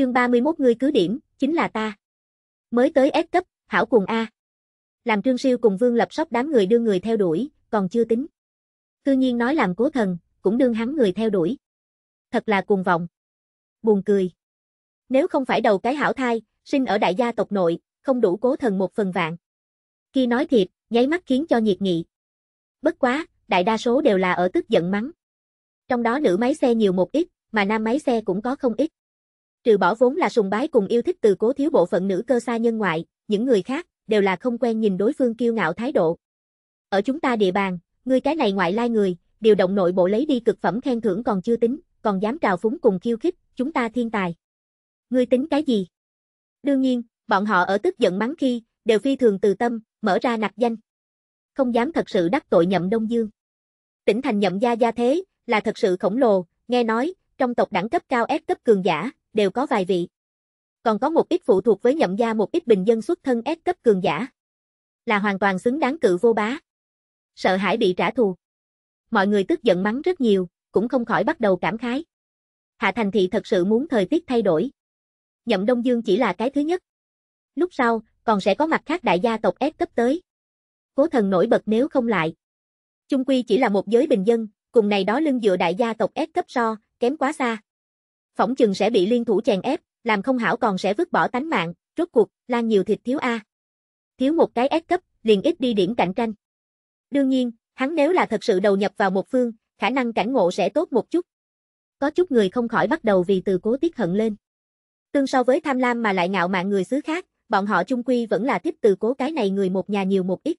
Chương 31 ngươi cứ điểm, chính là ta. Mới tới S cấp, hảo cùng A. Làm Trương Siêu cùng Vương Lập Sóc đám người đưa người theo đuổi, còn chưa tính. Cư nhiên nói làm cố thần, cũng đương hắn người theo đuổi. Thật là cuồng vọng. Buồn cười. Nếu không phải đầu cái hảo thai, sinh ở đại gia tộc nội, không đủ cố thần một phần vạn. Khi nói thiệt, nháy mắt khiến cho nhiệt nghị. Bất quá, đại đa số đều là ở tức giận mắng. Trong đó nữ máy xe nhiều một ít, mà nam máy xe cũng có không ít. Trừ bỏ vốn là sùng bái cùng yêu thích từ cố thiếu bộ phận nữ cơ sa nhân ngoại, những người khác, đều là không quen nhìn đối phương kiêu ngạo thái độ. Ở chúng ta địa bàn, ngươi cái này ngoại lai người, điều động nội bộ lấy đi cực phẩm khen thưởng còn chưa tính, còn dám trào phúng cùng khiêu khích, chúng ta thiên tài. Ngươi tính cái gì? Đương nhiên, bọn họ ở tức giận mắng khi, đều phi thường từ tâm, mở ra nặc danh. Không dám thật sự đắc tội nhậm Đông Dương. Tỉnh thành nhậm gia gia thế, là thật sự khổng lồ, nghe nói, trong tộc đẳng cấp cao S cấp cường giả, đều có vài vị. Còn có một ít phụ thuộc với nhậm gia một ít bình dân xuất thân S cấp cường giả. Là hoàn toàn xứng đáng cự vô bá. Sợ hãi bị trả thù. Mọi người tức giận mắng rất nhiều, cũng không khỏi bắt đầu cảm khái. Hạ Thành Thị thật sự muốn thời tiết thay đổi. Nhậm Đông Dương chỉ là cái thứ nhất. Lúc sau, còn sẽ có mặt khác đại gia tộc S cấp tới. Cố thần nổi bật nếu không lại. Chung quy chỉ là một giới bình dân, cùng này đó lưng dựa đại gia tộc S cấp so, kém quá xa. Phỏng chừng sẽ bị liên thủ chèn ép, làm không hảo còn sẽ vứt bỏ tánh mạng, rốt cuộc, lan nhiều thịt thiếu A. Thiếu một cái S cấp, liền ít đi điểm cạnh tranh. Đương nhiên, hắn nếu là thật sự đầu nhập vào một phương, khả năng cảnh ngộ sẽ tốt một chút. Có chút người không khỏi bắt đầu vì từ cố tiết hận lên. Tương so với tham lam mà lại ngạo mạn người xứ khác, bọn họ chung quy vẫn là thích từ cố cái này người một nhà nhiều một ít.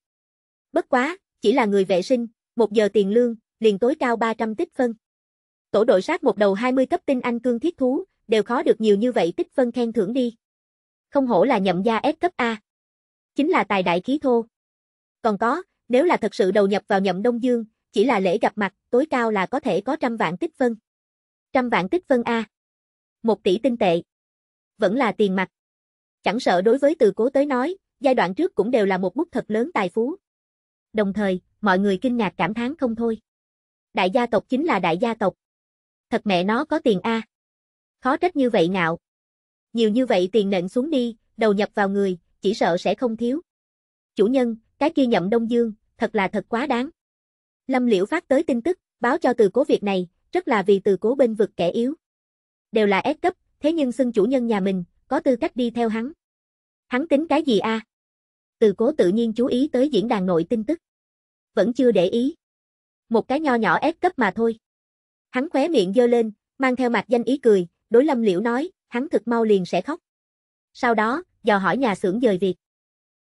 Bất quá, chỉ là người vệ sinh, một giờ tiền lương, liền tối cao 300 tích phân. Tổ đội sát một đầu 20 cấp tinh anh cương thiết thú, đều khó được nhiều như vậy tích phân khen thưởng đi. Không hổ là nhậm gia S cấp A. Chính là tài đại khí thô. Còn có, nếu là thật sự đầu nhập vào nhậm Đông Dương, chỉ là lễ gặp mặt, tối cao là có thể có trăm vạn tích phân. Trăm vạn tích phân A. Một tỷ tinh tệ. Vẫn là tiền mặt. Chẳng sợ đối với từ cố tới nói, giai đoạn trước cũng đều là một bút thật lớn tài phú. Đồng thời, mọi người kinh ngạc cảm thán không thôi. Đại gia tộc chính là đại gia tộc. Thật mẹ nó có tiền A. Khó trách như vậy ngạo. Nhiều như vậy tiền nện xuống đi, đầu nhập vào người, chỉ sợ sẽ không thiếu. Chủ nhân, cái kia nhậm Đông Dương, thật là thật quá đáng. Lâm Liễu phát tới tin tức, báo cho từ cố việc này, rất là vì từ cố bên vực kẻ yếu. Đều là S cấp, thế nhưng xưng chủ nhân nhà mình, có tư cách đi theo hắn. Hắn tính cái gì a? Từ cố tự nhiên chú ý tới diễn đàn nội tin tức. Vẫn chưa để ý. Một cái nho nhỏ S cấp mà thôi. Hắn khóe miệng giơ lên, mang theo mặt danh ý cười, đối lâm liễu nói, hắn thực mau liền sẽ khóc. Sau đó, dò hỏi nhà xưởng dời việc.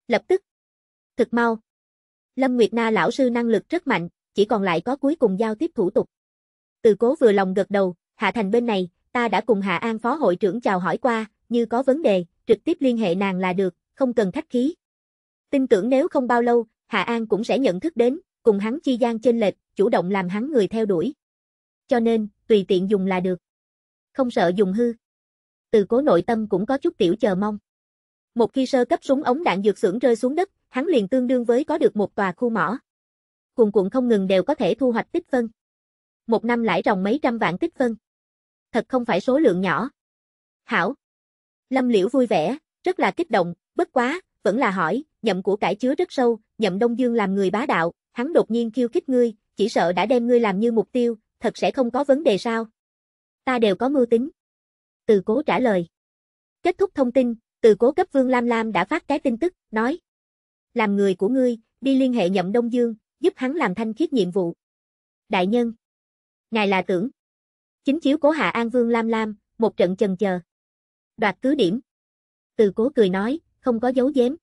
Lập tức. Thực mau. Lâm Nguyệt Na lão sư năng lực rất mạnh, chỉ còn lại có cuối cùng giao tiếp thủ tục. Từ cố vừa lòng gật đầu, Hạ Thành bên này, ta đã cùng Hạ An phó hội trưởng chào hỏi qua, như có vấn đề, trực tiếp liên hệ nàng là được, không cần khách khí. Tin tưởng nếu không bao lâu, Hạ An cũng sẽ nhận thức đến, cùng hắn chi gian chênh lệch, chủ động làm hắn người theo đuổi. Cho nên, tùy tiện dùng là được. Không sợ dùng hư. Từ cố nội tâm cũng có chút tiểu chờ mong. Một khi sơ cấp súng ống đạn dược xưởng rơi xuống đất, hắn liền tương đương với có được một tòa khu mỏ. Cuồn cuộn không ngừng đều có thể thu hoạch tích phân. Một năm lãi ròng mấy trăm vạn tích phân. Thật không phải số lượng nhỏ. Hảo. Lâm Liễu vui vẻ, rất là kích động, bất quá, vẫn là hỏi, nhậm của cải chứa rất sâu, nhậm Đông Dương làm người bá đạo, hắn đột nhiên khiêu khích ngươi, chỉ sợ đã đem ngươi làm như mục tiêu, thật sẽ không có vấn đề sao? Ta đều có mưu tính. Từ cố trả lời. Kết thúc thông tin, từ cố cấp Vương Lam Lam đã phát cái tin tức, nói. Làm người của ngươi, đi liên hệ nhậm Đông Dương, giúp hắn làm thanh khiết nhiệm vụ. Đại nhân. Ngài là tưởng. Chính chiếu cố hạ An Vương Lam Lam, một trận chần chờ. Đoạt cứ điểm. Từ cố cười nói, không có dấu giếm.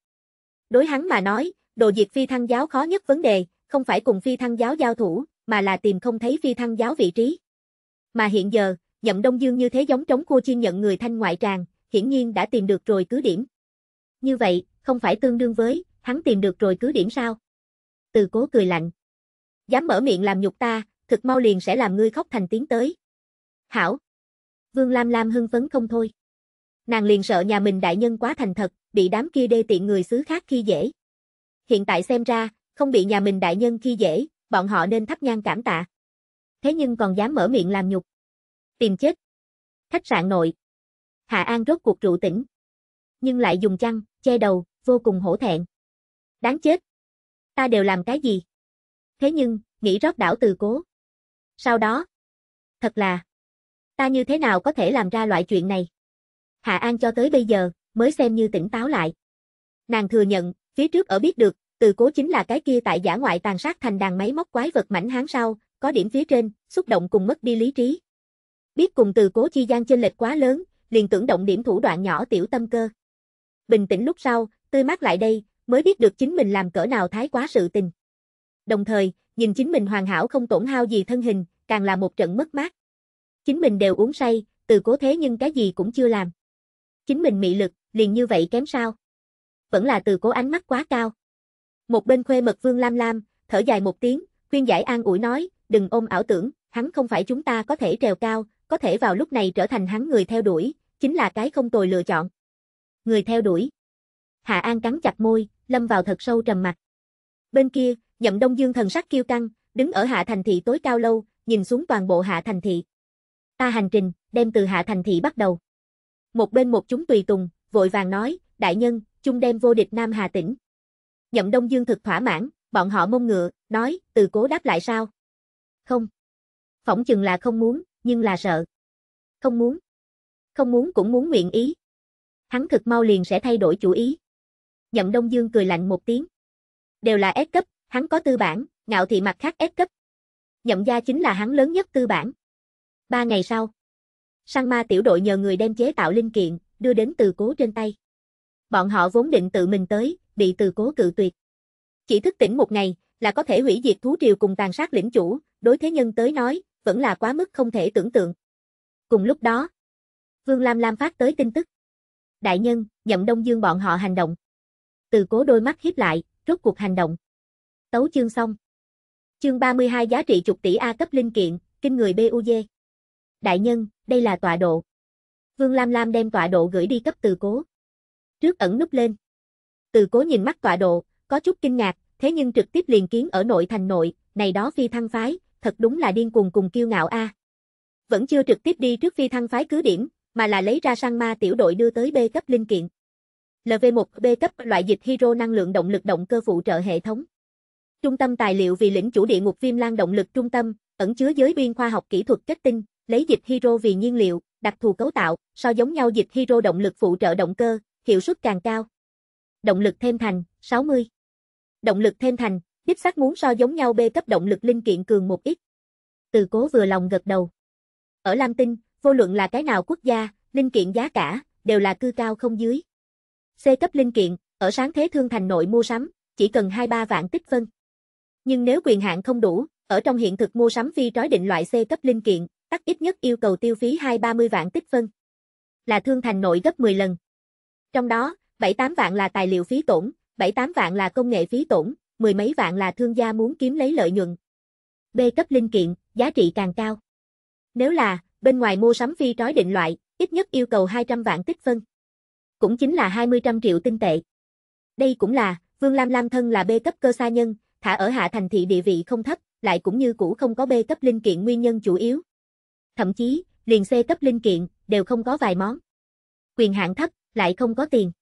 Đối hắn mà nói, đồ diệt phi thăng giáo khó nhất vấn đề, không phải cùng phi thăng giáo giao thủ, mà là tìm không thấy phi thăng giáo vị trí. Mà hiện giờ, nhậm Đông Dương như thế giống trống khô chiên nhận người thanh ngoại tràng, hiển nhiên đã tìm được rồi cứ điểm. Như vậy, không phải tương đương với, hắn tìm được rồi cứ điểm sao? Từ cố cười lạnh. Dám mở miệng làm nhục ta, thực mau liền sẽ làm ngươi khóc thành tiếng tới. Hảo. Vương Lam Lam hưng phấn không thôi. Nàng liền sợ nhà mình đại nhân quá thành thật, bị đám kia đê tiện người xứ khác khi dễ. Hiện tại xem ra, không bị nhà mình đại nhân khi dễ, bọn họ nên thắp nhang cảm tạ. Thế nhưng còn dám mở miệng làm nhục. Tìm chết. Khách sạn nội. Hạ An rốt cuộc rượu tỉnh. Nhưng lại dùng chăn, che đầu, vô cùng hổ thẹn. Đáng chết. Ta đều làm cái gì? Thế nhưng, nghĩ rót đảo từ cố. Sau đó. Thật là. Ta như thế nào có thể làm ra loại chuyện này? Hạ An cho tới bây giờ, mới xem như tỉnh táo lại. Nàng thừa nhận, phía trước ở biết được, từ cố chính là cái kia tại giả ngoại tàn sát thành đàn máy móc quái vật mảnh hán sau, có điểm phía trên, xúc động cùng mất đi lý trí. Biết cùng từ cố chi gian chênh lệch quá lớn, liền tưởng động điểm thủ đoạn nhỏ tiểu tâm cơ. Bình tĩnh lúc sau, tươi mát lại đây, mới biết được chính mình làm cỡ nào thái quá sự tình. Đồng thời, nhìn chính mình hoàn hảo không tổn hao gì thân hình, càng là một trận mất mát. Chính mình đều uống say, từ cố thế nhưng cái gì cũng chưa làm. Chính mình mị lực, liền như vậy kém sao? Vẫn là từ cố ánh mắt quá cao. Một bên khuê mật vương lam lam, thở dài một tiếng, khuyên giải an ủi nói, đừng ôm ảo tưởng, hắn không phải chúng ta có thể trèo cao, có thể vào lúc này trở thành hắn người theo đuổi, chính là cái không tồi lựa chọn. Người theo đuổi. Hạ An cắn chặt môi, lâm vào thật sâu trầm mặt. Bên kia, Nhậm Đông Dương thần sắc kiêu căng, đứng ở Hạ Thành Thị tối cao lâu, nhìn xuống toàn bộ Hạ Thành Thị. Ta hành trình, đem từ Hạ Thành Thị bắt đầu. Một bên một chúng tùy tùng, vội vàng nói, đại nhân, chung đem vô địch Nam Hà tỉnh. Nhậm Đông Dương thực thỏa mãn, bọn họ mông ngựa, nói, từ cố đáp lại sao? Không. Phỏng chừng là không muốn, nhưng là sợ. Không muốn. Không muốn cũng muốn nguyện ý. Hắn thực mau liền sẽ thay đổi chủ ý. Nhậm Đông Dương cười lạnh một tiếng. Đều là S cấp, hắn có tư bản, ngạo thị mặt khác S cấp. Nhậm gia chính là hắn lớn nhất tư bản. Ba ngày sau, Sang ma tiểu đội nhờ người đem chế tạo linh kiện, đưa đến từ cố trên tay. Bọn họ vốn định tự mình tới, bị từ cố cự tuyệt. Chỉ thức tỉnh một ngày, là có thể hủy diệt thú triều cùng tàn sát lĩnh chủ, đối thế nhân tới nói, vẫn là quá mức không thể tưởng tượng. Cùng lúc đó, Vương Lam Lam phát tới tin tức. Đại nhân, nhậm đông dương bọn họ hành động. Từ cố đôi mắt hiếp lại, rốt cuộc hành động. Tấu chương xong. Chương 32 giá trị chục tỷ A cấp linh kiện, kinh người BUG. Đại nhân, đây là tọa độ. Vương Lam Lam đem tọa độ gửi đi cấp từ cố. Trước ẩn núp lên. Từ cố nhìn mắt tọa độ, có chút kinh ngạc, thế nhưng trực tiếp liền kiến ở nội thành nội, này đó phi thăng phái, thật đúng là điên cuồng cùng kiêu ngạo a. Vẫn chưa trực tiếp đi trước phi thăng phái cứ điểm, mà là lấy ra sang ma tiểu đội đưa tới B cấp linh kiện. LV1 B cấp loại dịch hero năng lượng động lực động cơ phụ trợ hệ thống. Trung tâm tài liệu vì lĩnh chủ địa ngục viêm lan động lực trung tâm, ẩn chứa giới biên khoa học kỹ thuật kết tinh, lấy dịch hero vì nhiên liệu, đặc thù cấu tạo, so giống nhau dịch hero động lực phụ trợ động cơ, hiệu suất càng cao. Động lực thêm thành, 60. Động lực thêm thành, tiếp xác muốn so giống nhau B cấp động lực linh kiện cường một ít. Từ cố vừa lòng gật đầu. Ở Lam Tinh, vô luận là cái nào quốc gia, linh kiện giá cả, đều là cư cao không dưới. C cấp linh kiện, ở sáng thế thương thành nội mua sắm, chỉ cần 2-3 vạn tích phân. Nhưng nếu quyền hạn không đủ, ở trong hiện thực mua sắm phi trói định loại C cấp linh kiện, tắc ít nhất yêu cầu tiêu phí 2-30 vạn tích phân. Là thương thành nội gấp 10 lần. Trong đó, 7-8 vạn là tài liệu phí tổn, 7-8 vạn là công nghệ phí tổn, mười mấy vạn là thương gia muốn kiếm lấy lợi nhuận. B cấp linh kiện, giá trị càng cao. Nếu là, bên ngoài mua sắm phi trói định loại, ít nhất yêu cầu 200 vạn tích phân. Cũng chính là 20 trăm triệu tinh tệ. Đây cũng là, Vương Lam Lam thân là B cấp cơ sa nhân, thả ở hạ thành thị địa vị không thấp, lại cũng như cũ không có B cấp linh kiện nguyên nhân chủ yếu. Thậm chí, liền C cấp linh kiện, đều không có vài món. Quyền hạn thấp, lại không có tiền.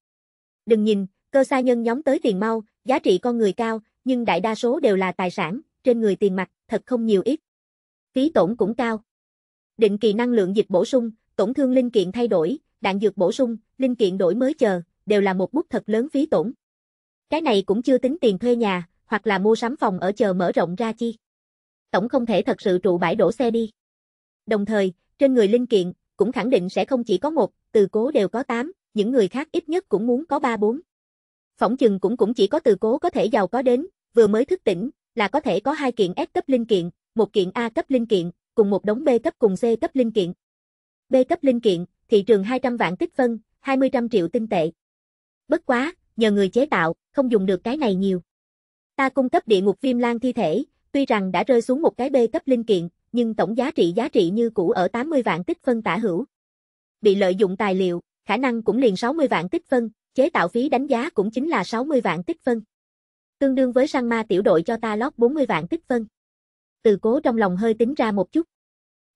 Đừng nhìn, cơ sa nhân nhóm tới tiền mau, giá trị con người cao, nhưng đại đa số đều là tài sản, trên người tiền mặt, thật không nhiều ít. Phí tổn cũng cao. Định kỳ năng lượng dịch bổ sung, tổn thương linh kiện thay đổi, đạn dược bổ sung, linh kiện đổi mới chờ, đều là một bút thật lớn phí tổn. Cái này cũng chưa tính tiền thuê nhà, hoặc là mua sắm phòng ở chờ mở rộng ra chi. Tổng không thể thật sự trụ bãi đổ xe đi. Đồng thời, trên người linh kiện, cũng khẳng định sẽ không chỉ có một, từ cố đều có 8, những người khác ít nhất cũng muốn có 3-4. Phỏng chừng cũng cũng chỉ có từ cố có thể giàu có đến, vừa mới thức tỉnh, là có thể có hai kiện S cấp linh kiện, một kiện A cấp linh kiện, cùng một đống B cấp cùng C cấp linh kiện. B cấp linh kiện, thị trường 200 vạn tích phân, 20 trăm triệu tinh tệ. Bất quá, nhờ người chế tạo, không dùng được cái này nhiều. Ta cung cấp địa ngục viêm lan thi thể, tuy rằng đã rơi xuống một cái B cấp linh kiện, nhưng tổng giá trị giá trị như cũ ở 80 vạn tích phân tả hữu. Bị lợi dụng tài liệu, khả năng cũng liền 60 vạn tích phân, chế tạo phí đánh giá cũng chính là 60 vạn tích phân. Tương đương với sang ma tiểu đội cho ta lót 40 vạn tích phân. Từ cố trong lòng hơi tính ra một chút.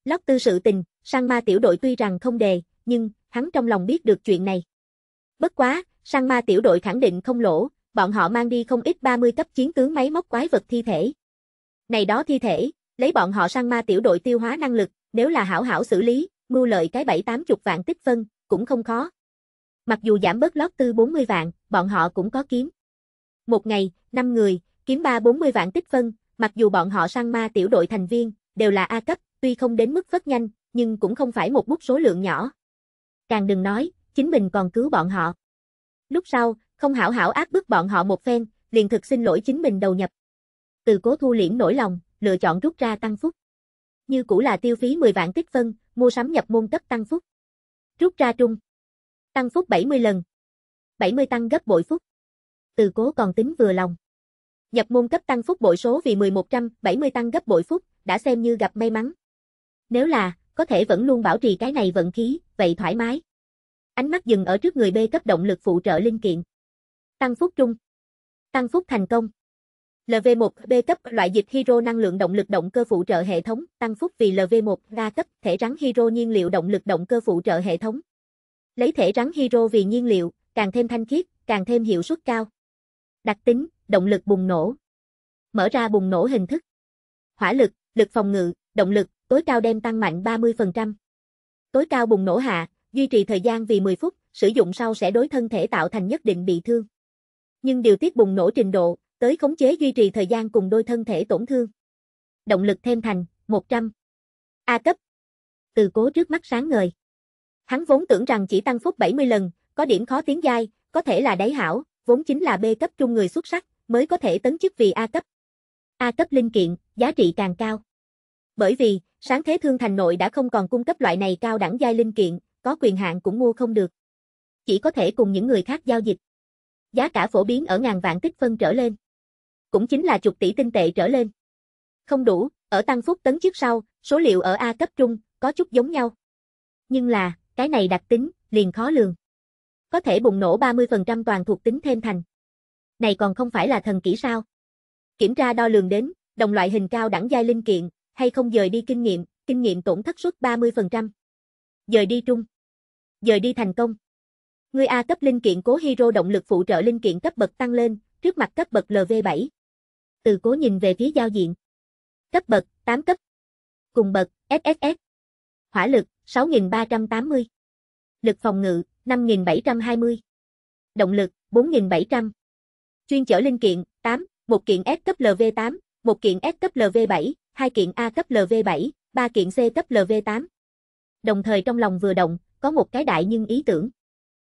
Lót tư sự tình, sang ma tiểu đội tuy rằng không đề, nhưng, hắn trong lòng biết được chuyện này. Bất quá, sang ma tiểu đội khẳng định không lỗ, bọn họ mang đi không ít 30 cấp chiến tướng máy móc quái vật thi thể. Này đó thi thể, lấy bọn họ sang ma tiểu đội tiêu hóa năng lực, nếu là hảo hảo xử lý, mưu lợi cái 7-80 vạn tích phân, cũng không khó. Mặc dù giảm bớt lót tư 40 vạn, bọn họ cũng có kiếm. Một ngày, 5 người, kiếm 3-40 vạn tích phân, mặc dù bọn họ sang ma tiểu đội thành viên, đều là A cấp, tuy không đến mức vất nhanh, nhưng cũng không phải một bút số lượng nhỏ. Càng đừng nói, chính mình còn cứu bọn họ. Lúc sau, không hảo hảo áp bức bọn họ một phen, liền thực xin lỗi chính mình đầu nhập. Từ cố thu liễm nổi lòng, lựa chọn rút ra tăng phúc. Như cũ là tiêu phí 10 vạn tích phân, mua sắm nhập môn cấp tăng phúc. Rút ra trung. Tăng phúc 70 lần. 70 tăng gấp bội phúc. Từ cố còn tính vừa lòng. Nhập môn cấp tăng phúc bội số vì 1170 tăng gấp bội phúc, đã xem như gặp may mắn. Nếu là, có thể vẫn luôn bảo trì cái này vận khí, vậy thoải mái. Ánh mắt dừng ở trước người B cấp động lực phụ trợ linh kiện. Tăng phúc trung. Tăng phúc thành công. LV1 B cấp loại dịch hydro năng lượng động lực động cơ phụ trợ hệ thống, tăng phúc vì lv1 a cấp thể rắn hydro nhiên liệu động lực động cơ phụ trợ hệ thống. Lấy thể rắn hydro vì nhiên liệu, càng thêm thanh khiết, càng thêm hiệu suất cao. Đặc tính, động lực bùng nổ. Mở ra bùng nổ hình thức. Hỏa lực, lực phòng ngự, động lực, tối cao đem tăng mạnh 30%. Tối cao bùng nổ hạ, duy trì thời gian vì 10 phút, sử dụng sau sẽ đối thân thể tạo thành nhất định bị thương. Nhưng điều tiết bùng nổ trình độ, tới khống chế duy trì thời gian cùng đôi thân thể tổn thương. Động lực thêm thành, 100. A cấp. Từ cố trước mắt sáng ngời. Hắn vốn tưởng rằng chỉ tăng phúc 70 lần, có điểm khó tiến giai, có thể là đáy hảo, vốn chính là B cấp trung người xuất sắc, mới có thể tấn chức vì A cấp. A cấp linh kiện, giá trị càng cao. Bởi vì, sáng thế thương thành nội đã không còn cung cấp loại này cao đẳng giai linh kiện, có quyền hạn cũng mua không được. Chỉ có thể cùng những người khác giao dịch. Giá cả phổ biến ở ngàn vạn tích phân trở lên. Cũng chính là chục tỷ tinh tệ trở lên. Không đủ, ở tăng phúc tấn trước sau, số liệu ở A cấp trung, có chút giống nhau. Nhưng là, cái này đặc tính, liền khó lường. Có thể bùng nổ 30% toàn thuộc tính thêm thành. Này còn không phải là thần kỹ sao? Kiểm tra đo lường đến, đồng loại hình cao đẳng giai linh kiện, hay không dời đi kinh nghiệm, kinh nghiệm tổn thất suất 30%. Dời đi trung. Dời đi thành công. Người A cấp linh kiện cố hero động lực phụ trợ linh kiện cấp bậc tăng lên, trước mặt cấp bậc LV7. Từ cố nhìn về phía giao diện. Cấp bậc, 8 cấp. Cùng bậc, SSS. Hỏa lực, 6.380. Lực phòng ngự, 5.720. Động lực, 4.700. Chuyên chở linh kiện, 8, một kiện S cấp LV8, một kiện S cấp LV7, hai kiện A cấp LV7, ba kiện C cấp LV8. Đồng thời trong lòng vừa động, có một cái đại nhưng ý tưởng.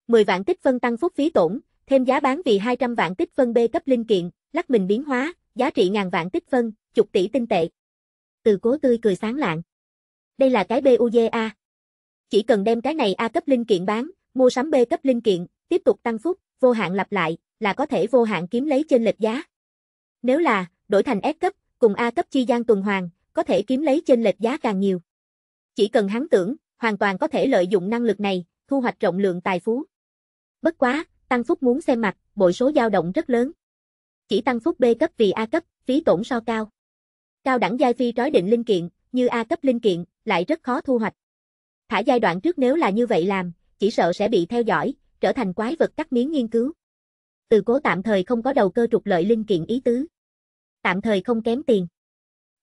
10 vạn tích phân tăng phúc phí tổn, thêm giá bán vì 200 vạn tích phân B cấp linh kiện, lắc mình biến hóa, giá trị ngàn vạn tích phân, chục tỷ tinh tệ. Từ cố tươi cười sáng lạng. Đây là cái BUJA. Chỉ cần đem cái này A cấp linh kiện bán, mua sắm B cấp linh kiện, tiếp tục tăng phúc, vô hạn lặp lại, là có thể vô hạn kiếm lấy trên lệch giá. Nếu là, đổi thành S cấp, cùng A cấp chi gian tuần hoàn, có thể kiếm lấy trên lệch giá càng nhiều. Chỉ cần hắn tưởng, hoàn toàn có thể lợi dụng năng lực này, thu hoạch rộng lượng tài phú. Bất quá, tăng phúc muốn xem mặt, bội số dao động rất lớn. Chỉ tăng phúc B cấp vì A cấp, phí tổn so cao. Cao đẳng giai phi trói định linh kiện, như A cấp linh kiện, lại rất khó thu hoạch. Thả giai đoạn trước nếu là như vậy làm, chỉ sợ sẽ bị theo dõi, trở thành quái vật cắt miếng nghiên cứu. Từ cố tạm thời không có đầu cơ trục lợi linh kiện ý tứ. Tạm thời không kém tiền.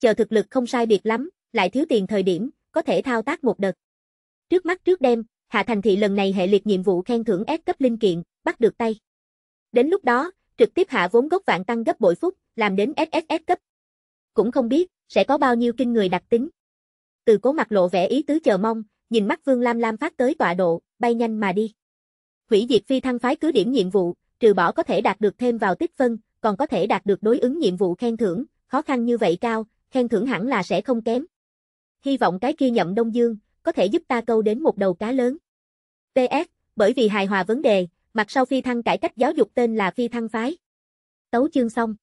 Chờ thực lực không sai biệt lắm, lại thiếu tiền thời điểm, có thể thao tác một đợt. Trước mắt trước đêm, Hạ Thành Thị lần này hệ liệt nhiệm vụ khen thưởng S cấp linh kiện, bắt được tay. Đến lúc đó, trực tiếp hạ vốn gốc vạn tăng gấp bội phút, làm đến SSS cấp. Cũng không biết, sẽ có bao nhiêu kinh người đặc tính. Từ cố mặt lộ vẻ ý tứ chờ mong, nhìn mắt Vương Lam Lam phát tới tọa độ, bay nhanh mà đi. Hủy diệt phi thăng phái cứ điểm nhiệm vụ, trừ bỏ có thể đạt được thêm vào tích phân, còn có thể đạt được đối ứng nhiệm vụ khen thưởng, khó khăn như vậy cao, khen thưởng hẳn là sẽ không kém. Hy vọng cái kia nhậm Đông Dương, có thể giúp ta câu đến một đầu cá lớn. PS, bởi vì hài hòa vấn đề, mặt sau phi thăng cải cách giáo dục tên là phi thăng phái. Tấu chương xong.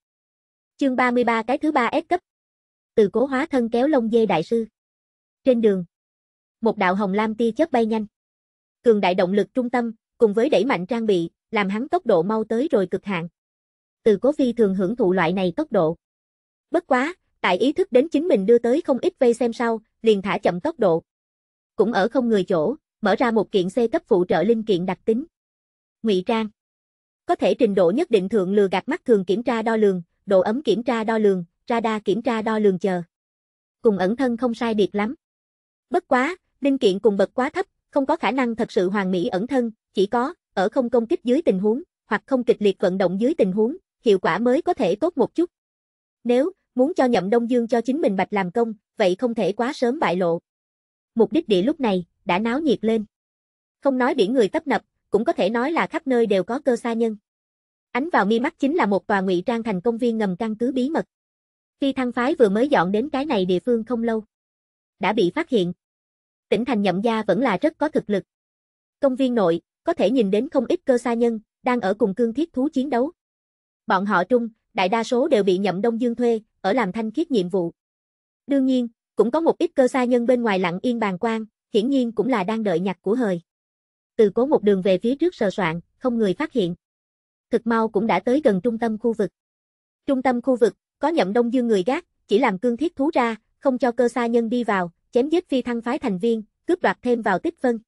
Chương 33 cái thứ ba S cấp. Từ cố hóa thân kéo lông dê đại sư. Trên đường. Một đạo hồng lam tia chớp bay nhanh. Cường đại động lực trung tâm, cùng với đẩy mạnh trang bị, làm hắn tốc độ mau tới rồi cực hạn. Từ cố phi thường hưởng thụ loại này tốc độ. Bất quá, tại ý thức đến chính mình đưa tới không ít vây xem sau, liền thả chậm tốc độ. Cũng ở không người chỗ, mở ra một kiện C cấp phụ trợ linh kiện đặc tính. Ngụy trang. Có thể trình độ nhất định thượng lừa gạt mắt thường kiểm tra đo lường, độ ấm kiểm tra đo lường, radar kiểm tra đo lường chờ. Cùng ẩn thân không sai biệt lắm. Bất quá, linh kiện cùng bậc quá thấp, không có khả năng thật sự hoàn mỹ ẩn thân, chỉ có, ở không công kích dưới tình huống, hoặc không kịch liệt vận động dưới tình huống, hiệu quả mới có thể tốt một chút. Nếu, muốn cho nhậm Đông Dương cho chính mình bạch làm công, vậy không thể quá sớm bại lộ. Mục đích địa lúc này, đã náo nhiệt lên. Không nói biển người tấp nập, cũng có thể nói là khắp nơi đều có cơ sa nhân. Ánh vào mi mắt chính là một tòa ngụy trang thành công viên ngầm căn cứ bí mật. Khi thăng phái vừa mới dọn đến cái này địa phương không lâu, đã bị phát hiện. Tỉnh thành nhậm gia vẫn là rất có thực lực. Công viên nội, có thể nhìn đến không ít cơ sa nhân, đang ở cùng cương thiết thú chiến đấu. Bọn họ trung, đại đa số đều bị nhậm Đông Dương thuê, ở làm thanh khiết nhiệm vụ. Đương nhiên, cũng có một ít cơ sa nhân bên ngoài lặng yên bàn quan, hiển nhiên cũng là đang đợi nhặt của hời. Từ cố một đường về phía trước sờ soạn, không người phát hiện. Thực mau cũng đã tới gần trung tâm khu vực. Trung tâm khu vực, có nhậm đông dương người gác, chỉ làm cương thiết thú ra, không cho cơ sa nhân đi vào, chém giết phi thăng phái thành viên, cướp đoạt thêm vào tích phân.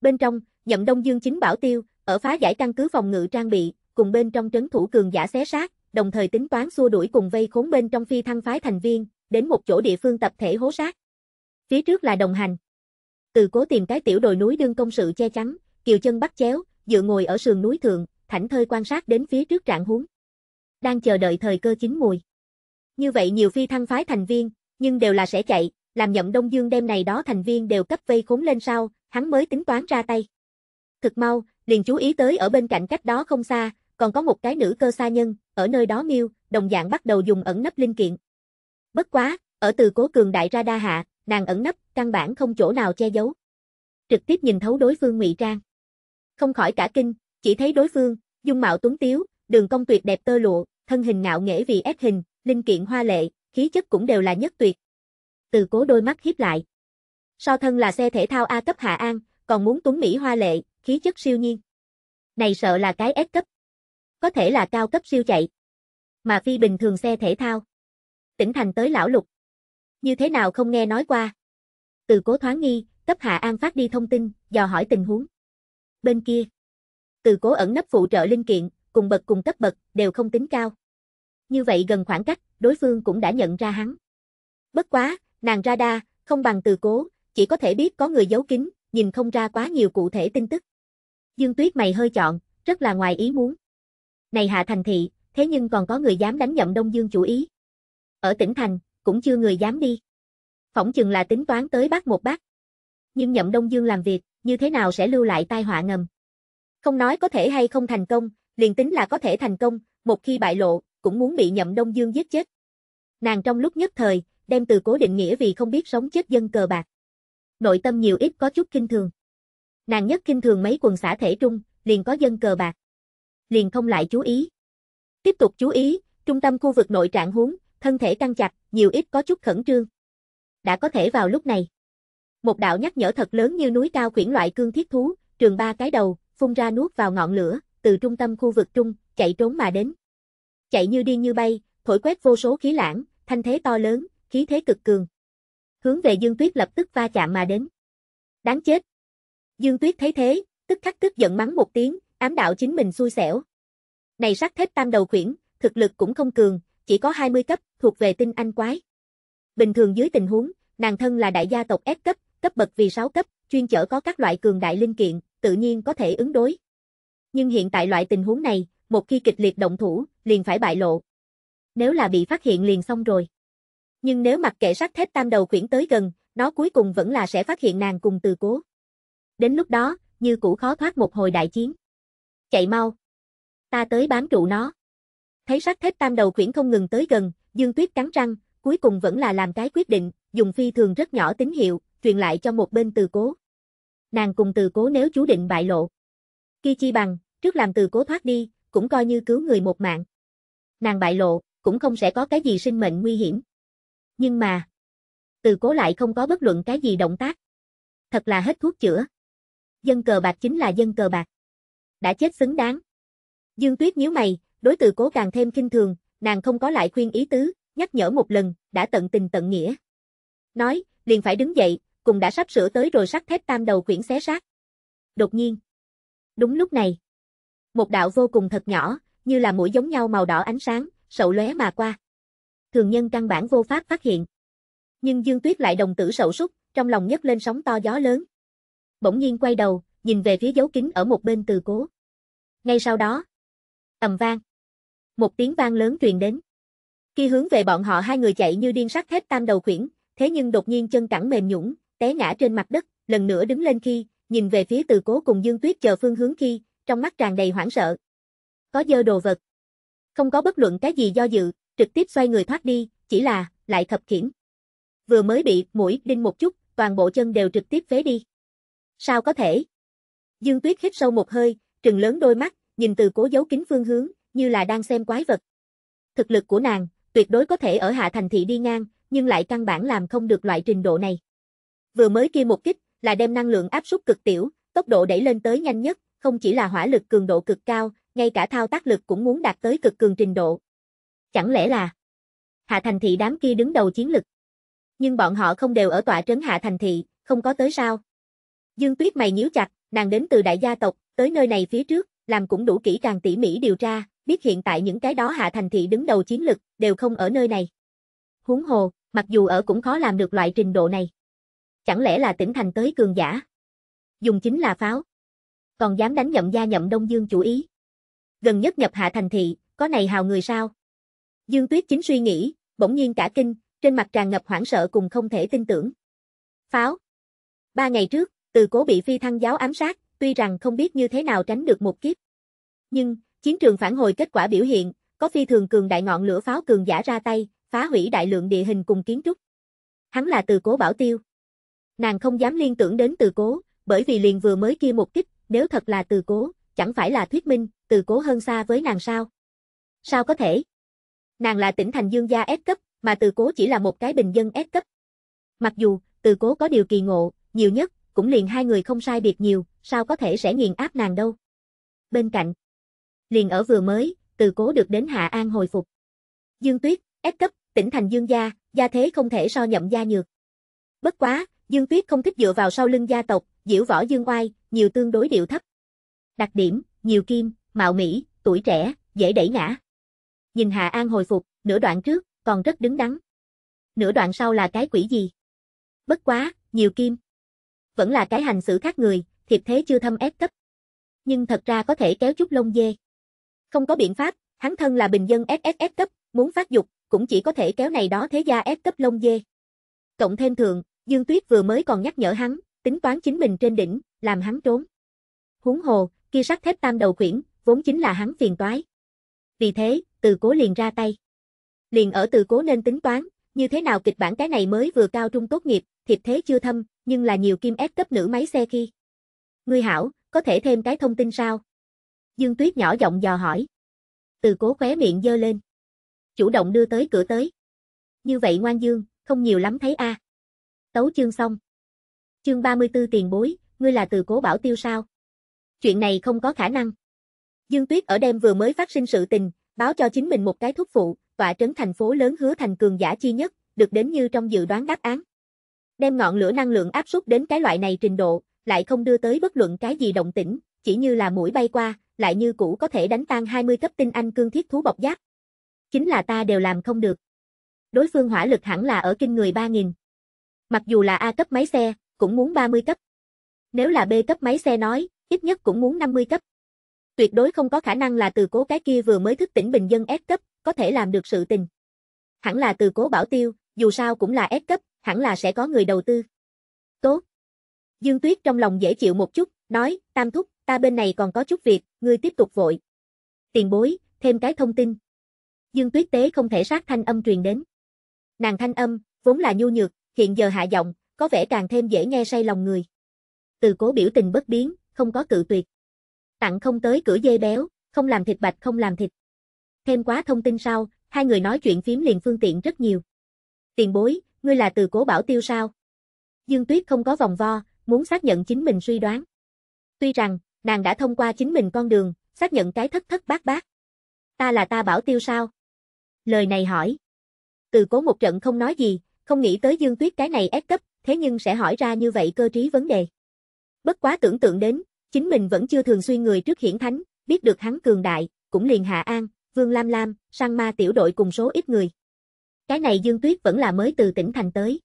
Bên trong, nhậm đông dương chính bảo tiêu, ở phá giải căn cứ phòng ngự trang bị, cùng bên trong trấn thủ cường giả xé sát, đồng thời tính toán xua đuổi cùng vây khốn bên trong phi thăng phái thành viên, đến một chỗ địa phương tập thể hố sát. Phía trước là đồng hành. Từ cố tìm cái tiểu đồi núi đương công sự che chắn, kiều chân bắt chéo, dựa ngồi ở sườn núi thượng, thảnh thơi quan sát đến phía trước trạng huống. Đang chờ đợi thời cơ chín mùi. Như vậy nhiều phi thăng phái thành viên, nhưng đều là sẽ chạy, làm nhậm Đông Dương đêm này đó thành viên đều cấp vây khốn lên sau, hắn mới tính toán ra tay. Thực mau, liền chú ý tới ở bên cạnh cách đó không xa, còn có một cái nữ cơ sa nhân, ở nơi đó miêu, đồng dạng bắt đầu dùng ẩn nấp linh kiện. Bất quá, ở từ cố cường đại ra đa hạ, nàng ẩn nấp, căn bản không chỗ nào che giấu. Trực tiếp nhìn thấu đối phương ngụy trang. Không khỏi cả kinh, chỉ thấy đối phương, dung mạo tuấn tiếu, đường cong tuyệt đẹp tơ lụa, thân hình ngạo nghễ vì ép hình, linh kiện hoa lệ, khí chất cũng đều là nhất tuyệt. Từ cố đôi mắt hiếp lại. So thân là xe thể thao A cấp Hạ An, còn muốn tuấn Mỹ hoa lệ, khí chất siêu nhiên. Này sợ là cái S cấp. Có thể là cao cấp siêu chạy. Mà phi bình thường xe thể thao. Tỉnh thành tới lão lục. Như thế nào không nghe nói qua. Từ cố thoáng nghi, cấp Hạ An phát đi thông tin, dò hỏi tình huống. Bên kia. Từ cố ẩn nấp phụ trợ linh kiện, cùng bậc cùng cấp bậc, đều không tính cao. Như vậy gần khoảng cách, đối phương cũng đã nhận ra hắn. Bất quá, nàng radar, không bằng từ cố, chỉ có thể biết có người giấu kín, nhìn không ra quá nhiều cụ thể tin tức. Dương Tuyết mày hơi chọn, rất là ngoài ý muốn. Này hạ thành thị, thế nhưng còn có người dám đánh nhậm Đông Dương chủ ý. Ở tỉnh thành, cũng chưa người dám đi. Phỏng chừng là tính toán tới bắt một bắt. Nhưng nhậm Đông Dương làm việc, như thế nào sẽ lưu lại tai họa ngầm. Không nói có thể hay không thành công, liền tính là có thể thành công, một khi bại lộ, cũng muốn bị nhậm Đông Dương giết chết. Nàng trong lúc nhất thời, đem từ cố định nghĩa vì không biết sống chết dân cờ bạc. Nội tâm nhiều ít có chút kinh thường. Nàng nhất kinh thường mấy quần xã thể trung, liền có dân cờ bạc. Liền không lại chú ý. Tiếp tục chú ý, trung tâm khu vực nội trạng huống, thân thể căng chặt, nhiều ít có chút khẩn trương. Đã có thể vào lúc này. Một đạo nhắc nhở thật lớn như núi cao khuyển loại cương thiết thú, trường ba cái đầu, phun ra nuốt vào ngọn lửa, từ trung tâm khu vực trung, chạy trốn mà đến. Chạy như điên như bay, thổi quét vô số khí lãng, thanh thế to lớn, khí thế cực cường. Hướng về Dương Tuyết lập tức va chạm mà đến. Đáng chết. Dương Tuyết thấy thế, tức khắc tức giận mắng một tiếng, ám đạo chính mình xui xẻo. Này sắt thép tam đầu khuyển, thực lực cũng không cường, chỉ có 20 cấp, thuộc về tinh anh quái. Bình thường dưới tình huống, nàng thân là đại gia tộc S cấp, cấp bậc vì 6 cấp, chuyên chở có các loại cường đại linh kiện, tự nhiên có thể ứng đối. Nhưng hiện tại loại tình huống này, một khi kịch liệt động thủ, liền phải bại lộ. Nếu là bị phát hiện liền xong rồi. Nhưng nếu mặc kệ sắt thép tam đầu quyển tới gần, nó cuối cùng vẫn là sẽ phát hiện nàng cùng từ cố. Đến lúc đó, như cũ khó thoát một hồi đại chiến. Chạy mau. Ta tới bám trụ nó. Thấy sắt thép tam đầu quyển không ngừng tới gần, Dương Tuyết cắn răng, cuối cùng vẫn là làm cái quyết định, dùng phi thường rất nhỏ tín hiệu, truyền lại cho một bên từ cố. Nàng cùng từ cố nếu chú định bại lộ. Kia chi bằng, trước làm từ cố thoát đi, cũng coi như cứu người một mạng. Nàng bại lộ, cũng không sẽ có cái gì sinh mệnh nguy hiểm. Nhưng mà, từ cố lại không có bất luận cái gì động tác. Thật là hết thuốc chữa. Dân cờ bạc chính là dân cờ bạc. Đã chết xứng đáng. Dương Tuyết nhíu mày, đối từ cố càng thêm kinh thường, nàng không có lại khuyên ý tứ, nhắc nhở một lần, đã tận tình tận nghĩa. Nói, liền phải đứng dậy, cùng đã sắp sửa tới rồi sắt thép tam đầu quyển xé xác. Đột nhiên. Đúng lúc này. Một đạo vô cùng thật nhỏ, như là mũi giống nhau màu đỏ ánh sáng, sậu lóe mà qua. Thường nhân căn bản vô pháp phát hiện. Nhưng Dương Tuyết lại đồng tử sậu súc, trong lòng nhấc lên sóng to gió lớn. Bỗng nhiên quay đầu, nhìn về phía dấu kính ở một bên từ cố. Ngay sau đó, ầm vang. Một tiếng vang lớn truyền đến. Khi hướng về bọn họ hai người chạy như điên sắt thép tam đầu khuyển, thế nhưng đột nhiên chân cẳng mềm nhũn, té ngã trên mặt đất, lần nữa đứng lên khi, nhìn về phía từ cố cùng Dương Tuyết chờ phương hướng khi, trong mắt tràn đầy hoảng sợ. Có dơ đồ vật. Không có bất luận cái gì do dự, trực tiếp xoay người thoát đi, chỉ là, lại khập khiển. Vừa mới bị mũi đinh một chút, toàn bộ chân đều trực tiếp phế đi. Sao có thể? Dương Tuyết hít sâu một hơi, trừng lớn đôi mắt, nhìn từ cố giấu kính phương hướng, như là đang xem quái vật. Thực lực của nàng, tuyệt đối có thể ở hạ thành thị đi ngang, nhưng lại căn bản làm không được loại trình độ này. Vừa mới kia một kích, là đem năng lượng áp suất cực tiểu, tốc độ đẩy lên tới nhanh nhất, không chỉ là hỏa lực cường độ cực cao, ngay cả thao tác lực cũng muốn đạt tới cực cường trình độ. Chẳng lẽ là Hạ thành thị đám kia đứng đầu chiến lực. Nhưng bọn họ không đều ở tọa trấn hạ thành thị, không có tới sao? Dương Tuyết mày nhíu chặt, nàng đến từ đại gia tộc, tới nơi này phía trước, làm cũng đủ kỹ càng tỉ mỉ điều tra, biết hiện tại những cái đó hạ thành thị đứng đầu chiến lực, đều không ở nơi này. Huống hồ, mặc dù ở cũng khó làm được loại trình độ này. Chẳng lẽ là tỉnh thành tới cường giả? Dùng chính là pháo. Còn dám đánh nhậm gia nhậm Đông Dương chủ ý. Gần nhất nhập hạ thành thị, có này hào người sao? Dương Tuyết chính suy nghĩ, bỗng nhiên cả kinh, trên mặt tràn ngập hoảng sợ cùng không thể tin tưởng. Pháo. Ba ngày trước, từ cố bị phi thăng giáo ám sát, tuy rằng không biết như thế nào tránh được một kiếp. Nhưng, chiến trường phản hồi kết quả biểu hiện, có phi thường cường đại ngọn lửa pháo cường giả ra tay, phá hủy đại lượng địa hình cùng kiến trúc. Hắn là từ cố bảo tiêu. Nàng không dám liên tưởng đến từ cố, bởi vì liền vừa mới kia một kích, nếu thật là từ cố, chẳng phải là thuyết minh, từ cố hơn xa với nàng sao? Sao có thể? Nàng là tỉnh thành dương gia S cấp, mà từ cố chỉ là một cái bình dân S cấp. Mặc dù, từ cố có điều kỳ ngộ, nhiều nhất, cũng liền hai người không sai biệt nhiều, sao có thể sẽ nghiền áp nàng đâu. Bên cạnh, liền ở vừa mới, từ cố được đến Hạ An hồi phục. Dương Tuyết, S cấp, tỉnh thành Dương gia, gia thế không thể so nhậm gia nhược. Bất quá, Dương Tuyết không thích dựa vào sau lưng gia tộc, diễu võ dương oai, nhiều tương đối điệu thấp. Đặc điểm, nhiều kim, mạo mỹ, tuổi trẻ, dễ đẩy ngã. Nhìn Hạ An hồi phục, nửa đoạn trước, còn rất đứng đắn. Nửa đoạn sau là cái quỷ gì? Bất quá, nhiều kim. Vẫn là cái hành xử khác người, thiệp thế chưa thâm ép cấp. Nhưng thật ra có thể kéo chút lông dê. Không có biện pháp, hắn thân là bình dân SSS cấp, muốn phát dục, cũng chỉ có thể kéo này đó thế gia ép cấp lông dê. Cộng thêm thường, Dương Tuyết vừa mới còn nhắc nhở hắn, tính toán chính mình trên đỉnh, làm hắn trốn. Huống hồ, kia sắt thép tam đầu quyển, vốn chính là hắn phiền toái. Vì thế, từ cố liền ra tay. Liền ở từ cố nên tính toán, như thế nào kịch bản cái này mới vừa cao trung tốt nghiệp, thiệp thế chưa thâm, nhưng là nhiều kim ép cấp nữ máy xe khi. Ngươi hảo, có thể thêm cái thông tin sao? Dương Tuyết nhỏ giọng dò hỏi. Từ cố khóe miệng dơ lên. Chủ động đưa tới cửa tới. Như vậy ngoan dương, không nhiều lắm thấy a. Tấu chương xong. Chương 34 tiền bối, ngươi là từ cố bảo tiêu sao? Chuyện này không có khả năng. Dương Tuyết ở đêm vừa mới phát sinh sự tình, báo cho chính mình một cái thúc phụ, tọa trấn thành phố lớn hứa thành cường giả chi nhất, được đến như trong dự đoán đáp án. Đem ngọn lửa năng lượng áp suất đến cái loại này trình độ, lại không đưa tới bất luận cái gì động tĩnh, chỉ như là mũi bay qua, lại như cũ có thể đánh tan 20 cấp tinh anh cương thiết thú bọc giáp. Chính là ta đều làm không được. Đối phương hỏa lực hẳn là ở kinh người 3000. Mặc dù là A cấp máy xe, cũng muốn 30 cấp. Nếu là B cấp máy xe nói, ít nhất cũng muốn 50 cấp. Tuyệt đối không có khả năng là từ cố cái kia vừa mới thức tỉnh bình dân S cấp, có thể làm được sự tình. Hẳn là từ cố bảo tiêu, dù sao cũng là S cấp, hẳn là sẽ có người đầu tư. Tốt. Dương Tuyết trong lòng dễ chịu một chút, nói, tam thúc, ta bên này còn có chút việc, ngươi tiếp tục vội. Tiền bối, thêm cái thông tin. Dương Tuyết tế không thể sát thanh âm truyền đến. Nàng thanh âm, vốn là nhu nhược, hiện giờ hạ giọng, có vẻ càng thêm dễ nghe say lòng người. Từ cố biểu tình bất biến, không có cự tuyệt. Tặng không tới cửa dê béo, không làm thịt bạch không làm thịt. Thêm quá thông tin sau, hai người nói chuyện phím liền phương tiện rất nhiều. Tiền bối, ngươi là từ cố bảo tiêu sao? Dương Tuyết không có vòng vo, muốn xác nhận chính mình suy đoán. Tuy rằng, nàng đã thông qua chính mình con đường, xác nhận cái thất thất bát bát. Ta là ta bảo tiêu sao? Lời này hỏi. Từ cố một trận không nói gì, không nghĩ tới Dương Tuyết cái này ép cấp, thế nhưng sẽ hỏi ra như vậy cơ trí vấn đề. Bất quá tưởng tượng đến, chính mình vẫn chưa thường xuyên người trước hiển thánh, biết được hắn cường đại, cũng liền Hạ An, Vương Lam Lam, sang ma tiểu đội cùng số ít người. Cái này Dương Tuyết vẫn là mới từ tỉnh thành tới.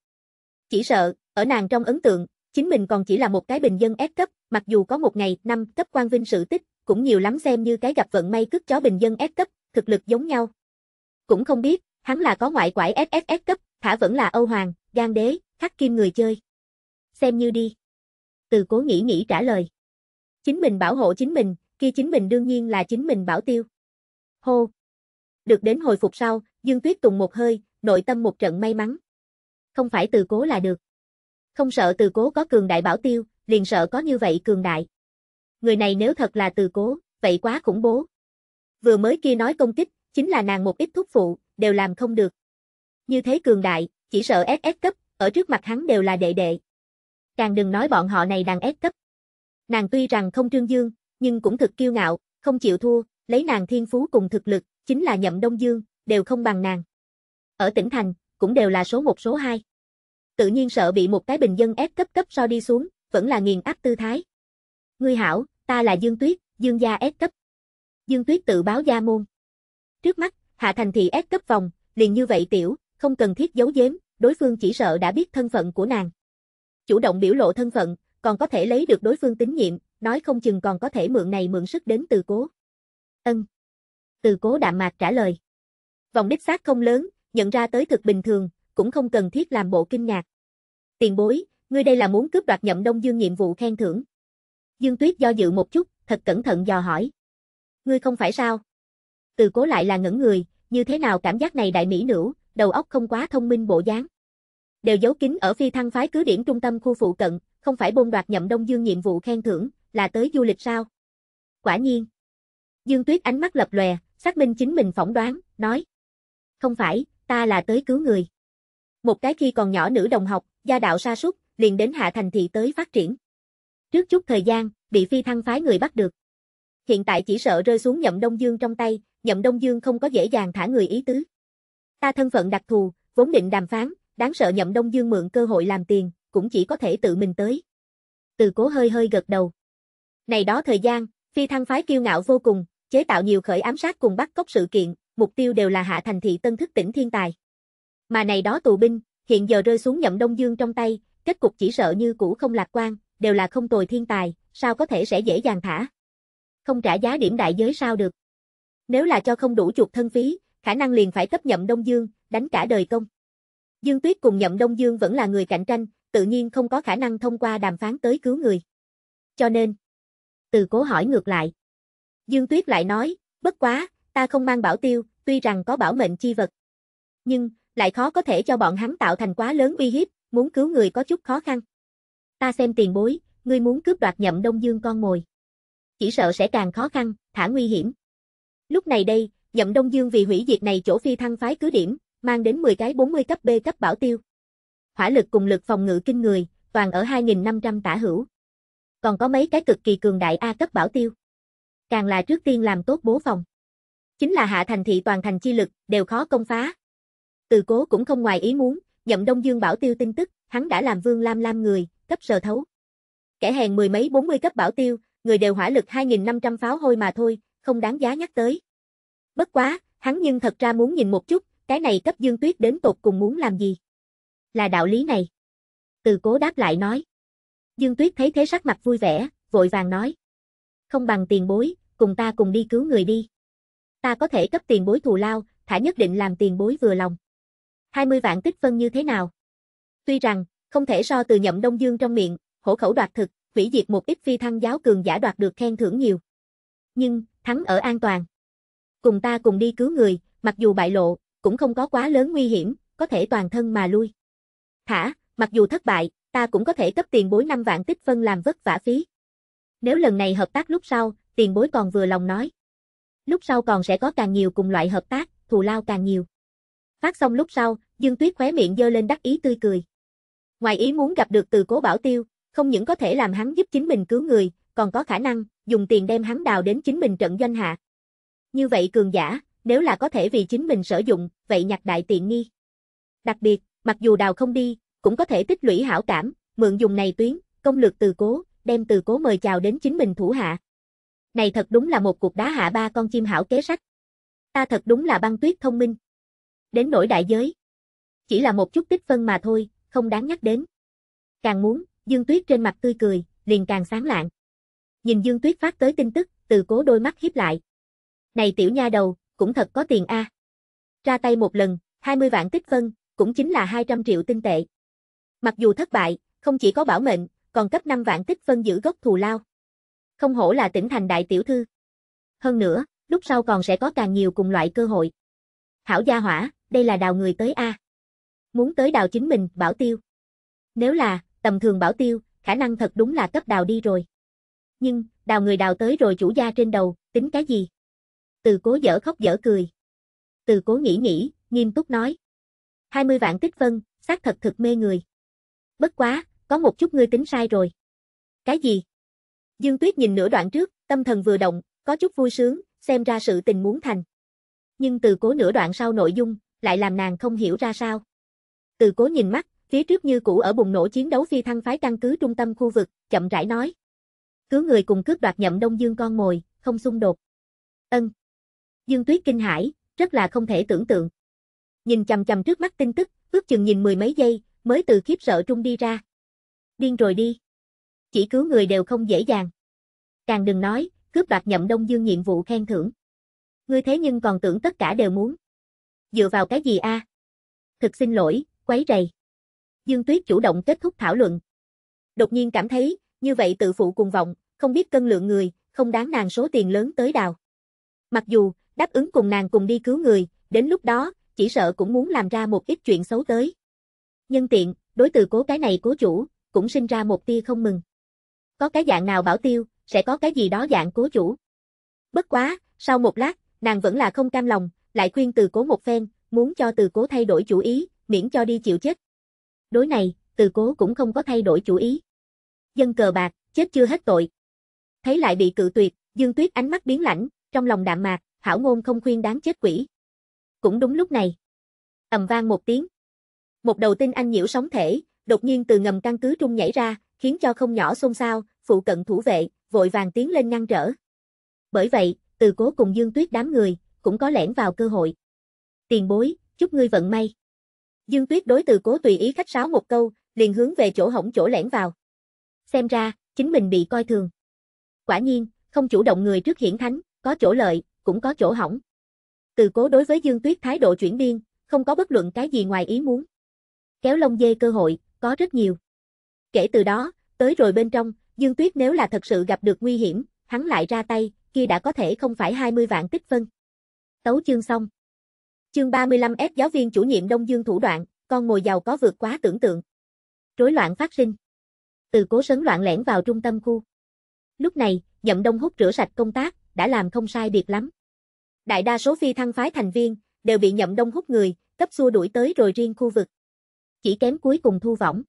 Chỉ sợ, ở nàng trong ấn tượng, chính mình còn chỉ là một cái bình dân s cấp, mặc dù có một ngày, năm cấp quan vinh sự tích, cũng nhiều lắm xem như cái gặp vận may cướp chó bình dân s cấp, thực lực giống nhau. Cũng không biết, hắn là có ngoại quải SSS cấp, thả vẫn là Âu Hoàng, gan đế, khắc kim người chơi. Xem như đi. Từ cố nghĩ nghĩ trả lời. Chính mình bảo hộ chính mình, kia chính mình đương nhiên là chính mình bảo tiêu. Hô. Được đến hồi phục sau, Dương Tuyết Tùng một hơi, nội tâm một trận may mắn. Không phải từ cố là được. Không sợ từ cố có cường đại bảo tiêu, liền sợ có như vậy cường đại. Người này nếu thật là từ cố, vậy quá khủng bố. Vừa mới kia nói công kích, chính là nàng một ít thúc phụ, đều làm không được. Như thế cường đại, chỉ sợ SS cấp, ở trước mặt hắn đều là đệ đệ. Càng đừng nói bọn họ này đang S cấp. Nàng tuy rằng không trương dương, nhưng cũng thực kiêu ngạo, không chịu thua, lấy nàng thiên phú cùng thực lực, chính là nhậm đông dương, đều không bằng nàng. Ở tỉnh thành, cũng đều là số một số hai. Tự nhiên sợ bị một cái bình dân ép cấp cấp so đi xuống, vẫn là nghiền áp tư thái. Ngươi hảo, ta là Dương Tuyết, Dương gia ép cấp. Dương Tuyết tự báo gia môn. Trước mắt, Hạ Thành thị ép cấp vòng, liền như vậy tiểu, không cần thiết giấu giếm, đối phương chỉ sợ đã biết thân phận của nàng. Chủ động biểu lộ thân phận, còn có thể lấy được đối phương tín nhiệm, nói không chừng còn có thể mượn này mượn sức đến từ cố. Ân. Từ cố đạm mạc trả lời. Vòng đích xác không lớn, nhận ra tới thực bình thường, cũng không cần thiết làm bộ kinh ngạc. Tiền bối, ngươi đây là muốn cướp đoạt nhậm đông dương nhiệm vụ khen thưởng. Dương Tuyết do dự một chút, thật cẩn thận dò hỏi. Ngươi không phải sao? Từ cố lại là ngẩn người, như thế nào cảm giác này đại mỹ nữ, đầu óc không quá thông minh bộ dáng. Đều giấu kín ở phi thăng phái cứ điểm trung tâm khu phụ cận, không phải bôn đoạt nhậm đông dương nhiệm vụ khen thưởng, là tới du lịch sao? Quả nhiên. Dương Tuyết ánh mắt lập lòe, xác minh chính mình phỏng đoán, nói. Không phải, ta là tới cứu người. Một cái khi còn nhỏ nữ đồng học, gia đạo sa sút liền đến hạ thành thị tới phát triển. Trước chút thời gian, bị phi thăng phái người bắt được. Hiện tại chỉ sợ rơi xuống nhậm đông dương trong tay, nhậm đông dương không có dễ dàng thả người ý tứ. Ta thân phận đặc thù, vốn định đàm phán, đáng sợ nhậm đông dương mượn cơ hội làm tiền, cũng chỉ có thể tự mình tới. Từ cố hơi hơi gật đầu. Này đó thời gian, phi thăng phái kiêu ngạo vô cùng, chế tạo nhiều khởi ám sát cùng bắt cóc sự kiện, mục tiêu đều là hạ thành thị tân thức tỉnh thiên tài. Mà này đó tù binh, hiện giờ rơi xuống nhậm đông dương trong tay, kết cục chỉ sợ như cũ không lạc quan, đều là không tồi thiên tài, sao có thể sẽ dễ dàng thả. Không trả giá điểm đại giới sao được. Nếu là cho không đủ chuột thân phí, khả năng liền phải cấp nhậm Đông Dương, đánh cả đời công. Dương Tuyết cùng nhậm Đông Dương vẫn là người cạnh tranh, tự nhiên không có khả năng thông qua đàm phán tới cứu người. Cho nên, từ cố hỏi ngược lại. Dương Tuyết lại nói, bất quá, ta không mang bảo tiêu, tuy rằng có bảo mệnh chi vật. Nhưng, lại khó có thể cho bọn hắn tạo thành quá lớn uy hiếp, muốn cứu người có chút khó khăn. Ta xem tiền bối, ngươi muốn cướp đoạt nhậm Đông Dương con mồi. Chỉ sợ sẽ càng khó khăn, thả nguy hiểm. Lúc này đây, nhậm Đông Dương vì hủy diệt này chỗ phi thăng phái cứ điểm, mang đến 10 cái 40 cấp B cấp bảo tiêu. Hỏa lực cùng lực phòng ngự kinh người, toàn ở 2.500 tả hữu. Còn có mấy cái cực kỳ cường đại A cấp bảo tiêu. Càng là trước tiên làm tốt bố phòng. Chính là hạ thành thị toàn thành chi lực, đều khó công phá. Từ cố cũng không ngoài ý muốn, nhậm Đông Dương bảo tiêu tin tức, hắn đã làm vương lam lam người, cấp sờ thấu. Kẻ hèn mười mấy 40 cấp bảo tiêu, người đều hỏa lực 2.500 pháo hôi mà thôi, không đáng giá nhắc tới. Bất quá, hắn nhưng thật ra muốn nhìn một chút, cái này cấp dương tuyết đến tột cùng muốn làm gì. Là đạo lý này. Từ cố đáp lại nói. Dương tuyết thấy thế sắc mặt vui vẻ, vội vàng nói. Không bằng tiền bối, cùng ta cùng đi cứu người đi. Ta có thể cấp tiền bối thù lao, thả nhất định làm tiền bối vừa lòng. 20 vạn tích phân như thế nào? Tuy rằng, không thể so từ nhậm đông dương trong miệng, hổ khẩu đoạt thực, hủy diệt một ít phi thăng giáo cường giả đoạt được khen thưởng nhiều. Nhưng, thắng ở an toàn. Cùng ta cùng đi cứu người, mặc dù bại lộ, cũng không có quá lớn nguy hiểm, có thể toàn thân mà lui. Thả, mặc dù thất bại, ta cũng có thể cấp tiền bối 5 vạn tích phân làm vất vả phí. Nếu lần này hợp tác lúc sau, tiền bối còn vừa lòng nói. Lúc sau còn sẽ có càng nhiều cùng loại hợp tác, thù lao càng nhiều. Phát xong lúc sau, Dương Tuyết khóe miệng dơ lên đắc ý tươi cười. Ngoài ý muốn gặp được từ cố bảo tiêu, không những có thể làm hắn giúp chính mình cứu người, còn có khả năng dùng tiền đem hắn đào đến chính mình trận doanh hạ. Như vậy cường giả, nếu là có thể vì chính mình sử dụng, vậy nhặt đại tiện nghi. Đặc biệt, mặc dù đào không đi, cũng có thể tích lũy hảo cảm, mượn dùng này tuyến, công lược từ cố, đem từ cố mời chào đến chính mình thủ hạ. Này thật đúng là một cuộc đá hạ ba con chim hảo kế sách. Ta thật đúng là băng tuyết thông minh. Đến nỗi đại giới. Chỉ là một chút tích phân mà thôi, không đáng nhắc đến. Càng muốn, Dương Tuyết trên mặt tươi cười, liền càng sáng lạng. Nhìn Dương Tuyết phát tới tin tức, từ cố đôi mắt hiếp lại. Này tiểu nha đầu, cũng thật có tiền a. Ra tay một lần, 20 vạn tích phân, cũng chính là 200 triệu tinh tệ. Mặc dù thất bại, không chỉ có bảo mệnh, còn cấp 5 vạn tích phân giữ gốc thù lao. Không hổ là tỉnh thành đại tiểu thư. Hơn nữa, lúc sau còn sẽ có càng nhiều cùng loại cơ hội. Hảo gia hỏa, đây là đào người tới A. Muốn tới đào chính mình, bảo tiêu. Nếu là, tầm thường bảo tiêu, khả năng thật đúng là cấp đào đi rồi. Nhưng, đào người đào tới rồi chủ gia trên đầu, tính cái gì? Từ cố dở khóc dở cười. Từ cố nghĩ nghĩ, nghiêm túc nói. 20 vạn tích phân, xác thật thực mê người. Bất quá, có một chút ngươi tính sai rồi. Cái gì? Dương Tuyết nhìn nửa đoạn trước, tâm thần vừa động, có chút vui sướng, xem ra sự tình muốn thành. Nhưng từ cố nửa đoạn sau nội dung, lại làm nàng không hiểu ra sao. Từ cố nhìn mắt, phía trước như cũ ở bùng nổ chiến đấu phi thăng phái căn cứ trung tâm khu vực, chậm rãi nói. Cứu người cùng cướp đoạt nhậm đông dương con mồi, không xung đột. Ân. Dương Tuyết kinh hãi, rất là không thể tưởng tượng. Nhìn chầm chầm trước mắt tin tức, ước chừng nhìn mười mấy giây, mới từ khiếp sợ trung đi ra. Điên rồi đi. Chỉ cứu người đều không dễ dàng. Càng đừng nói, cướp đoạt nhậm đông dương nhiệm vụ khen thưởng. Ngươi thế nhưng còn tưởng tất cả đều muốn. Dựa vào cái gì a? Thực xin lỗi, quấy rầy. Dương Tuyết chủ động kết thúc thảo luận. Đột nhiên cảm thấy, như vậy tự phụ cùng vọng, không biết cân lượng người, không đáng nàng số tiền lớn tới đào. Mặc dù, đáp ứng cùng nàng cùng đi cứu người, đến lúc đó, chỉ sợ cũng muốn làm ra một ít chuyện xấu tới. Nhân tiện, đối từ cố cái này cố chủ, cũng sinh ra một tia không mừng. Có cái dạng nào bảo tiêu, sẽ có cái gì đó dạng cố chủ. Bất quá, sau một lát, nàng vẫn là không cam lòng, lại khuyên từ cố một phen, muốn cho từ cố thay đổi chủ ý, miễn cho đi chịu chết. Đối này, từ cố cũng không có thay đổi chủ ý. Dân cờ bạc, chết chưa hết tội. Thấy lại bị cự tuyệt, Dương Tuyết ánh mắt biến lãnh, trong lòng đạm mạc, hảo ngôn không khuyên đáng chết quỷ. Cũng đúng lúc này. ầm vang một tiếng. Một đầu tinh anh nhiễu sóng thể, đột nhiên từ ngầm căn cứ trung nhảy ra, khiến cho không nhỏ xôn xao, phụ cận thủ vệ, vội vàng tiến lên ngăn trở. Bởi vậy, từ cố cùng Dương Tuyết đám người, cũng có lẻn vào cơ hội. Tiền bối, chúc ngươi vận may. Dương Tuyết đối từ cố tùy ý khách sáo một câu, liền hướng về chỗ hổng chỗ lẻn vào. Xem ra, chính mình bị coi thường. Quả nhiên, không chủ động người trước hiển thánh, có chỗ lợi, cũng có chỗ hỏng. Từ cố đối với Dương Tuyết thái độ chuyển biên, không có bất luận cái gì ngoài ý muốn. Kéo lông dê cơ hội, có rất nhiều. Kể từ đó, tới rồi bên trong, Dương Tuyết nếu là thật sự gặp được nguy hiểm, hắn lại ra tay, kia đã có thể không phải 20 vạn tích phân. Tấu chương xong. Chương 35S giáo viên chủ nhiệm Đông Dương thủ đoạn, con mồi giàu có vượt quá tưởng tượng. Rối loạn phát sinh. Từ cố sấn loạn lẻn vào trung tâm khu. Lúc này, nhậm đông hút rửa sạch công tác, đã làm không sai biệt lắm. Đại đa số phi thăng phái thành viên, đều bị nhậm đông hút người, cấp xua đuổi tới rồi riêng khu vực. Chỉ kém cuối cùng thu võng.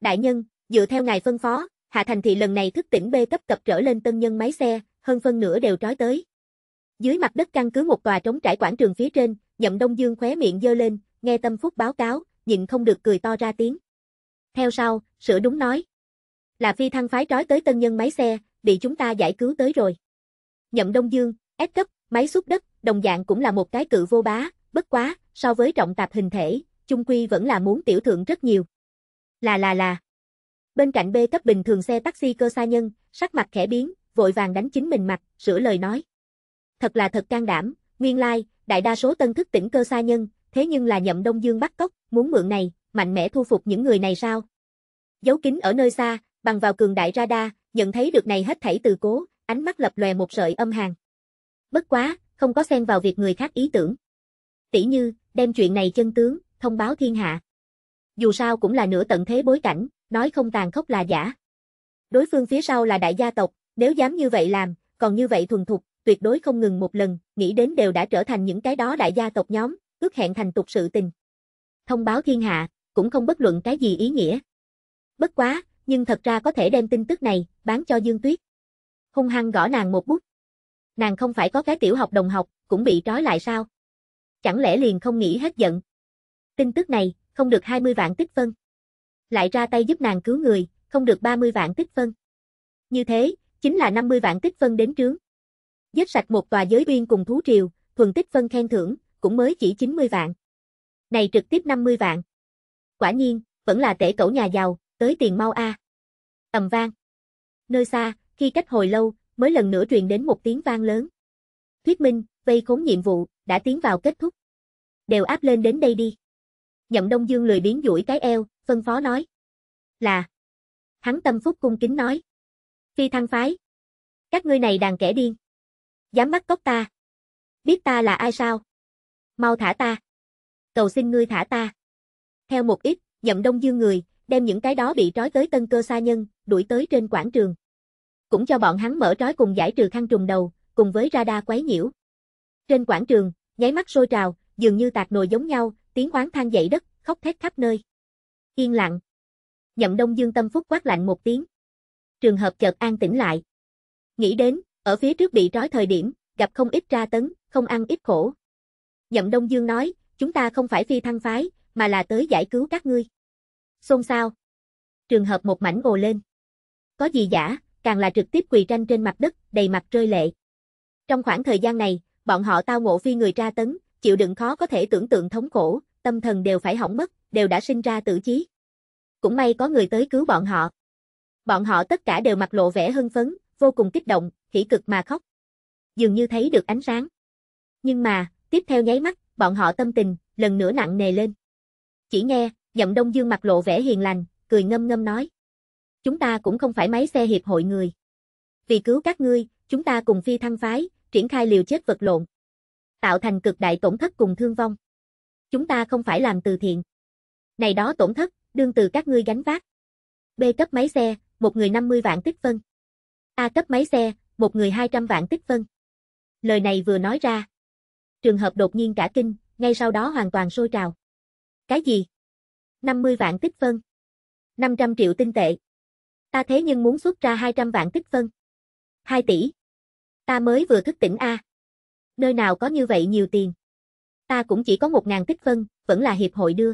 Đại nhân, dựa theo ngài phân phó, Hạ Thành Thị lần này thức tỉnh B cấp cập trở lên tân nhân máy xe, hơn phân nửa đều trói tới. Dưới mặt đất căn cứ một tòa trống trải quảng trường phía trên, Nhậm Đông Dương khóe miệng dơ lên, nghe Tâm Phúc báo cáo, nhịn không được cười to ra tiếng. Theo sau, sửa đúng nói. Là phi thăng phái trói tới tân nhân máy xe, bị chúng ta giải cứu tới rồi. Nhậm Đông Dương, S cấp, máy xúc đất, đồng dạng cũng là một cái cự vô bá, bất quá, so với trọng tạp hình thể, chung quy vẫn là muốn tiểu thượng rất nhiều. Là là là. Bên cạnh B cấp bình thường xe taxi cơ xa nhân, sắc mặt khẽ biến, vội vàng đánh chính mình mặt, sửa lời nói. Thật là thật can đảm, nguyên lai, like, đại đa số tân thức tỉnh cơ sa nhân, thế nhưng là nhậm Đông Dương bắt cóc, muốn mượn này, mạnh mẽ thu phục những người này sao? Giấu kín ở nơi xa, bằng vào cường đại radar, nhận thấy được này hết thảy từ cố, ánh mắt lập lòe một sợi âm hàn. Bất quá, không có xen vào việc người khác ý tưởng. Tỷ như, đem chuyện này chân tướng, thông báo thiên hạ. Dù sao cũng là nửa tận thế bối cảnh, nói không tàn khốc là giả. Đối phương phía sau là đại gia tộc, nếu dám như vậy làm, còn như vậy thuần thục, tuyệt đối không ngừng một lần, nghĩ đến đều đã trở thành những cái đó đại gia tộc nhóm, ước hẹn thành tục sự tình. Thông báo thiên hạ, cũng không bất luận cái gì ý nghĩa. Bất quá, nhưng thật ra có thể đem tin tức này, bán cho Dương Tuyết. Hung hăng gõ nàng một bút. Nàng không phải có cái tiểu học đồng học, cũng bị trói lại sao? Chẳng lẽ liền không nghĩ hết giận? Tin tức này, không được 20 vạn tích phân. Lại ra tay giúp nàng cứu người, không được 30 vạn tích phân. Như thế, chính là 50 vạn tích phân đến trướng. Giết sạch một tòa giới biên cùng thú triều, thuần tích phân khen thưởng, cũng mới chỉ 90 vạn. Này trực tiếp 50 vạn. Quả nhiên, vẫn là tể cẩu nhà giàu, tới tiền mau a. Ầm vang. Nơi xa, khi cách hồi lâu, mới lần nữa truyền đến một tiếng vang lớn. Thuyết minh, vây khốn nhiệm vụ, đã tiến vào kết thúc. Đều áp lên đến đây đi. Nhậm Đông Dương lười biến duỗi cái eo, phân phó nói. Là. Hắn tâm phúc cung kính nói. Phi thăng phái. Các ngươi này đàn kẻ điên. Dám bắt cóc ta. Biết ta là ai sao? Mau thả ta. Cầu xin ngươi thả ta. Theo một ít, nhậm đông dương người, đem những cái đó bị trói tới tân cơ sa nhân, đuổi tới trên quảng trường. Cũng cho bọn hắn mở trói cùng giải trừ khăn trùng đầu, cùng với radar quấy nhiễu. Trên quảng trường, nháy mắt sôi trào, dường như tạc nồi giống nhau, tiếng oán than dậy đất, khóc thét khắp nơi. Yên lặng. Nhậm Đông Dương tâm phúc quát lạnh một tiếng. Trường hợp chợt an tĩnh lại. Nghĩ đến, ở phía trước bị trói thời điểm, gặp không ít tra tấn, không ăn ít khổ. Nhậm Đông Dương nói, chúng ta không phải phi thăng phái, mà là tới giải cứu các ngươi. Xôn xao. Trường hợp một mảnh ồ lên. Có gì giả, càng là trực tiếp quỳ tranh trên mặt đất, đầy mặt rơi lệ. Trong khoảng thời gian này, bọn họ tao ngộ phi người tra tấn, chịu đựng khó có thể tưởng tượng thống khổ, tâm thần đều phải hỏng mất, đều đã sinh ra tử chí. Cũng may có người tới cứu bọn họ. Bọn họ tất cả đều mặt lộ vẻ hưng phấn, vô cùng kích động, hỉ cực mà khóc. Dường như thấy được ánh sáng. Nhưng mà, tiếp theo nháy mắt, bọn họ tâm tình, lần nữa nặng nề lên. Chỉ nghe, Nhậm Đông Dương mặt lộ vẻ hiền lành, cười ngâm ngâm nói. Chúng ta cũng không phải máy xe hiệp hội người. Vì cứu các ngươi, chúng ta cùng phi thăng phái, triển khai liều chết vật lộn. Tạo thành cực đại tổn thất cùng thương vong. Chúng ta không phải làm từ thiện. Này đó tổn thất, đương từ các ngươi gánh vác. B cấp máy xe, một người 50 vạn tích phân. A cấp máy xe, một người 200 vạn tích phân. Lời này vừa nói ra. Trường hợp đột nhiên cả kinh, ngay sau đó hoàn toàn sôi trào. Cái gì? 50 vạn tích phân. 500 triệu tinh tệ. Ta thế nhưng muốn xuất ra 200 vạn tích phân. 2 tỷ. Ta mới vừa thức tỉnh A. Nơi nào có như vậy nhiều tiền. Ta cũng chỉ có 1.000 tích phân, vẫn là hiệp hội đưa.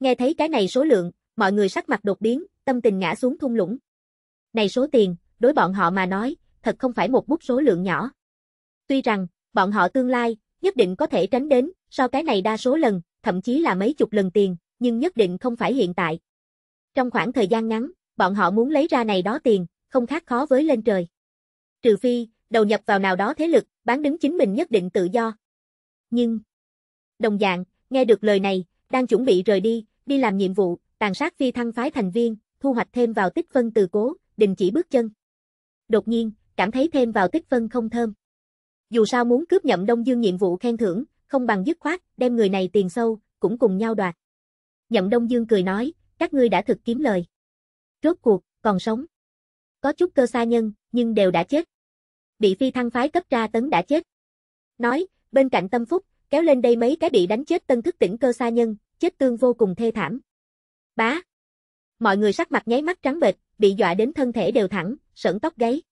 Nghe thấy cái này số lượng, mọi người sắc mặt đột biến, tâm tình ngã xuống thung lũng. Này số tiền, đối bọn họ mà nói, thật không phải một bút số lượng nhỏ. Tuy rằng, bọn họ tương lai, nhất định có thể tránh đến, sau cái này đa số lần, thậm chí là mấy chục lần tiền, nhưng nhất định không phải hiện tại. Trong khoảng thời gian ngắn, bọn họ muốn lấy ra này đó tiền, không khác khó với lên trời. Trừ phi, đầu nhập vào nào đó thế lực, bán đứng chính mình nhất định tự do. Nhưng, đồng dạng, nghe được lời này, đang chuẩn bị rời đi, đi làm nhiệm vụ, tàn sát phi thăng phái thành viên, thu hoạch thêm vào tích phân từ cố, đình chỉ bước chân. Đột nhiên, cảm thấy thêm vào tích phân không thơm. Dù sao muốn cướp nhậm Đông Dương nhiệm vụ khen thưởng, không bằng dứt khoát, đem người này tiền sâu, cũng cùng nhau đoạt. Nhậm Đông Dương cười nói, các ngươi đã thực kiếm lời. Rốt cuộc, còn sống. Có chút cơ sa nhân, nhưng đều đã chết. Bị phi thăng phái cấp tra tấn đã chết. Nói, bên cạnh tâm phúc, kéo lên đây mấy cái bị đánh chết tân thức tỉnh cơ sa nhân, chết tương vô cùng thê thảm. Bá. Mọi người sắc mặt nháy mắt trắng bệch, bị dọa đến thân thể đều thẳng, sởn tóc gáy.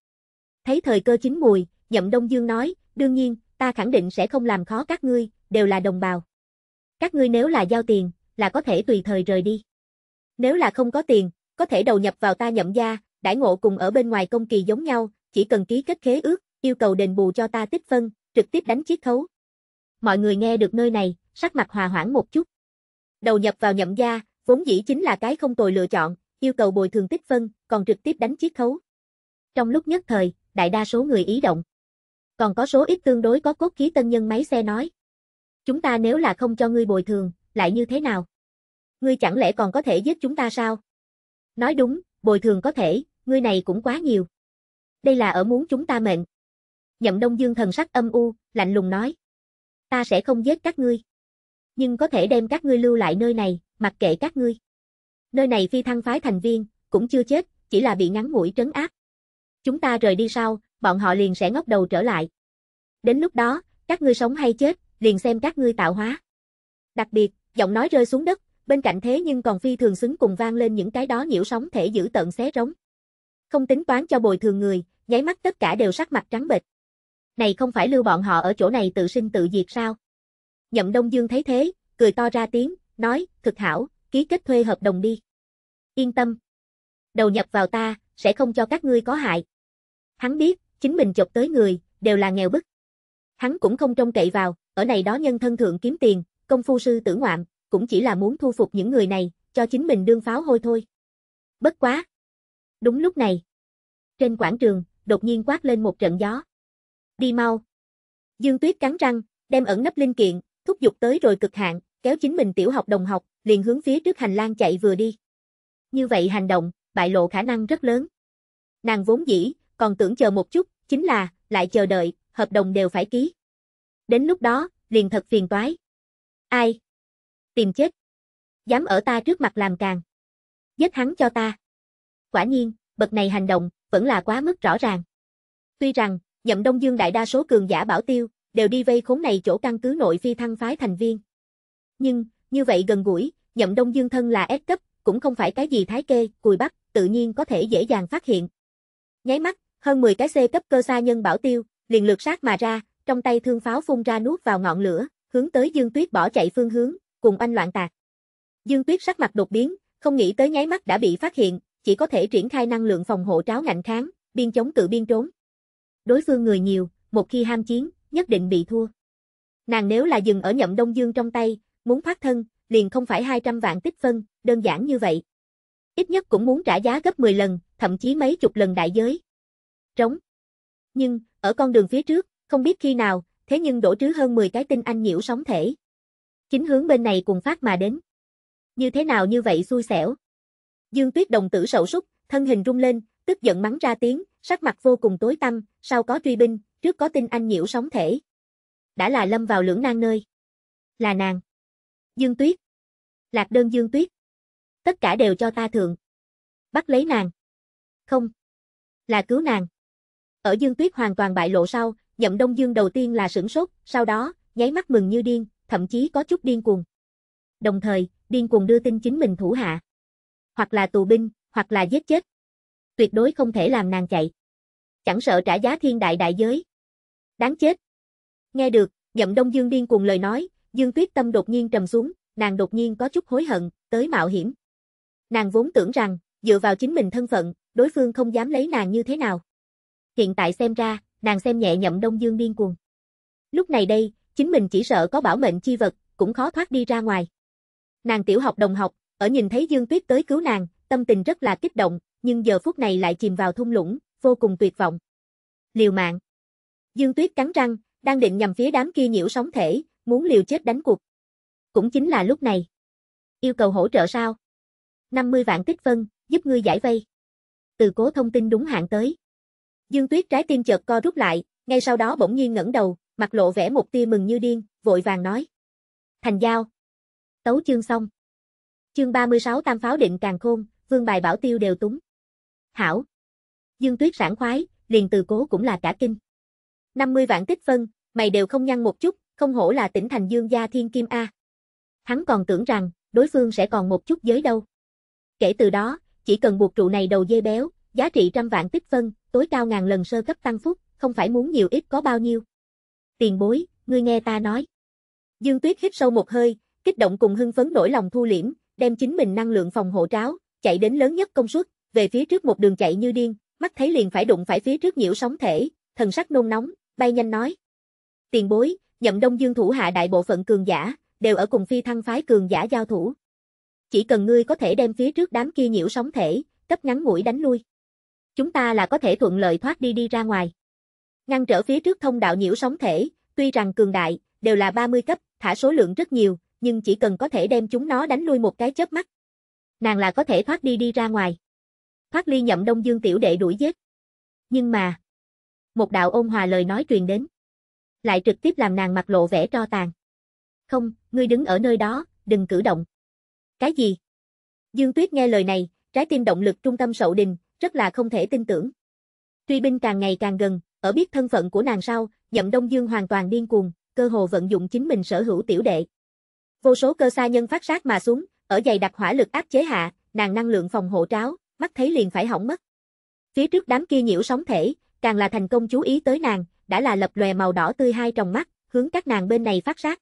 Thấy thời cơ chín mùi, Nhậm Đông Dương nói, đương nhiên, ta khẳng định sẽ không làm khó các ngươi, đều là đồng bào. Các ngươi nếu là giao tiền, là có thể tùy thời rời đi. Nếu là không có tiền, có thể đầu nhập vào ta nhậm gia, đãi ngộ cùng ở bên ngoài công kỳ giống nhau, chỉ cần ký kết khế ước, yêu cầu đền bù cho ta tích phân, trực tiếp đánh chiết khấu. Mọi người nghe được nơi này, sắc mặt hòa hoãn một chút. Đầu nhập vào nhậm gia, vốn dĩ chính là cái không tồi lựa chọn, yêu cầu bồi thường tích phân, còn trực tiếp đánh chiết khấu. Trong lúc nhất thời, đại đa số người ý động. Còn có số ít tương đối có cốt khí tân nhân máy xe nói. Chúng ta nếu là không cho ngươi bồi thường, lại như thế nào? Ngươi chẳng lẽ còn có thể giết chúng ta sao? Nói đúng, bồi thường có thể, ngươi này cũng quá nhiều. Đây là ở muốn chúng ta mệnh. Nhậm Đông Dương thần sắc âm u, lạnh lùng nói. Ta sẽ không giết các ngươi. Nhưng có thể đem các ngươi lưu lại nơi này, mặc kệ các ngươi. Nơi này phi thăng phái thành viên, cũng chưa chết, chỉ là bị ngắn mũi trấn áp. Chúng ta rời đi sau, bọn họ liền sẽ ngóc đầu trở lại. Đến lúc đó, các ngươi sống hay chết, liền xem các ngươi tạo hóa. Đặc biệt, giọng nói rơi xuống đất, bên cạnh thế nhưng còn phi thường xứng cùng vang lên những cái đó nhiễu sóng thể giữ tận xé rống. Không tính toán cho bồi thường người, nháy mắt tất cả đều sắc mặt trắng bệch. Này không phải lưu bọn họ ở chỗ này tự sinh tự diệt sao? Nhậm Đông Dương thấy thế, cười to ra tiếng, nói, thực hảo, ký kết thuê hợp đồng đi. Yên tâm. Đầu nhập vào ta, sẽ không cho các ngươi có hại. Hắn biết, chính mình chọc tới người, đều là nghèo bức. Hắn cũng không trông cậy vào, ở này đó nhân thân thượng kiếm tiền, công phu sư tử ngoạm, cũng chỉ là muốn thu phục những người này, cho chính mình đương pháo hôi thôi. Bất quá. Đúng lúc này. Trên quảng trường, đột nhiên quát lên một trận gió. Đi mau. Dương Tuyết cắn răng, đem ẩn nấp linh kiện, thúc giục tới rồi cực hạn, kéo chính mình tiểu học đồng học, liền hướng phía trước hành lang chạy vừa đi. Như vậy hành động, bại lộ khả năng rất lớn. Nàng vốn dĩ, còn tưởng chờ một chút, chính là, lại chờ đợi, hợp đồng đều phải ký. Đến lúc đó, liền thật phiền toái. Ai? Tìm chết. Dám ở ta trước mặt làm càng. Giết hắn cho ta. Quả nhiên, bậc này hành động, vẫn là quá mức rõ ràng. Tuy rằng, nhậm Đông Dương đại đa số cường giả bảo tiêu, đều đi vây khốn này chỗ căn cứ nội phi thăng phái thành viên. Nhưng, như vậy gần gũi, nhậm Đông Dương thân là S cấp, cũng không phải cái gì thái kê, cùi bắt, tự nhiên có thể dễ dàng phát hiện. Nháy mắt, hơn 10 cái C cấp cơ sa nhân bảo tiêu, liền lượt sát mà ra, trong tay thương pháo phun ra nuốt vào ngọn lửa, hướng tới Dương Tuyết bỏ chạy phương hướng, cùng anh loạn tạc. Dương Tuyết sắc mặt đột biến, không nghĩ tới nháy mắt đã bị phát hiện, chỉ có thể triển khai năng lượng phòng hộ tráo ngạnh kháng, biên chống cự biên trốn. Đối phương người nhiều, một khi ham chiến, nhất định bị thua. Nàng nếu là dừng ở nhậm đông dương trong tay, muốn thoát thân, liền không phải 200 vạn tích phân, đơn giản như vậy. Ít nhất cũng muốn trả giá gấp 10 lần, thậm chí mấy chục lần đại giới. Trống. Nhưng, ở con đường phía trước, không biết khi nào, thế nhưng đổ trứ hơn 10 cái tinh anh nhiễu sóng thể. Chính hướng bên này cùng phát mà đến. Như thế nào như vậy xui xẻo. Dương Tuyết đồng tử sậu súc, thân hình rung lên, tức giận mắng ra tiếng, sắc mặt vô cùng tối tăm, sau có truy binh, trước có tinh anh nhiễu sóng thể. Đã là lâm vào lưỡng nan nơi. Là nàng. Dương Tuyết. Lạc đơn Dương Tuyết. Tất cả đều cho ta thượng. Bắt lấy nàng. Không. Là cứu nàng. Ở Dương Tuyết hoàn toàn bại lộ sau, nhậm Đông Dương đầu tiên là sửng sốt, sau đó, nháy mắt mừng như điên, thậm chí có chút điên cuồng. Đồng thời, điên cuồng đưa tin chính mình thủ hạ. Hoặc là tù binh, hoặc là giết chết. Tuyệt đối không thể làm nàng chạy. Chẳng sợ trả giá thiên đại đại giới. Đáng chết. Nghe được, nhậm Đông Dương điên cuồng lời nói, Dương Tuyết tâm đột nhiên trầm xuống, nàng đột nhiên có chút hối hận, tới mạo hiểm. Nàng vốn tưởng rằng, dựa vào chính mình thân phận, đối phương không dám lấy nàng như thế nào. Hiện tại xem ra, nàng xem nhẹ nhậm Đông Dương điên cuồng. Lúc này đây, chính mình chỉ sợ có bảo mệnh chi vật, cũng khó thoát đi ra ngoài. Nàng tiểu học đồng học, ở nhìn thấy Dương Tuyết tới cứu nàng, tâm tình rất là kích động, nhưng giờ phút này lại chìm vào thung lũng, vô cùng tuyệt vọng. Liều mạng. Dương Tuyết cắn răng, đang định nhằm phía đám kia nhiễu sóng thể, muốn liều chết đánh cuộc. Cũng chính là lúc này. Yêu cầu hỗ trợ sao? 50 vạn tích phân, giúp ngươi giải vây. Từ cố thông tin đúng hạn tới. Dương Tuyết trái tim chợt co rút lại, ngay sau đó bỗng nhiên ngẩng đầu, mặt lộ vẻ một tia mừng như điên, vội vàng nói. Thành giao. Tấu chương xong. Chương 36 tam pháo định càng khôn, vương bài bảo tiêu đều túng. Hảo. Dương Tuyết sảng khoái, liền từ cố cũng là cả kinh. 50 vạn tích phân, mày đều không nhăn một chút, không hổ là tỉnh thành Dương gia thiên kim A. Hắn còn tưởng rằng, đối phương sẽ còn một chút giới đâu. Kể từ đó, chỉ cần buộc trụ này đầu dê béo, giá trị trăm vạn tích phân, tối cao ngàn lần sơ cấp tăng phúc, không phải muốn nhiều ít có bao nhiêu. Tiền bối, ngươi nghe ta nói. Dương Tuyết hít sâu một hơi, kích động cùng hưng phấn nổi lòng thu liễm, đem chính mình năng lượng phòng hộ tráo, chạy đến lớn nhất công suất, về phía trước một đường chạy như điên, mắt thấy liền phải đụng phải phía trước nhiễu sóng thể, thần sắc nôn nóng, bay nhanh nói. Tiền bối, nhậm đông dương thủ hạ đại bộ phận cường giả, đều ở cùng phi thăng phái cường giả giao thủ. Chỉ cần ngươi có thể đem phía trước đám kia nhiễu sóng thể, cấp ngắn mũi đánh lui. Chúng ta là có thể thuận lợi thoát đi đi ra ngoài. Ngăn trở phía trước thông đạo nhiễu sóng thể, tuy rằng cường đại, đều là 30 cấp, thả số lượng rất nhiều, nhưng chỉ cần có thể đem chúng nó đánh lui một cái chớp mắt. Nàng là có thể thoát đi đi ra ngoài. Thoát ly nhậm đông dương tiểu đệ đuổi giết. Nhưng mà, một đạo ôn hòa lời nói truyền đến. Lại trực tiếp làm nàng mặt lộ vẻ tro tàn. Không, ngươi đứng ở nơi đó, đừng cử động. Cái gì? Dương Tuyết nghe lời này, trái tim động lực trung tâm sậu đình, rất là không thể tin tưởng. Truy binh càng ngày càng gần, ở biết thân phận của nàng sau, Nhậm Đông Dương hoàn toàn điên cuồng, cơ hồ vận dụng chính mình sở hữu tiểu đệ. Vô số cơ sa nhân phát sát mà xuống, ở dày đặc hỏa lực áp chế hạ, nàng năng lượng phòng hộ tráo, mắt thấy liền phải hỏng mất. Phía trước đám kia nhiễu sóng thể, càng là thành công chú ý tới nàng, đã là lập lòe màu đỏ tươi hai trong mắt, hướng các nàng bên này phát sát.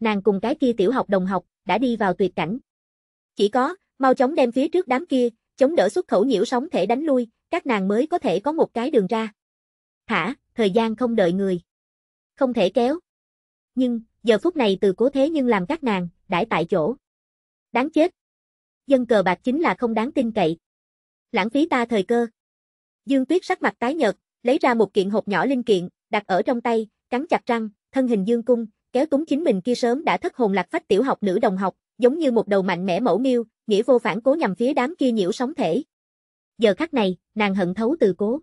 Nàng cùng cái kia tiểu học đồng học, đã đi vào tuyệt cảnh. Chỉ có, Mau chóng đem phía trước đám kia, chống đỡ xuất khẩu nhiễu sóng thể đánh lui, các nàng mới có thể có một cái đường ra. Thả, thời gian không đợi người. Không thể kéo. Nhưng, giờ phút này từ cố thế nhưng làm các nàng, đãi tại chỗ. Đáng chết. Dân cờ bạc chính là không đáng tin cậy. Lãng phí ta thời cơ. Dương Tuyết sắc mặt tái nhợt, lấy ra một kiện hộp nhỏ linh kiện, đặt ở trong tay, cắn chặt răng, thân hình dương cung, kéo túng chính mình kia sớm đã thất hồn lạc phách tiểu học nữ đồng học, giống như một đầu mạnh mẽ mẫu miêu, nghĩa vô phản cố nhằm phía đám kia nhiễu sóng thể. Giờ khắc này, nàng hận thấu từ cố.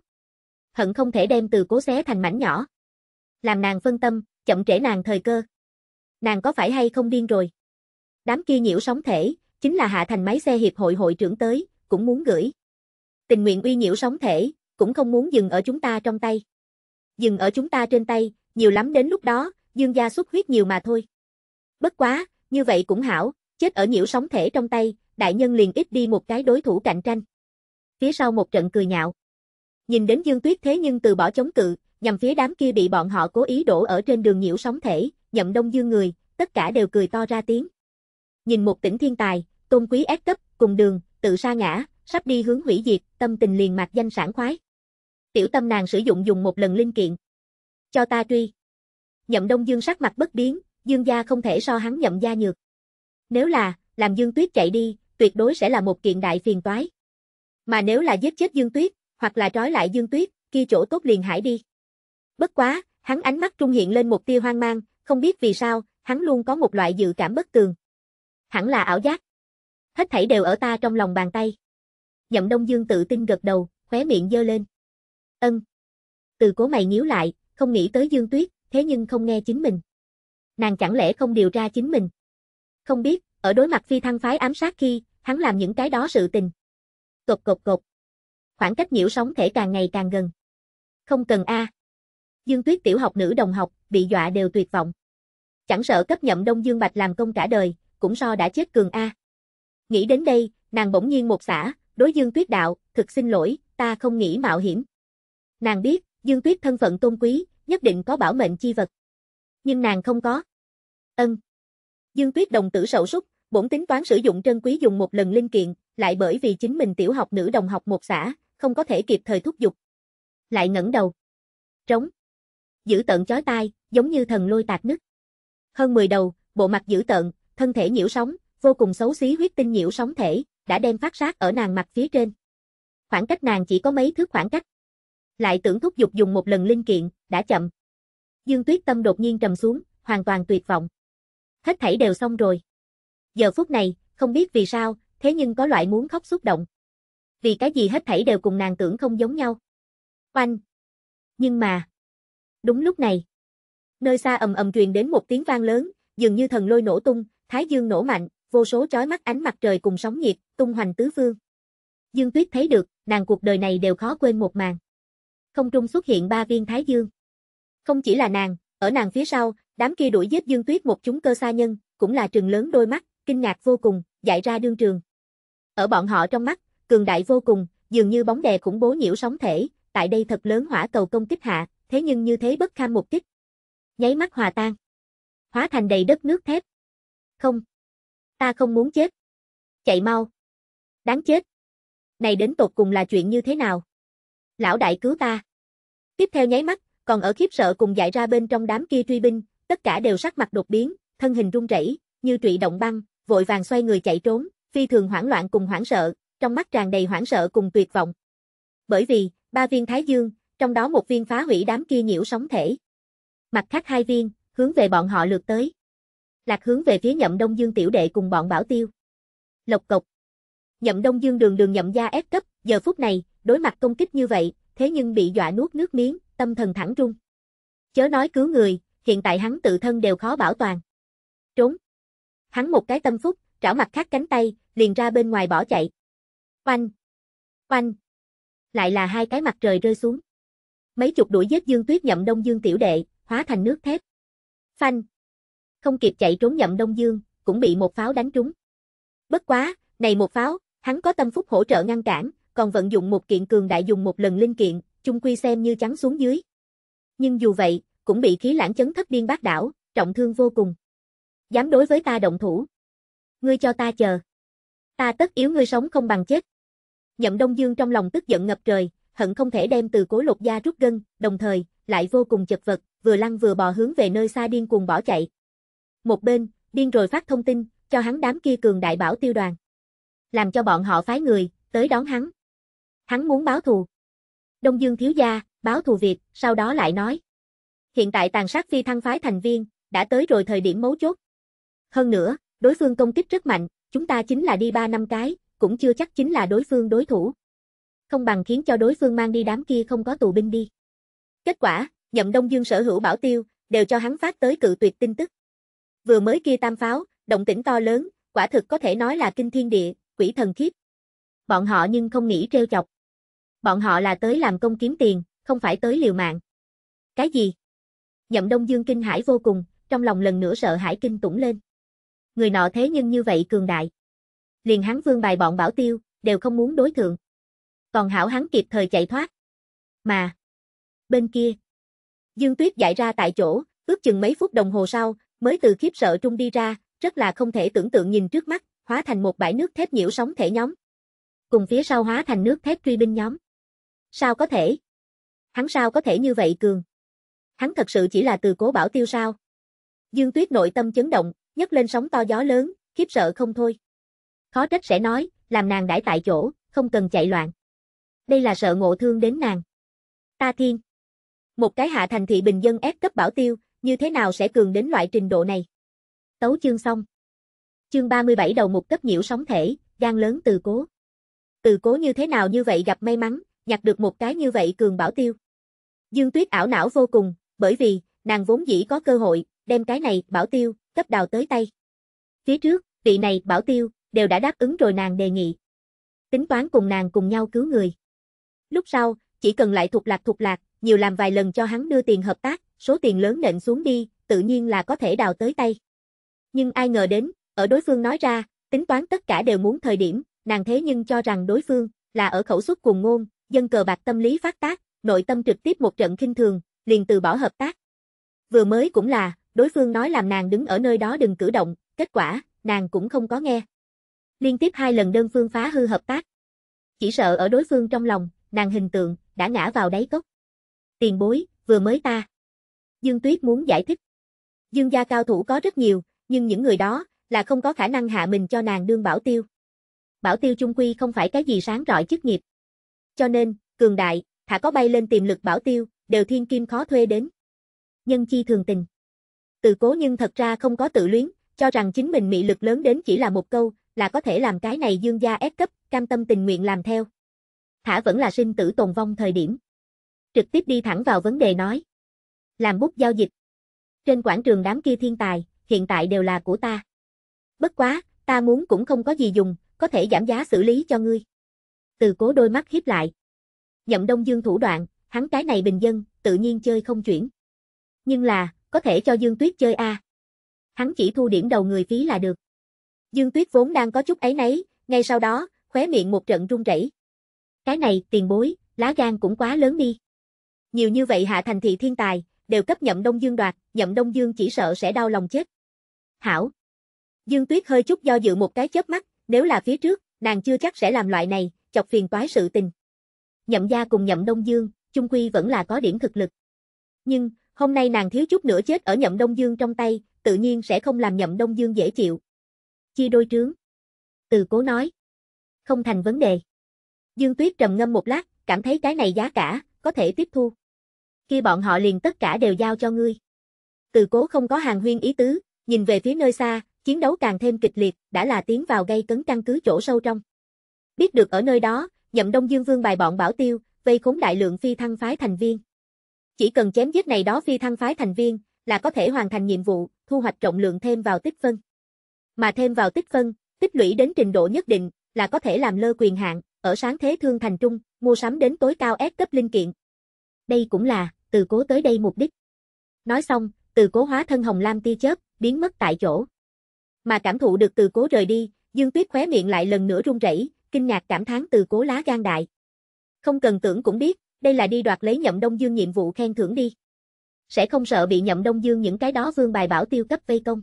Hận không thể đem từ cố xé thành mảnh nhỏ. Làm nàng phân tâm, chậm trễ nàng thời cơ. Nàng có phải hay không điên rồi? Đám kia nhiễu sóng thể, chính là hạ thành máy xe hiệp hội hội trưởng tới, cũng muốn gửi. Tình nguyện uy nhiễu sóng thể, cũng không muốn dừng ở chúng ta trong tay. Dừng ở chúng ta trên tay, nhiều lắm đến lúc đó, dương gia xuất huyết nhiều mà thôi. Bất quá, như vậy cũng hảo, chết ở nhiễu sóng thể trong tay, đại nhân liền ít đi một cái đối thủ cạnh tranh. Phía sau một trận cười nhạo. Nhìn đến Dương Tuyết thế nhưng từ bỏ chống cự, nhằm phía đám kia bị bọn họ cố ý đổ ở trên đường nhiễu sóng thể, nhậm đông dương người, tất cả đều cười to ra tiếng. Nhìn một tỉnh thiên tài, tôn quý ép cấp, cùng đường, tự sa ngã, sắp đi hướng hủy diệt, tâm tình liền mạc danh sản khoái. Tiểu tâm nàng sử dụng dùng một lần linh kiện. Cho ta truy. Nhậm Đông Dương sắc mặt bất biến, Dương gia không thể so hắn nhậm gia nhược. Nếu là, làm Dương Tuyết chạy đi, tuyệt đối sẽ là một kiện đại phiền toái. Mà nếu là giết chết Dương Tuyết, hoặc là trói lại Dương Tuyết, kia chỗ tốt liền hải đi. Bất quá, hắn ánh mắt trung hiện lên một tia hoang mang, không biết vì sao, hắn luôn có một loại dự cảm bất tường. Hẳn là ảo giác. Hết thảy đều ở ta trong lòng bàn tay. Nhậm Đông Dương tự tin gật đầu, khóe miệng dơ lên. Ân. Từ cố mày nhíu lại, không nghĩ tới Dương Tuyết, thế nhưng không nghe chính mình. Nàng chẳng lẽ không điều tra chính mình? Không biết, ở đối mặt phi thăng phái ám sát khi, hắn làm những cái đó sự tình. Cột cột cột. Khoảng cách nhiễu sóng thể càng ngày càng gần. Không cần A. Dương Tuyết tiểu học nữ đồng học, bị dọa đều tuyệt vọng. Chẳng sợ cấp nhậm Đông Dương Bạch làm công cả đời, cũng so đã chết cường A. Nghĩ đến đây, nàng bỗng nhiên một xả, đối Dương Tuyết đạo, thực xin lỗi, ta không nghĩ mạo hiểm. Nàng biết, Dương Tuyết thân phận tôn quý, nhất định có bảo mệnh chi vật. Nhưng nàng không có. Ân. Dương Tuyết đồng tử sậu súc, bổn tính toán sử dụng trân quý dùng một lần linh kiện, lại bởi vì chính mình tiểu học nữ đồng học một xã, không có thể kịp thời thúc giục. Lại ngẩng đầu. Trống. Giữ tận chói tai, giống như thần lôi tạc nứt. Hơn 10 đầu, bộ mặt giữ tận, thân thể nhiễu sóng, vô cùng xấu xí huyết tinh nhiễu sóng thể, đã đem phát sát ở nàng mặt phía trên. Khoảng cách nàng chỉ có mấy thước khoảng cách. Lại tưởng thúc giục dùng một lần linh kiện, đã chậm. Dương Tuyết Tâm đột nhiên trầm xuống, hoàn toàn tuyệt vọng. Hết thảy đều xong rồi. Giờ phút này, không biết vì sao, thế nhưng có loại muốn khóc xúc động. Vì cái gì hết thảy đều cùng nàng tưởng không giống nhau. Oanh! Nhưng mà... Đúng lúc này, nơi xa ầm ầm truyền đến một tiếng vang lớn, dường như thần lôi nổ tung, thái dương nổ mạnh, vô số chói mắt ánh mặt trời cùng sóng nhiệt, tung hoành tứ phương. Dương Tuyết thấy được, nàng cuộc đời này đều khó quên một màn. Không trung xuất hiện ba viên thái dương. Không chỉ là nàng, ở nàng phía sau, đám kia đuổi giết Dương Tuyết một chúng cơ sa nhân, cũng là trừng lớn đôi mắt, kinh ngạc vô cùng, giải ra đương trường. Ở bọn họ trong mắt, cường đại vô cùng, dường như bóng đè khủng bố nhiễu sóng thể, tại đây thật lớn hỏa cầu công kích hạ, thế nhưng như thế bất kham một kích. Nháy mắt hòa tan. Hóa thành đầy đất nước thép. Không. Ta không muốn chết. Chạy mau. Đáng chết. Này đến tột cùng là chuyện như thế nào? Lão đại cứu ta. Tiếp theo nháy mắt, còn ở khiếp sợ cùng dại ra bên trong đám kia truy binh, tất cả đều sắc mặt đột biến, thân hình run rẩy, như trụy động băng, vội vàng xoay người chạy trốn, phi thường hoảng loạn cùng hoảng sợ, trong mắt tràn đầy hoảng sợ cùng tuyệt vọng. Bởi vì, ba viên thái dương, trong đó một viên phá hủy đám kia nhiễu sóng thể. Mặt khác hai viên, hướng về bọn họ lượt tới. Lạc hướng về phía nhậm đông dương tiểu đệ cùng bọn bảo tiêu. Lộc cộc. Nhậm đông dương đường đường nhậm gia ép cấp, giờ phút này, đối mặt công kích như vậy, thế nhưng bị dọa nuốt nước miếng, tâm thần thẳng trung, Chớ nói cứu người, hiện tại hắn tự thân đều khó bảo toàn. Trốn. Hắn một cái tâm phúc, trảo mặt khác cánh tay, liền ra bên ngoài bỏ chạy. Oanh. Oanh. Lại là hai cái mặt trời rơi xuống. Mấy chục đuổi giết Dương Tuyết nhậm Đông Dương tiểu đệ, hóa thành nước thép. Phanh. Không kịp chạy trốn nhậm Đông Dương, cũng bị một pháo đánh trúng. Bất quá, này một pháo, hắn có tâm phúc hỗ trợ ngăn cản, còn vận dụng một kiện cường đại dùng một lần linh kiện, chung quy xem như trắng xuống dưới. Nhưng dù vậy, cũng bị khí lãng chấn thất điên bác đảo, trọng thương vô cùng. Dám đối với ta động thủ. Ngươi cho ta chờ. Ta tất yếu ngươi sống không bằng chết. Nhậm Đông Dương trong lòng tức giận ngập trời, hận không thể đem từ cố lục gia rút gân, đồng thời, lại vô cùng chật vật, vừa lăn vừa bò hướng về nơi xa điên cuồng bỏ chạy. Một bên, điên rồi phát thông tin, cho hắn đám kia cường đại bảo tiêu đoàn. Làm cho bọn họ phái người, tới đón hắn. Hắn muốn báo thù. Đông Dương thiếu gia, báo thù việc, sau đó lại nói. Hiện tại tàn sát phi thăng phái thành viên, đã tới rồi thời điểm mấu chốt. Hơn nữa, đối phương công kích rất mạnh, chúng ta chính là đi ba năm cái, cũng chưa chắc chính là đối phương đối thủ. Không bằng khiến cho đối phương mang đi đám kia không có tù binh đi. Kết quả, nhậm Đông Dương sở hữu bảo tiêu, đều cho hắn phát tới cự tuyệt tin tức. Vừa mới kia tam pháo, động tĩnh to lớn, quả thực có thể nói là kinh thiên địa, quỷ thần khiếp. Bọn họ nhưng không nghĩ treo chọc. Bọn họ là tới làm công kiếm tiền, không phải tới liều mạng. Cái gì? Nhậm Đông Dương kinh hãi vô cùng, trong lòng lần nữa sợ hãi kinh tủng lên. Người nọ thế nhưng như vậy cường đại. Liền hắn vương bài bọn bảo tiêu, đều không muốn đối thượng. Còn hảo hắn kịp thời chạy thoát. Mà, bên kia, Dương Tuyết dại ra tại chỗ, ước chừng mấy phút đồng hồ sau, mới từ khiếp sợ trung đi ra, rất là không thể tưởng tượng nhìn trước mắt, hóa thành một bãi nước thép nhiễu sóng thể nhóm. Cùng phía sau hóa thành nước thép truy binh nhóm. Sao có thể? Hắn sao có thể như vậy cường? Hắn thật sự chỉ là từ cố bảo tiêu sao? Dương Tuyết nội tâm chấn động, nhấc lên sóng to gió lớn, khiếp sợ không thôi. Khó trách sẽ nói, làm nàng đãi tại chỗ, không cần chạy loạn. Đây là sợ ngộ thương đến nàng. Ta thiên. Một cái hạ thành thị bình dân ép cấp bảo tiêu, như thế nào sẽ cường đến loại trình độ này? Tấu chương xong. Chương 37 đầu một cấp nhiễu sóng thể, gan lớn từ cố. Từ cố như thế nào như vậy gặp may mắn, nhặt được một cái như vậy cường bảo tiêu. Dương Tuyết ảo não vô cùng, bởi vì, nàng vốn dĩ có cơ hội, đem cái này, bảo tiêu, cấp đào tới tay. Phía trước, vị này, bảo tiêu, đều đã đáp ứng rồi nàng đề nghị. Tính toán cùng nàng cùng nhau cứu người. Lúc sau, chỉ cần lại thuộc lạc thuộc lạc, nhiều làm vài lần cho hắn đưa tiền hợp tác, số tiền lớn nện xuống đi, tự nhiên là có thể đào tới tay. Nhưng ai ngờ đến, ở đối phương nói ra, tính toán tất cả đều muốn thời điểm, nàng thế nhưng cho rằng đối phương, là ở khẩu suất cùng ngôn, dân cờ bạc tâm lý phát tác, nội tâm trực tiếp một trận kinh thường, liền từ bỏ hợp tác. Vừa mới cũng là, đối phương nói làm nàng đứng ở nơi đó đừng cử động, kết quả, nàng cũng không có nghe. Liên tiếp hai lần đơn phương phá hư hợp tác. Chỉ sợ ở đối phương trong lòng, nàng hình tượng, đã ngã vào đáy cốc. Tiền bối, vừa mới ta. Dương Tuyết muốn giải thích. Dương gia cao thủ có rất nhiều, nhưng những người đó, là không có khả năng hạ mình cho nàng đương bảo tiêu. Bảo tiêu trung quy không phải cái gì sáng rọi chức nghiệp. Cho nên, cường đại, thả có bay lên tiềm lực bảo tiêu, đều thiên kim khó thuê đến. Nhân chi thường tình. Từ cố nhưng thật ra không có tự luyến, cho rằng chính mình mị lực lớn đến chỉ là một câu, là có thể làm cái này dương gia ép cấp, cam tâm tình nguyện làm theo. Thả vẫn là sinh tử tồn vong thời điểm. Trực tiếp đi thẳng vào vấn đề nói. Làm bút giao dịch. Trên quảng trường đám kia thiên tài, hiện tại đều là của ta. Bất quá, ta muốn cũng không có gì dùng, có thể giảm giá xử lý cho ngươi. Từ cố đôi mắt hiếp lại. Nhậm Đông Dương thủ đoạn, hắn cái này bình dân, tự nhiên chơi không chuyển. Nhưng là, có thể cho Dương Tuyết chơi a. Hắn chỉ thu điểm đầu người phí là được. Dương Tuyết vốn đang có chút ấy nấy, ngay sau đó, khóe miệng một trận run rẩy. Cái này, tiền bối, lá gan cũng quá lớn đi. Nhiều như vậy hạ thành thị thiên tài, đều cấp nhậm Đông Dương đoạt, nhậm Đông Dương chỉ sợ sẽ đau lòng chết. Hảo. Dương Tuyết hơi chút do dự một cái chớp mắt, nếu là phía trước, nàng chưa chắc sẽ làm loại này, chọc phiền toái sự tình. Nhậm gia cùng nhậm Đông Dương, chung quy vẫn là có điểm thực lực. Nhưng, hôm nay nàng thiếu chút nữa chết ở nhậm Đông Dương trong tay, tự nhiên sẽ không làm nhậm Đông Dương dễ chịu. Chia đôi trướng. Từ cố nói. Không thành vấn đề. Dương Tuyết trầm ngâm một lát, cảm thấy cái này giá cả, có thể tiếp thu. Khi bọn họ liền tất cả đều giao cho ngươi. Từ cố không có hàng huyên ý tứ, nhìn về phía nơi xa, chiến đấu càng thêm kịch liệt, đã là tiến vào gây cấn căn cứ chỗ sâu trong. Biết được ở nơi đó, nhậm Đông Dương Vương bài bọn bảo tiêu, vây khốn đại lượng phi thăng phái thành viên. Chỉ cần chém giết này đó phi thăng phái thành viên, là có thể hoàn thành nhiệm vụ, thu hoạch trọng lượng thêm vào tích phân. Mà thêm vào tích phân, tích lũy đến trình độ nhất định, là có thể làm lơ quyền hạn, ở sáng thế thương thành trung, mua sắm đến tối cao S cấp linh kiện. Đây cũng là, từ cố tới đây mục đích. Nói xong, từ cố hóa thân hồng lam tia chớp, biến mất tại chỗ. Mà cảm thụ được từ cố rời đi, Dương Tuyết khóe miệng lại lần nữa run rẩy, kinh ngạc cảm thán từ cố lá gan đại. Không cần tưởng cũng biết, đây là đi đoạt lấy nhậm Đông Dương nhiệm vụ khen thưởng đi. Sẽ không sợ bị nhậm Đông Dương những cái đó vương bài bảo tiêu cấp vây công.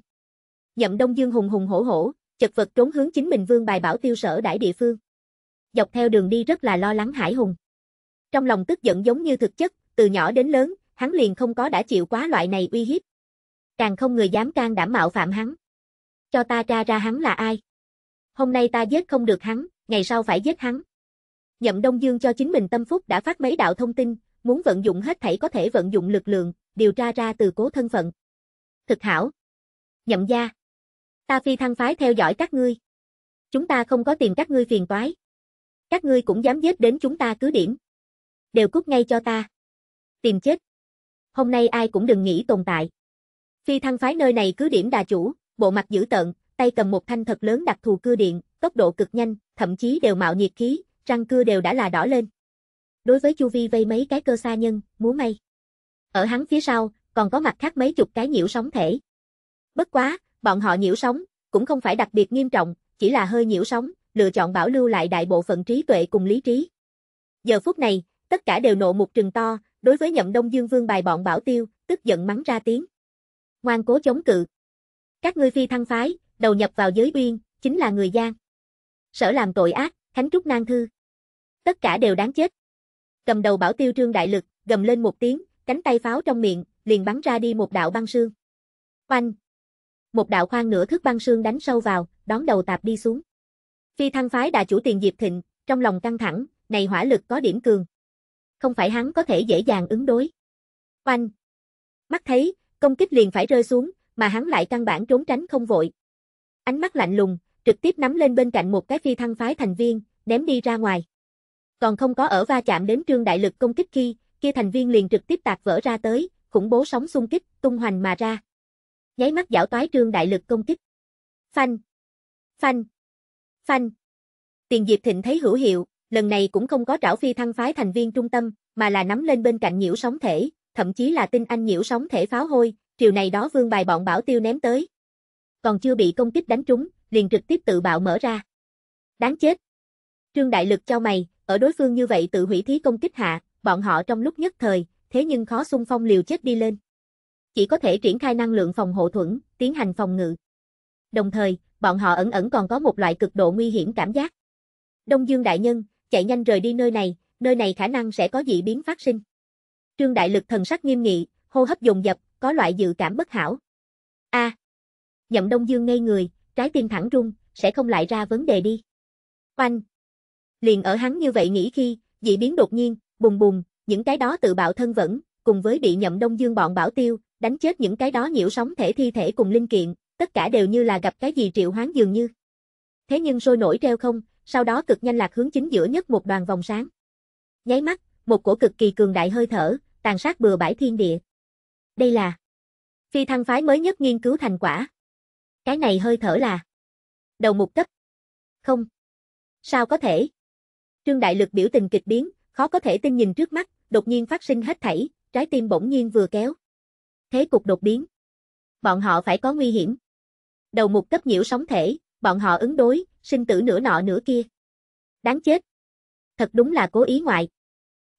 Nhậm Đông Dương hùng hùng hổ hổ, chật vật trốn hướng chính mình vương bài bảo tiêu sở đại địa phương. Dọc theo đường đi rất là lo lắng Hải Hùng. Trong lòng tức giận giống như thực chất, từ nhỏ đến lớn, hắn liền không có đã chịu quá loại này uy hiếp. Càng không người dám can đảm mạo phạm hắn. Cho ta tra ra hắn là ai. Hôm nay ta giết không được hắn, ngày sau phải giết hắn. Nhậm Đông Dương cho chính mình tâm phúc đã phát mấy đạo thông tin, muốn vận dụng hết thảy có thể vận dụng lực lượng, điều tra ra từ cố thân phận. Thực hảo. Nhậm gia. Ta phi thăng phái theo dõi các ngươi. Chúng ta không có tìm các ngươi phiền toái. Các ngươi cũng dám giết đến chúng ta cứ điểm. Đều cút ngay cho ta. Tìm chết. Hôm nay ai cũng đừng nghĩ tồn tại. Phi thăng phái nơi này cứ điểm đà chủ, bộ mặt dữ tợn, tay cầm một thanh thật lớn đặc thù cưa điện, tốc độ cực nhanh, thậm chí đều mạo nhiệt khí, răng cưa đều đã là đỏ lên. Đối với chu vi vây mấy cái cơ sa nhân, múa may. Ở hắn phía sau, còn có mặt khác mấy chục cái nhiễu sóng thể. Bất quá, bọn họ nhiễu sóng, cũng không phải đặc biệt nghiêm trọng, chỉ là hơi nhiễu sóng, lựa chọn bảo lưu lại đại bộ phận trí tuệ cùng lý trí. Giờ phút này, tất cả đều nộ một trừng to, đối với nhậm đông dương vương bài bọn bảo tiêu, tức giận mắng ra tiếng. Ngoan cố chống cự. Các ngươi phi thăng phái, đầu nhập vào giới uyên, chính là người gian. Sở làm tội ác, khánh trúc nan thư. Tất cả đều đáng chết. Cầm đầu bảo tiêu trương đại lực, gầm lên một tiếng, cánh tay pháo trong miệng, liền bắn ra đi một đạo băng sương. Oanh! Một đạo khoan nửa thước băng sương đánh sâu vào, đón đầu tạp đi xuống. Phi thăng phái đà chủ tiền Diệp Thịnh, trong lòng căng thẳng, này hỏa lực có điểm cường. Không phải hắn có thể dễ dàng ứng đối. Oanh! Mắt thấy, công kích liền phải rơi xuống, mà hắn lại căn bản trốn tránh không vội. Ánh mắt lạnh lùng, trực tiếp nắm lên bên cạnh một cái phi thăng phái thành viên, ném đi ra ngoài. Còn không có ở va chạm đến trương đại lực công kích khi, kia thành viên liền trực tiếp tạc vỡ ra tới, khủng bố sóng xung kích, tung hoành mà ra. Nháy mắt giảo toái trương đại lực công kích. Phanh! Phanh! Phanh! Tiền Diệp Thịnh thấy hữu hiệu, lần này cũng không có trảo phi thăng phái thành viên trung tâm, mà là nắm lên bên cạnh nhiễu sóng thể, thậm chí là tinh anh nhiễu sóng thể pháo hôi, triều này đó vương bài bọn bảo tiêu ném tới. Còn chưa bị công kích đánh trúng, liền trực tiếp tự bạo mở ra. Đáng chết! Trương Đại Lực cho mày, ở đối phương như vậy tự hủy thí công kích hạ, bọn họ trong lúc nhất thời, thế nhưng khó xung phong liều chết đi lên. Chỉ có thể triển khai năng lượng phòng hộ thuẫn, tiến hành phòng ngự. Đồng thời, bọn họ ẩn ẩn còn có một loại cực độ nguy hiểm cảm giác. Đông Dương Đại Nhân, chạy nhanh rời đi nơi này, nơi này khả năng sẽ có dị biến phát sinh. Trương Đại Lực thần sắc nghiêm nghị, hô hấp dồn dập, có loại dự cảm bất hảo. A. Nhậm Đông Dương ngây người, trái tim thẳng rung, sẽ không lại ra vấn đề đi. Oanh. Liền ở hắn như vậy nghĩ khi, dị biến đột nhiên, bùng bùng, những cái đó tự bạo thân vẫn, cùng với bị Nhậm Đông Dương bọn bảo tiêu, đánh chết những cái đó nhiễu sóng thể thi thể cùng linh kiện, tất cả đều như là gặp cái gì triệu hoán dường như. Thế nhưng sôi nổi treo không, sau đó cực nhanh lạc hướng chính giữa nhất một đoàn vòng sáng. Nháy mắt, một cổ cực kỳ cường đại hơi thở, tàn sát bừa bãi thiên địa. Đây là phi thăng phái mới nhất nghiên cứu thành quả. Cái này hơi thở là đầu mục cấp. Không. Sao có thể? Trương Đại Lực biểu tình kịch biến, khó có thể tin nhìn trước mắt, đột nhiên phát sinh hết thảy, trái tim bỗng nhiên vừa kéo. Thế cục đột biến. Bọn họ phải có nguy hiểm. Đầu mục cấp nhiễu sóng thể, bọn họ ứng đối, sinh tử nửa nọ nửa kia. Đáng chết. Thật đúng là cố ý ngoại.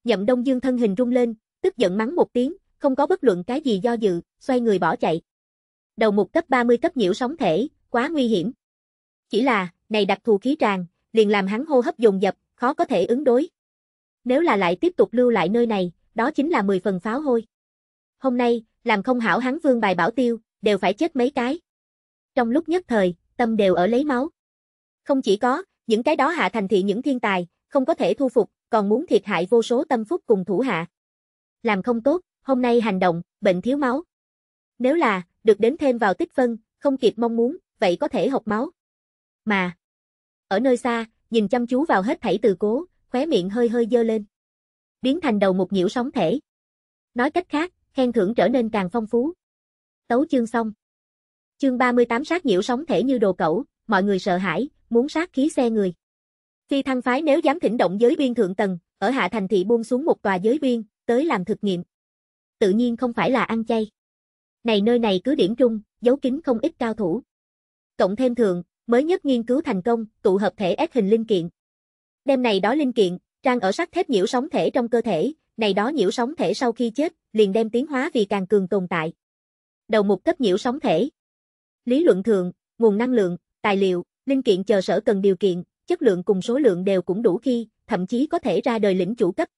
Nhậm Đông Dương thân hình rung lên, tức giận mắng một tiếng, không có bất luận cái gì do dự, xoay người bỏ chạy. Đầu mục cấp 30 cấp nhiễu sóng thể, quá nguy hiểm. Chỉ là, này đặc thù khí tràn, liền làm hắn hô hấp dồn dập, khó có thể ứng đối. Nếu là lại tiếp tục lưu lại nơi này, đó chính là 10 phần pháo hôi. Hôm nay, làm không hảo hắn vương bài bảo tiêu, đều phải chết mấy cái. Trong lúc nhất thời, tâm đều ở lấy máu. Không chỉ có, những cái đó hạ thành thị những thiên tài, không có thể thu phục, còn muốn thiệt hại vô số tâm phúc cùng thủ hạ. Làm không tốt, hôm nay hành động, bệnh thiếu máu. Nếu là, được đến thêm vào tích phân, không kịp mong muốn, vậy có thể học máu. Mà, ở nơi xa, nhìn chăm chú vào hết thảy từ cố, khóe miệng hơi hơi dơ lên. Biến thành đầu một nhiễu sóng thể. Nói cách khác, khen thưởng trở nên càng phong phú. Tấu chương xong. Chương 38 sát nhiễu sóng thể như đồ cẩu, mọi người sợ hãi, muốn sát khí xe người. Phi thăng phái nếu dám thỉnh động giới biên thượng tầng, ở hạ thành thị buông xuống một tòa giới biên, tới làm thực nghiệm. Tự nhiên không phải là ăn chay. Này nơi này cứ điểm trung, giấu kín không ít cao thủ. Cộng thêm thượng, mới nhất nghiên cứu thành công, tụ hợp thể S hình linh kiện. Đêm này đó linh kiện, trang ở sắt thép nhiễu sóng thể trong cơ thể, này đó nhiễu sóng thể sau khi chết, liền đem tiến hóa vì càng cường tồn tại. Đầu mục cấp nhiễu sóng thể. Lý luận thường, nguồn năng lượng, tài liệu, linh kiện chờ sở cần điều kiện, chất lượng cùng số lượng đều cũng đủ khi, thậm chí có thể ra đời lĩnh chủ cấp.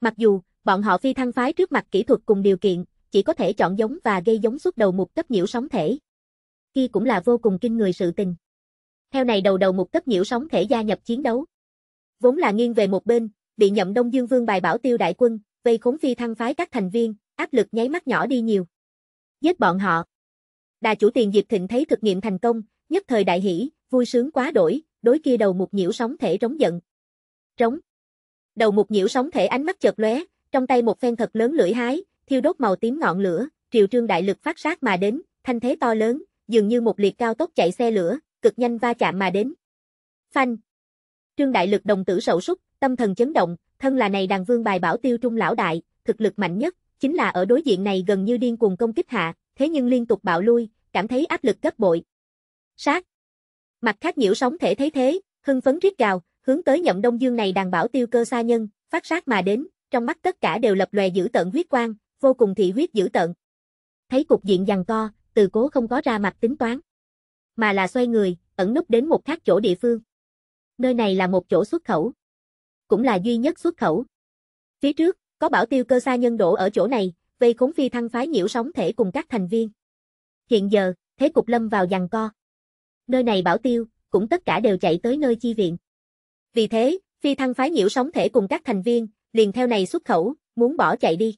Mặc dù, bọn họ phi thăng phái trước mặt kỹ thuật cùng điều kiện, chỉ có thể chọn giống và gây giống xuất đầu mục cấp nhiễu sóng thể. Kia cũng là vô cùng kinh người sự tình. Theo này đầu đầu mục tất nhiễu sóng thể gia nhập chiến đấu. Vốn là nghiêng về một bên, bị nhậm Đông Dương Vương bài bảo tiêu đại quân, vây khốn phi thăng phái các thành viên, áp lực nháy mắt nhỏ đi nhiều. Giết bọn họ. Đà chủ tiền Diệp Thịnh thấy thực nghiệm thành công, nhất thời đại hỷ, vui sướng quá đổi, đối kia đầu mục nhiễu sóng thể trống giận. Trống. Đầu mục nhiễu sóng thể ánh mắt chợt lóe, trong tay một phen thật lớn lưỡi hái, thiêu đốt màu tím ngọn lửa, triều trương đại lực phát sát mà đến, thanh thế to lớn, dường như một liệt cao tốc chạy xe lửa, cực nhanh va chạm mà đến. Phanh. Trương đại lực đồng tử sậu súc, tâm thần chấn động, thân là này đàn vương bài bảo tiêu trung lão đại, thực lực mạnh nhất, chính là ở đối diện này gần như điên cuồng công kích hạ, thế nhưng liên tục bạo lui, cảm thấy áp lực gấp bội. Sát. Mặt khác nhiễu sóng thể thấy thế, hưng phấn riết gào, hướng tới nhậm đông dương này đàn bảo tiêu cơ xa nhân, phát sát mà đến, trong mắt tất cả đều lập lòe dữ tận huyết quang, vô cùng thị huyết dữ tận. Thấy cục diện giằng co, từ cố không có ra mặt tính toán, mà là xoay người, ẩn núp đến một khác chỗ địa phương. Nơi này là một chỗ xuất khẩu, cũng là duy nhất xuất khẩu. Phía trước, có bảo tiêu cơ sa nhân đổ ở chỗ này, vây khốn phi thăng phái nhiễu sóng thể cùng các thành viên. Hiện giờ, thế cục lâm vào giằng co. Nơi này bảo tiêu, cũng tất cả đều chạy tới nơi chi viện. Vì thế, phi thăng phái nhiễu sóng thể cùng các thành viên, liền theo này xuất khẩu, muốn bỏ chạy đi.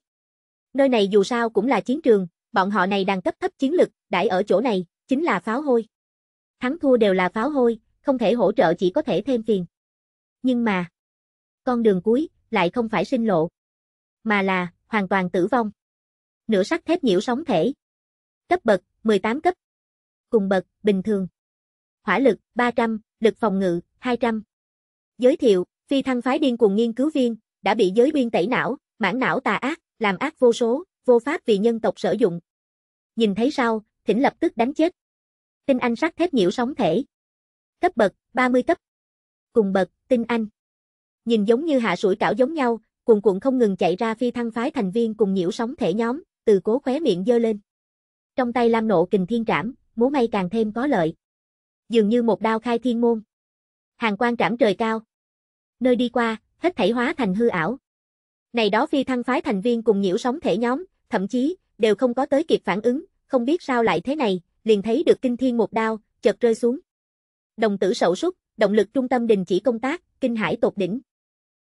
Nơi này dù sao cũng là chiến trường, bọn họ này đang cấp thấp chiến lực, đãi ở chỗ này, chính là pháo hôi. Thắng thua đều là pháo hôi, không thể hỗ trợ chỉ có thể thêm phiền. Nhưng mà, con đường cuối, lại không phải sinh lộ, mà là, hoàn toàn tử vong. Nửa sắt thép nhiễu sóng thể. Cấp bậc, 18 cấp. Cùng bậc, bình thường. Hỏa lực, 300, lực phòng ngự, 200. Giới thiệu, phi thăng phái điên cuồng nghiên cứu viên, đã bị giới biên tẩy não, mãn não tà ác, làm ác vô số, vô pháp vì nhân tộc sử dụng. Nhìn thấy sao, thỉnh lập tức đánh chết. Tinh anh sắt thép nhiễu sóng thể. Cấp bậc, 30 cấp. Cùng bậc, tinh anh. Nhìn giống như hạ sủi cảo giống nhau, cuồn cuộn không ngừng chạy ra phi thăng phái thành viên cùng nhiễu sóng thể nhóm, từ cố khóe miệng dơ lên. Trong tay lam nộ kình thiên trảm, múa may càng thêm có lợi. Dường như một đao khai thiên môn. Hàng quan trảm trời cao. Nơi đi qua, hết thảy hóa thành hư ảo. Này đó phi thăng phái thành viên cùng nhiễu sóng thể nhóm, thậm chí, đều không có tới kịp phản ứng, không biết sao lại thế này, liền thấy được kinh thiên một đao, chợt rơi xuống. Đồng tử sậu súc, động lực trung tâm đình chỉ công tác, kinh hải tột đỉnh.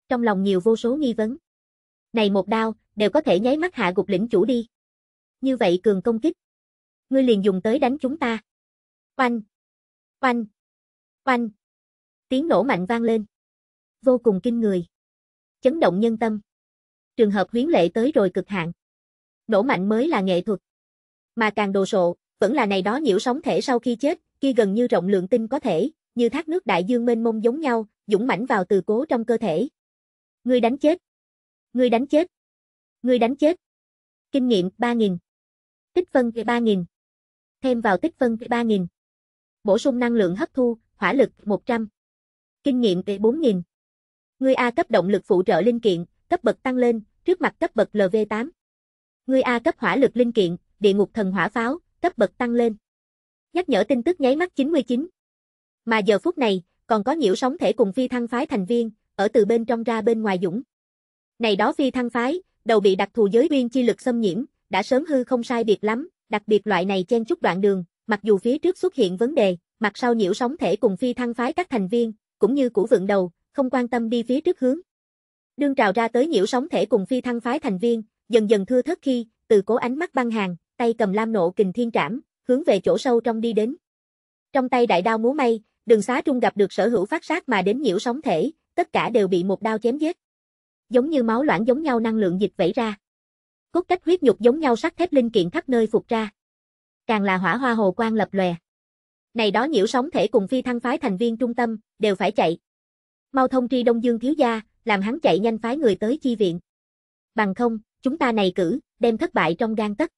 Trong lòng nhiều vô số nghi vấn. Này một đao, đều có thể nháy mắt hạ gục lĩnh chủ đi. Như vậy cường công kích. Ngươi liền dùng tới đánh chúng ta. Oanh! Oanh! Oanh! Tiếng nổ mạnh vang lên. Vô cùng kinh người. Chấn động nhân tâm. Trường hợp huyến lệ tới rồi cực hạn. Nổ mạnh mới là nghệ thuật. Mà càng đồ sộ, vẫn là này đó nhiễu sóng thể sau khi chết, kia gần như rộng lượng tinh có thể, như thác nước đại dương mênh mông giống nhau, dũng mãnh vào từ cố trong cơ thể. Ngươi đánh chết. Ngươi đánh chết. Ngươi đánh chết. Kinh nghiệm 3000. Tích phân 3000. Thêm vào tích phân 3000. Bổ sung năng lượng hấp thu, hỏa lực 100. Kinh nghiệm 4.000. Ngươi A cấp động lực phụ trợ linh kiện, cấp bậc tăng lên, trước mặt cấp bậc LV8. Ngươi A cấp hỏa lực linh kiện, địa ngục thần hỏa pháo, cấp bậc tăng lên. Nhắc nhở tin tức nháy mắt 99. Mà giờ phút này, còn có nhiễu sóng thể cùng phi thăng phái thành viên, ở từ bên trong ra bên ngoài dũng. Này đó phi thăng phái, đầu bị đặc thù giới biên chi lực xâm nhiễm, đã sớm hư không sai biệt lắm, đặc biệt loại này chen chút đoạn đường, mặc dù phía trước xuất hiện vấn đề, mặt sau nhiễu sóng thể cùng phi thăng phái các thành viên, cũng như củ vượng đầu, không quan tâm đi phía trước hướng. Đương trào ra tới nhiễu sóng thể cùng phi thăng phái thành viên, dần dần thưa thớt khi, từ cố ánh mắt băng hàng, tay cầm lam nộ kình thiên trảm, hướng về chỗ sâu trong đi đến. Trong tay đại đao múa may, đường xá trung gặp được sở hữu phát sát mà đến nhiễu sóng thể, tất cả đều bị một đao chém giết. Giống như máu loãng giống nhau năng lượng dịch vẩy ra. Cốt cách huyết nhục giống nhau sắt thép linh kiện khắp nơi phục ra. Càng là hỏa hoa hồ quang lập lòe. Này đó nhiễu sóng thể cùng phi thăng phái thành viên trung tâm, đều phải chạy. Mau thông tri Đông Dương thiếu gia, làm hắn chạy nhanh phái người tới chi viện. Bằng không, chúng ta này cử, đem thất bại trong gan tất.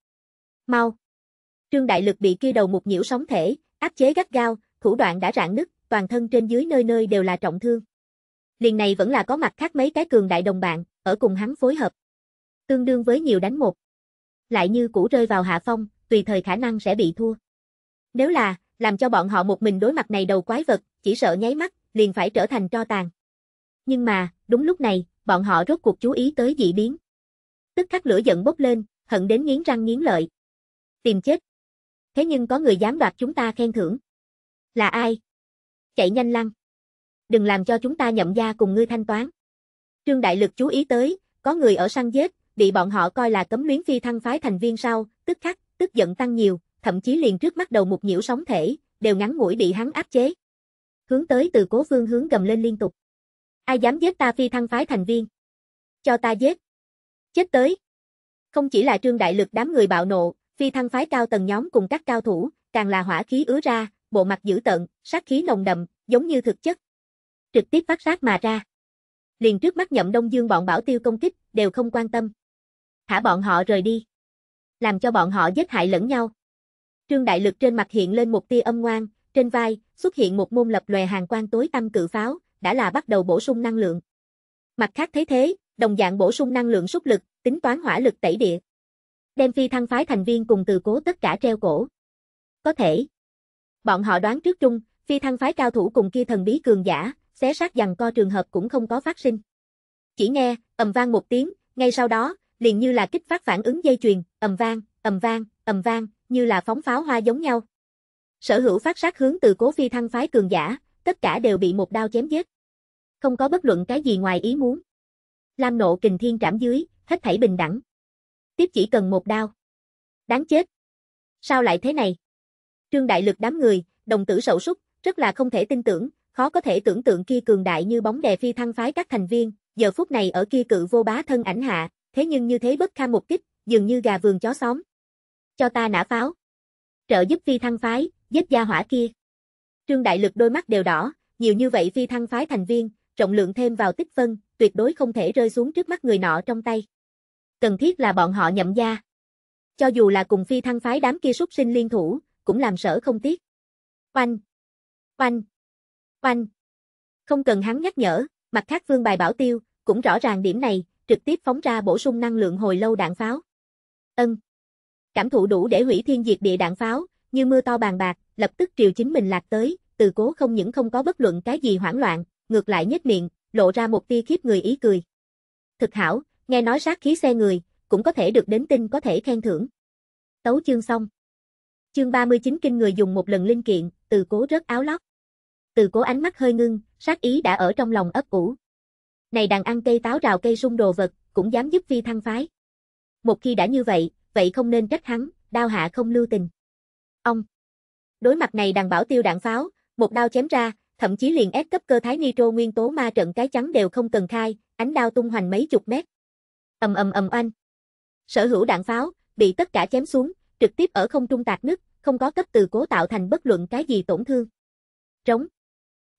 Mau. Trương Đại Lực bị kia đầu một nhiễu sóng thể, áp chế gắt gao, thủ đoạn đã rạn nứt, toàn thân trên dưới nơi nơi đều là trọng thương. Liền này vẫn là có mặt khác mấy cái cường đại đồng bạn, ở cùng hắn phối hợp. Tương đương với nhiều đánh một. Lại như cũ rơi vào hạ phong, tùy thời khả năng sẽ bị thua. Nếu là, làm cho bọn họ một mình đối mặt này đầu quái vật, chỉ sợ nháy mắt, liền phải trở thành tro tàn. Nhưng mà, đúng lúc này, bọn họ rốt cuộc chú ý tới dị biến. Tức khắc lửa giận bốc lên, hận đến nghiến răng nghiến lợi. Tìm chết. Thế nhưng có người dám đoạt chúng ta khen thưởng. Là ai? Chạy nhanh lăng. Đừng làm cho chúng ta nhậm gia cùng ngươi thanh toán. Trương Đại Lực chú ý tới, có người ở săn giết, bị bọn họ coi là cấm luyến phi thăng phái thành viên sau, tức khắc, tức giận tăng nhiều, thậm chí liền trước mắt đầu một nhiễu sóng thể, đều ngắn mũi bị hắn áp chế. Hướng tới từ cố phương hướng gầm lên liên tục. Ai dám giết ta phi thăng phái thành viên? Cho ta giết. Chết tới. Không chỉ là trương đại lực đám người bạo nộ, phi thăng phái cao tầng nhóm cùng các cao thủ, càng là hỏa khí ứa ra, bộ mặt dữ tợn, sát khí nồng đậm, giống như thực chất. Trực tiếp phát sát mà ra. Liền trước mắt nhậm đông dương bọn bảo tiêu công kích, đều không quan tâm. Thả bọn họ rời đi. Làm cho bọn họ giết hại lẫn nhau. Trương Đại Lực trên mặt hiện lên một tia âm ngoan, trên vai, xuất hiện một môn lập lòe hàng quang tối tâm cự pháo, đã là bắt đầu bổ sung năng lượng. Mặt khác thế thế, đồng dạng bổ sung năng lượng xúc lực, tính toán hỏa lực tẩy địa. Đem phi thăng phái thành viên cùng từ cố tất cả treo cổ. Có thể. Bọn họ đoán trước trung, phi thăng phái cao thủ cùng kia thần bí cường giả, xé sát dằn co trường hợp cũng không có phát sinh. Chỉ nghe, ầm vang một tiếng, ngay sau đó, liền như là kích phát phản ứng dây chuyền, ầm vang, ầm vang, ầm vang, như là phóng pháo hoa giống nhau. Sở hữu phát sát hướng từ cố phi thăng phái cường giả, tất cả đều bị một đao chém giết. Không có bất luận cái gì ngoài ý muốn. Lam nộ kình thiên trảm dưới, hết thảy bình đẳng. Tiếp chỉ cần một đao. Đáng chết. Sao lại thế này? Trương đại lực đám người, đồng tử sậu súc, rất là không thể tin tưởng, khó có thể tưởng tượng kia cường đại như bóng đè phi thăng phái các thành viên, giờ phút này ở kia cự vô bá thân ảnh hạ, thế nhưng như thế bất kham một kích, dường như gà vườn chó xóm. Cho ta nã pháo. Trợ giúp phi thăng phái, giết gia hỏa kia. Trương Đại Lực đôi mắt đều đỏ, nhiều như vậy phi thăng phái thành viên, trọng lượng thêm vào tích phân, tuyệt đối không thể rơi xuống trước mắt người nọ trong tay. Cần thiết là bọn họ nhậm gia. Cho dù là cùng phi thăng phái đám kia súc sinh liên thủ, cũng làm sở không tiếc. Oanh! Oanh! Oanh! Không cần hắn nhắc nhở, mặt khác vương bài bảo tiêu, cũng rõ ràng điểm này, trực tiếp phóng ra bổ sung năng lượng hồi lâu đạn pháo. Ân. Cảm thụ đủ để hủy thiên diệt địa đạn pháo, như mưa to bàn bạc, lập tức triều chính mình lạc tới, từ cố không những không có bất luận cái gì hoảng loạn, ngược lại nhếch miệng, lộ ra một tia khiếp người ý cười. Thực hảo, nghe nói sát khí xe người, cũng có thể được đến tin có thể khen thưởng. Tấu chương xong. Chương 39 kinh người dùng một lần linh kiện, từ cố rớt áo lót. Từ cố ánh mắt hơi ngưng, sát ý đã ở trong lòng ấp ủ. Này đàn ăn cây táo rào cây sung đồ vật, cũng dám giúp phi thăng phái. Một khi đã như vậy, vậy không nên trách hắn, đao hạ không lưu tình. Ông. Đối mặt này đàn bảo tiêu đạn pháo, một đao chém ra, thậm chí liền ép cấp cơ thái nitro nguyên tố ma trận cái trắng đều không cần khai, ánh đao tung hoành mấy chục mét. Ầm ầm ầm oanh. Sở hữu đạn pháo bị tất cả chém xuống, trực tiếp ở không trung tạc nứt, không có cấp từ cố tạo thành bất luận cái gì tổn thương. Trống.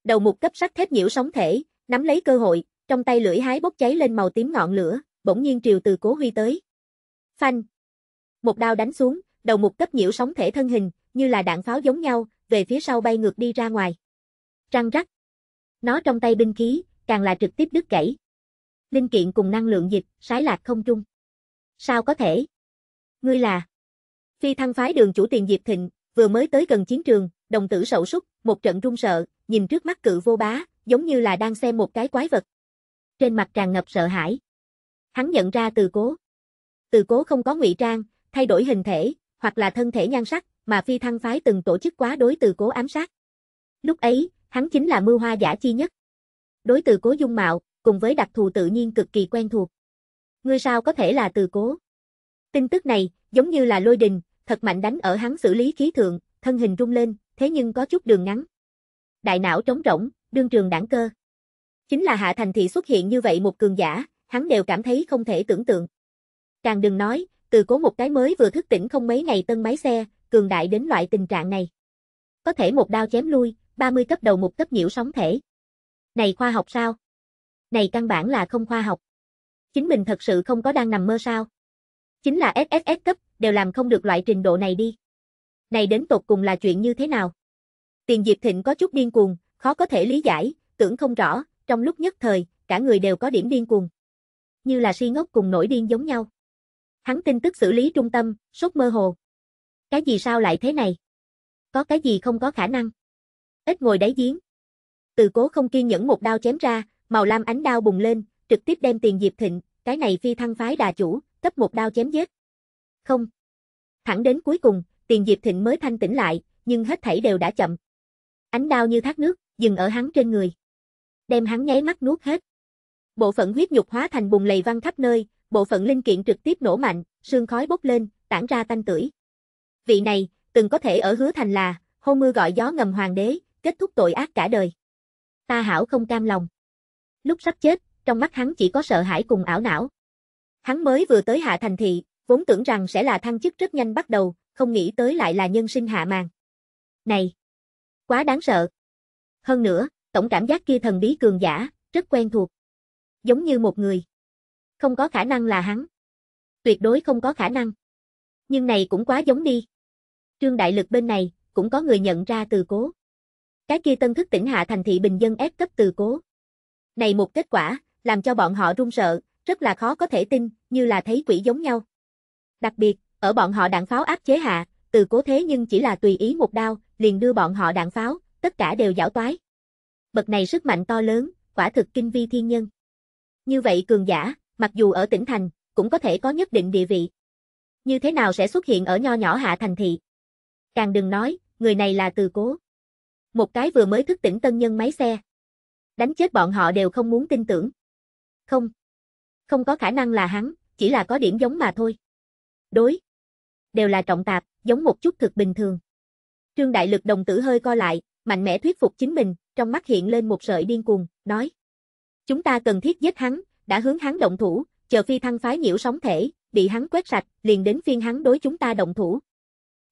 Đầu mục cấp sắt thép nhiễu sóng thể, nắm lấy cơ hội, trong tay lưỡi hái bốc cháy lên màu tím ngọn lửa, bỗng nhiên triều từ cố huy tới. Phanh. Một đao đánh xuống, đầu mục cấp nhiễu sóng thể thân hình, như là đạn pháo giống nhau, về phía sau bay ngược đi ra ngoài. Răng rắc. Nó trong tay binh khí, càng là trực tiếp đứt gãy. Linh kiện cùng năng lượng dịch, sái lạc không trung. Sao có thể? Ngươi là Phi thăng phái đường chủ tiền Diệp Thịnh, vừa mới tới gần chiến trường, đồng tử sậu súc, một trận run sợ, nhìn trước mắt cự vô bá, giống như là đang xem một cái quái vật. Trên mặt tràn ngập sợ hãi. Hắn nhận ra từ cố. Từ cố không có ngụy trang, thay đổi hình thể, hoặc là thân thể nhan sắc, mà phi thăng phái từng tổ chức quá đối từ cố ám sát. Lúc ấy, hắn chính là mưu hoa giả chi nhất. Đối từ cố dung mạo, cùng với đặc thù tự nhiên cực kỳ quen thuộc. Ngươi sao có thể là từ cố? Tin tức này, giống như là lôi đình, thật mạnh đánh ở hắn xử lý khí thượng, thân hình rung lên, thế nhưng có chút đường ngắn. Đại não trống rỗng, đương trường đảng cơ. Chính là Hạ Thành Thị xuất hiện như vậy một cường giả, hắn đều cảm thấy không thể tưởng tượng. Càng đừng nói, từ cố một cái mới vừa thức tỉnh không mấy ngày tân máy xe, cường đại đến loại tình trạng này. Có thể một đao chém lui, 30 cấp đầu một cấp nhiễu sóng thể. Này khoa học sao? Này căn bản là không khoa học. Chính mình thật sự không có đang nằm mơ sao? Chính là SSS cấp, đều làm không được loại trình độ này đi. Này đến tột cùng là chuyện như thế nào? Tiền Diệp Thịnh có chút điên cuồng, khó có thể lý giải, tưởng không rõ, trong lúc nhất thời, cả người đều có điểm điên cuồng. Như là si ngốc cùng nổi điên giống nhau. Hắn tin tức xử lý trung tâm, sốt mơ hồ. Cái gì sao lại thế này? Có cái gì không có khả năng? Ít ngồi đáy giếng. Từ cố không kiên nhẫn một đao chém ra, màu lam ánh đao bùng lên, trực tiếp đem tiền Diệp Thịnh, cái này phi thăng phái đà chủ, cấp một đao chém giết. Không. Thẳng đến cuối cùng, tiền Diệp Thịnh mới thanh tỉnh lại, nhưng hết thảy đều đã chậm. Ánh đao như thác nước, dừng ở hắn trên người. Đem hắn nháy mắt nuốt hết. Bộ phận huyết nhục hóa thành bùng lầy văng khắp nơi, bộ phận linh kiện trực tiếp nổ mạnh, sương khói bốc lên, tản ra tanh tưởi. Vị này, từng có thể ở hứa thành là, hôn mưa gọi gió ngầm hoàng đế, kết thúc tội ác cả đời. Ta hảo không cam lòng. Lúc sắp chết, trong mắt hắn chỉ có sợ hãi cùng ảo não. Hắn mới vừa tới hạ thành thị, vốn tưởng rằng sẽ là thăng chức rất nhanh bắt đầu, không nghĩ tới lại là nhân sinh hạ màn. Này! Quá đáng sợ. Hơn nữa, tổng cảm giác kia thần bí cường giả, rất quen thuộc. Giống như một người. Không có khả năng là hắn. Tuyệt đối không có khả năng. Nhưng này cũng quá giống đi. Trương Đại Lực bên này, cũng có người nhận ra từ cố. Cái kia tân thức tỉnh hạ thành thị bình dân ép cấp từ cố. Này một kết quả, làm cho bọn họ run sợ, rất là khó có thể tin, như là thấy quỷ giống nhau. Đặc biệt, ở bọn họ đạn pháo áp chế hạ, từ cố thế nhưng chỉ là tùy ý một đao, liền đưa bọn họ đạn pháo, tất cả đều giảo toái. Bậc này sức mạnh to lớn, quả thực kinh vi thiên nhân. Như vậy cường giả, mặc dù ở tỉnh thành, cũng có thể có nhất định địa vị. Như thế nào sẽ xuất hiện ở nho nhỏ hạ thành thị? Càng đừng nói, người này là từ cố. Một cái vừa mới thức tỉnh tân nhân máy xe. Đánh chết bọn họ đều không muốn tin tưởng. Không. Không có khả năng là hắn, chỉ là có điểm giống mà thôi. Đối. Đều là trọng tạp, giống một chút thực bình thường. Trương Đại Lực đồng tử hơi co lại, mạnh mẽ thuyết phục chính mình, trong mắt hiện lên một sợi điên cuồng, nói. Chúng ta cần thiết giết hắn, đã hướng hắn động thủ, chờ phi thăng phái nhiễu sóng thể, bị hắn quét sạch, liền đến phiên hắn đối chúng ta động thủ.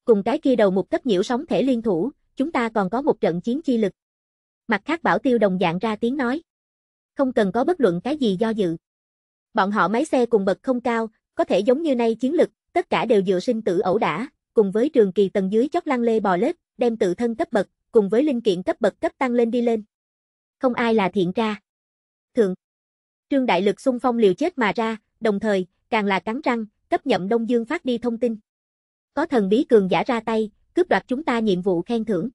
Cùng cái kia đầu một cấp nhiễu sóng thể liên thủ, chúng ta còn có một trận chiến chi lực. Mặt khác bảo tiêu đồng dạng ra tiếng nói. Không cần có bất luận cái gì do dự. Bọn họ máy xe cùng bậc không cao, có thể giống như nay chiến lực, tất cả đều dựa sinh tử ẩu đả, cùng với trường kỳ tầng dưới chót lăng lê bò lết, đem tự thân cấp bậc, cùng với linh kiện cấp bậc cấp tăng lên đi lên. Không ai là thiện tra. Thượng. Trương Đại Lực xung phong liều chết mà ra, đồng thời, càng là cắn răng, cấp nhậm Đông Dương phát đi thông tin. Có thần bí cường giả ra tay, cướp đoạt chúng ta nhiệm vụ khen thưởng.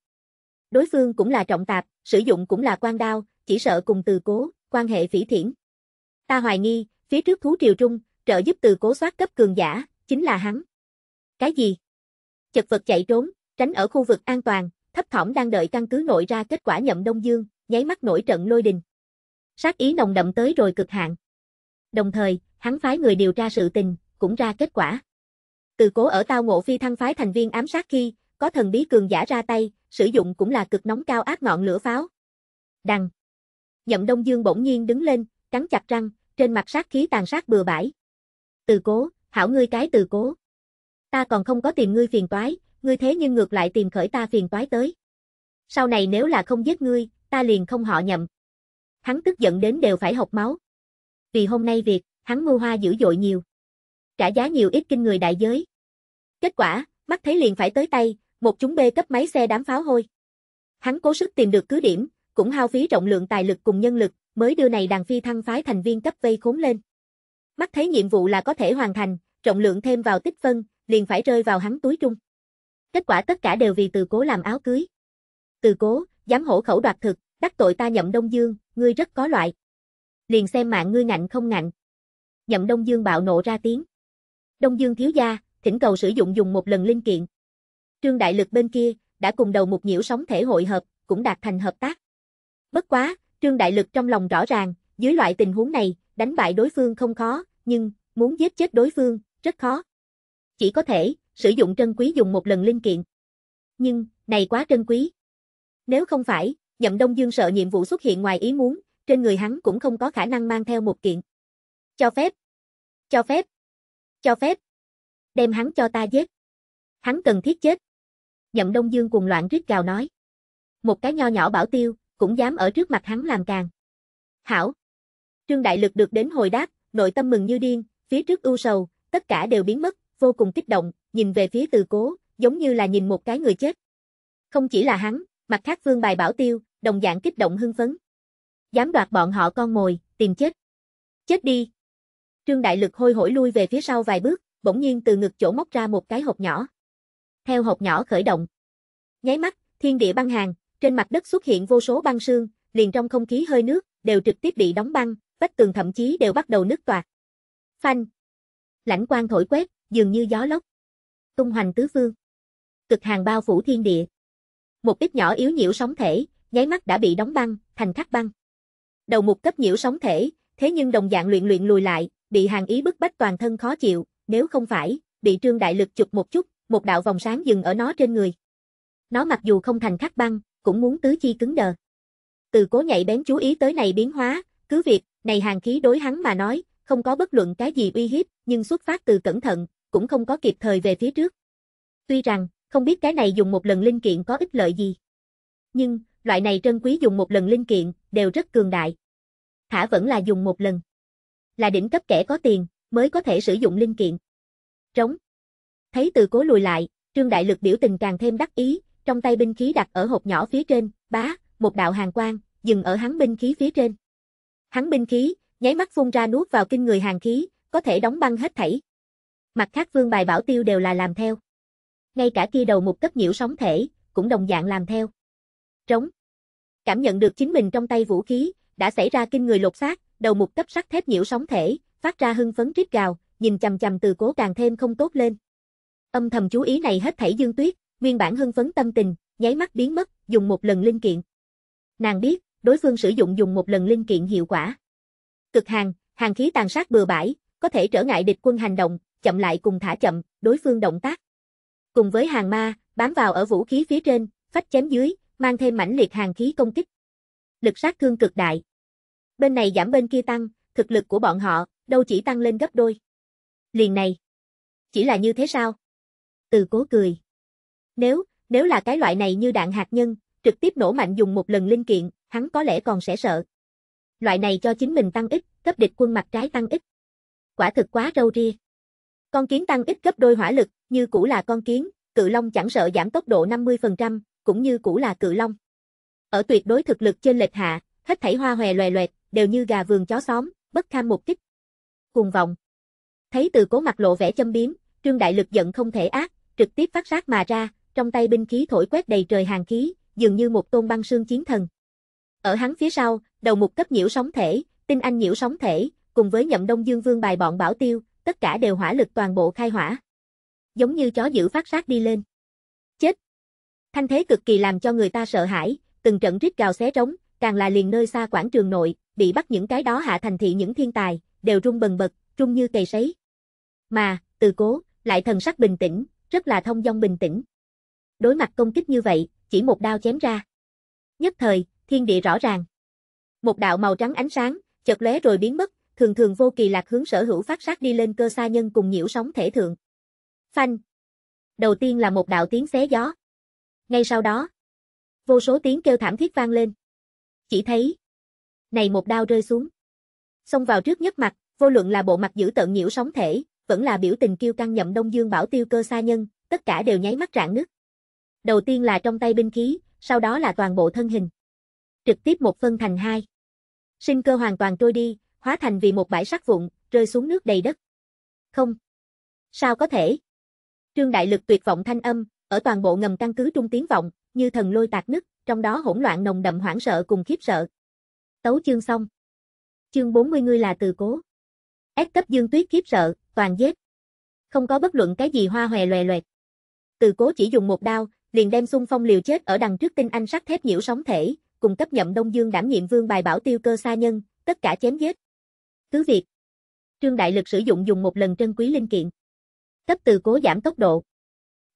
Đối phương cũng là trọng tạp, sử dụng cũng là quan đao, chỉ sợ cùng từ cố, quan hệ phỉ thiển. Ta hoài nghi, phía trước thú triều trung, trợ giúp từ cố soát cấp cường giả, chính là hắn. Cái gì? Chật vật chạy trốn, tránh ở khu vực an toàn, thấp thỏm đang đợi căn cứ nội ra kết quả nhậm Đông Dương, nháy mắt nổi trận lôi đình. Sát ý nồng đậm tới rồi cực hạn. Đồng thời, hắn phái người điều tra sự tình, cũng ra kết quả. Từ cố ở tao ngộ phi thăng phái thành viên ám sát khi, có thần bí cường giả ra tay, sử dụng cũng là cực nóng cao ác ngọn lửa pháo. Đằng. Nhậm Đông Dương bỗng nhiên đứng lên, cắn chặt răng, trên mặt sát khí tàn sát bừa bãi. Từ cố, hảo ngươi cái từ cố. Ta còn không có tìm ngươi phiền toái, ngươi thế nhưng ngược lại tìm khởi ta phiền toái tới. Sau này nếu là không giết ngươi, ta liền không họ nhậm. Hắn tức giận đến đều phải học máu. Vì hôm nay việc, hắn mưu hoa dữ dội nhiều. Trả giá nhiều ít kinh người đại giới. Kết quả, mắt thấy liền phải tới tay, một chúng bê cấp máy xe đám pháo hôi. Hắn cố sức tìm được cứ điểm, cũng hao phí trọng lượng tài lực cùng nhân lực, mới đưa này đàn phi thăng phái thành viên cấp vây khốn lên. Mắt thấy nhiệm vụ là có thể hoàn thành, trọng lượng thêm vào tích phân, liền phải rơi vào hắn túi trung. Kết quả tất cả đều vì từ cố làm áo cưới. Từ cố, dám hổ khẩu đoạt thực, đắc tội ta nhậm Đông Dương, ngươi rất có loại. Liền xem mạng ngươi ngạnh không ngạnh. Nhậm Đông Dương bạo nộ ra tiếng. Đông Dương thiếu gia, thỉnh cầu sử dụng dùng một lần linh kiện. Trương Đại Lực bên kia, đã cùng đầu một nhiễu sóng thể hội hợp, cũng đạt thành hợp tác. Bất quá, Trương Đại Lực trong lòng rõ ràng, dưới loại tình huống này, đánh bại đối phương không khó, nhưng, muốn giết chết đối phương, rất khó. Chỉ có thể, sử dụng trân quý dùng một lần linh kiện. Nhưng, này quá trân quý. Nếu không phải, Nhậm Đông Dương sợ nhiệm vụ xuất hiện ngoài ý muốn, trên người hắn cũng không có khả năng mang theo một kiện. Cho phép. Cho phép. Cho phép. Đem hắn cho ta giết. Hắn cần thiết chết. Nhậm Đông Dương cuồng loạn rít gào nói. Một cái nho nhỏ bảo tiêu, cũng dám ở trước mặt hắn làm càng. Hảo. Trương Đại Lực được đến hồi đáp, nội tâm mừng như điên, phía trước ưu sầu, tất cả đều biến mất, vô cùng kích động, nhìn về phía từ cố, giống như là nhìn một cái người chết. Không chỉ là hắn, mặt khác vương bài bảo tiêu, đồng dạng kích động hưng phấn. Dám đoạt bọn họ con mồi, tìm chết. Chết đi. Trương Đại Lực hôi hổi lui về phía sau vài bước, bỗng nhiên từ ngực chỗ móc ra một cái hộp nhỏ. Theo hộp nhỏ khởi động. Nháy mắt, thiên địa băng hàng, trên mặt đất xuất hiện vô số băng sương, liền trong không khí hơi nước, đều trực tiếp bị đóng băng, vách tường thậm chí đều bắt đầu nứt toạc. Phanh. Lãnh quang thổi quét, dường như gió lốc. Tung hoành tứ phương. Cực hàng bao phủ thiên địa. Một ít nhỏ yếu nhiễu sóng thể, nháy mắt đã bị đóng băng, thành khắc băng. Đầu mục cấp nhiễu sóng thể, thế nhưng đồng dạng luyện luyện lùi lại, bị hàng ý bức bách toàn thân khó chịu, nếu không phải, bị trương đại lực chụp một chút, một đạo vòng sáng dừng ở nó trên người. Nó mặc dù không thành khắc băng, cũng muốn tứ chi cứng đờ. Từ cố nhạy bén chú ý tới này biến hóa, cứ việc, này hàng khí đối hắn mà nói, không có bất luận cái gì uy hiếp, nhưng xuất phát từ cẩn thận, cũng không có kịp thời về phía trước. Tuy rằng, không biết cái này dùng một lần linh kiện có ích lợi gì. Nhưng, loại này trân quý dùng một lần linh kiện, đều rất cường đại. Thả vẫn là dùng một lần. Là đỉnh cấp kẻ có tiền, mới có thể sử dụng linh kiện. Trống. Thấy từ cố lùi lại, trương đại lực biểu tình càng thêm đắc ý, trong tay binh khí đặt ở hộp nhỏ phía trên, bá, một đạo hàng quang, dừng ở hắn binh khí phía trên. Hắn binh khí, nháy mắt phun ra nuốt vào kinh người hàng khí, có thể đóng băng hết thảy. Mặt khác vương bài bảo tiêu đều là làm theo. Ngay cả kia đầu một cấp nhiễu sóng thể, cũng đồng dạng làm theo. Trống. Cảm nhận được chính mình trong tay vũ khí, đã xảy ra kinh người lột xác, đầu một cấp sắt thép nhiễu sóng thể, phát ra hưng phấn rít gào, nhìn chầm chầm từ cố càng thêm không tốt lên. Âm thầm chú ý này hết thảy Dương Tuyết, nguyên bản hưng phấn tâm tình, nháy mắt biến mất, dùng một lần linh kiện. Nàng biết, đối phương sử dụng dùng một lần linh kiện hiệu quả. Cực hàng, hàng khí tàn sát bừa bãi, có thể trở ngại địch quân hành động, chậm lại cùng thả chậm, đối phương động tác. Cùng với hàng ma, bám vào ở vũ khí phía trên, phách chém dưới, mang thêm mãnh liệt hàng khí công kích. Lực sát thương cực đại. Bên này giảm bên kia tăng, thực lực của bọn họ, đâu chỉ tăng lên gấp đôi. Liền này. Chỉ là như thế sao? Từ cố cười. Nếu, nếu là cái loại này như đạn hạt nhân, trực tiếp nổ mạnh dùng một lần linh kiện, hắn có lẽ còn sẽ sợ. Loại này cho chính mình tăng ít, cấp địch quân mặt trái tăng ít. Quả thực quá râu ria. Con kiến tăng ít gấp đôi hỏa lực, như cũ là con kiến, cự long chẳng sợ giảm tốc độ 50%, cũng như cũ là cự long. Ở tuyệt đối thực lực trên lệch hạ, hết thảy hoa hòe loè loẹt, đều như gà vườn chó xóm, bất kham một kích. Cùng vọng. Thấy từ cố mặt lộ vẻ châm biếm, trương đại lực giận không thể ác, trực tiếp phát sát mà ra, trong tay binh khí thổi quét đầy trời hàng khí, dường như một tôn băng sương chiến thần. Ở hắn phía sau, đầu mục cấp nhiễu sóng thể, tinh anh nhiễu sóng thể, cùng với nhậm đông dương vương bài bọn bảo tiêu, tất cả đều hỏa lực toàn bộ khai hỏa. Giống như chó dữ phát sát đi lên. Chết! Thanh thế cực kỳ làm cho người ta sợ hãi, từng trận rít gào xé trống, càng là liền nơi xa quảng trường nội, bị bắt những cái đó hạ thành thị những thiên tài, đều rung bần bật, rung như cầy sấy. Mà, từ cố, lại thần sắc bình tĩnh, rất là thông dong bình tĩnh. Đối mặt công kích như vậy, chỉ một đao chém ra. Nhất thời, thiên địa rõ ràng. Một đạo màu trắng ánh sáng, chợt lóe rồi biến mất, thường thường vô kỳ lạc hướng sở hữu phát sát đi lên cơ sa nhân cùng nhiễu sóng thể thượng. Phanh. Đầu tiên là một đạo tiếng xé gió. Ngay sau đó, vô số tiếng kêu thảm thiết vang lên. Chỉ thấy, này một đao rơi xuống. Xông vào trước nhất mặt, vô luận là bộ mặt giữ tận nhiễu sóng thể, vẫn là biểu tình kiêu căng nhậm đông dương bảo tiêu cơ xa nhân, tất cả đều nháy mắt rạn nứt. Đầu tiên là trong tay binh khí, sau đó là toàn bộ thân hình. Trực tiếp một phân thành hai. Sinh cơ hoàn toàn trôi đi, hóa thành vì một bãi sắt vụn, rơi xuống nước đầy đất. Không. Sao có thể? Trương Đại Lực tuyệt vọng thanh âm, ở toàn bộ ngầm căn cứ trung tiếng vọng, như thần lôi tạc nứt, trong đó hỗn loạn nồng đậm hoảng sợ cùng khiếp sợ. Tấu chương xong. Chương 40 ngươi là từ cố. Ép cấp Dương Tuyết khiếp sợ, toàn giết. Không có bất luận cái gì hoa hòe loè loẹt. Từ cố chỉ dùng một đao, liền đem xung phong liều chết ở đằng trước tinh anh sắt thép nhiễu sóng thể, cùng cấp nhậm Đông Dương đảm nhiệm vương bài bảo tiêu cơ sa nhân, tất cả chém giết. Cứ việc. Trương Đại Lực sử dụng dùng một lần trân quý linh kiện. Cấp từ cố giảm tốc độ.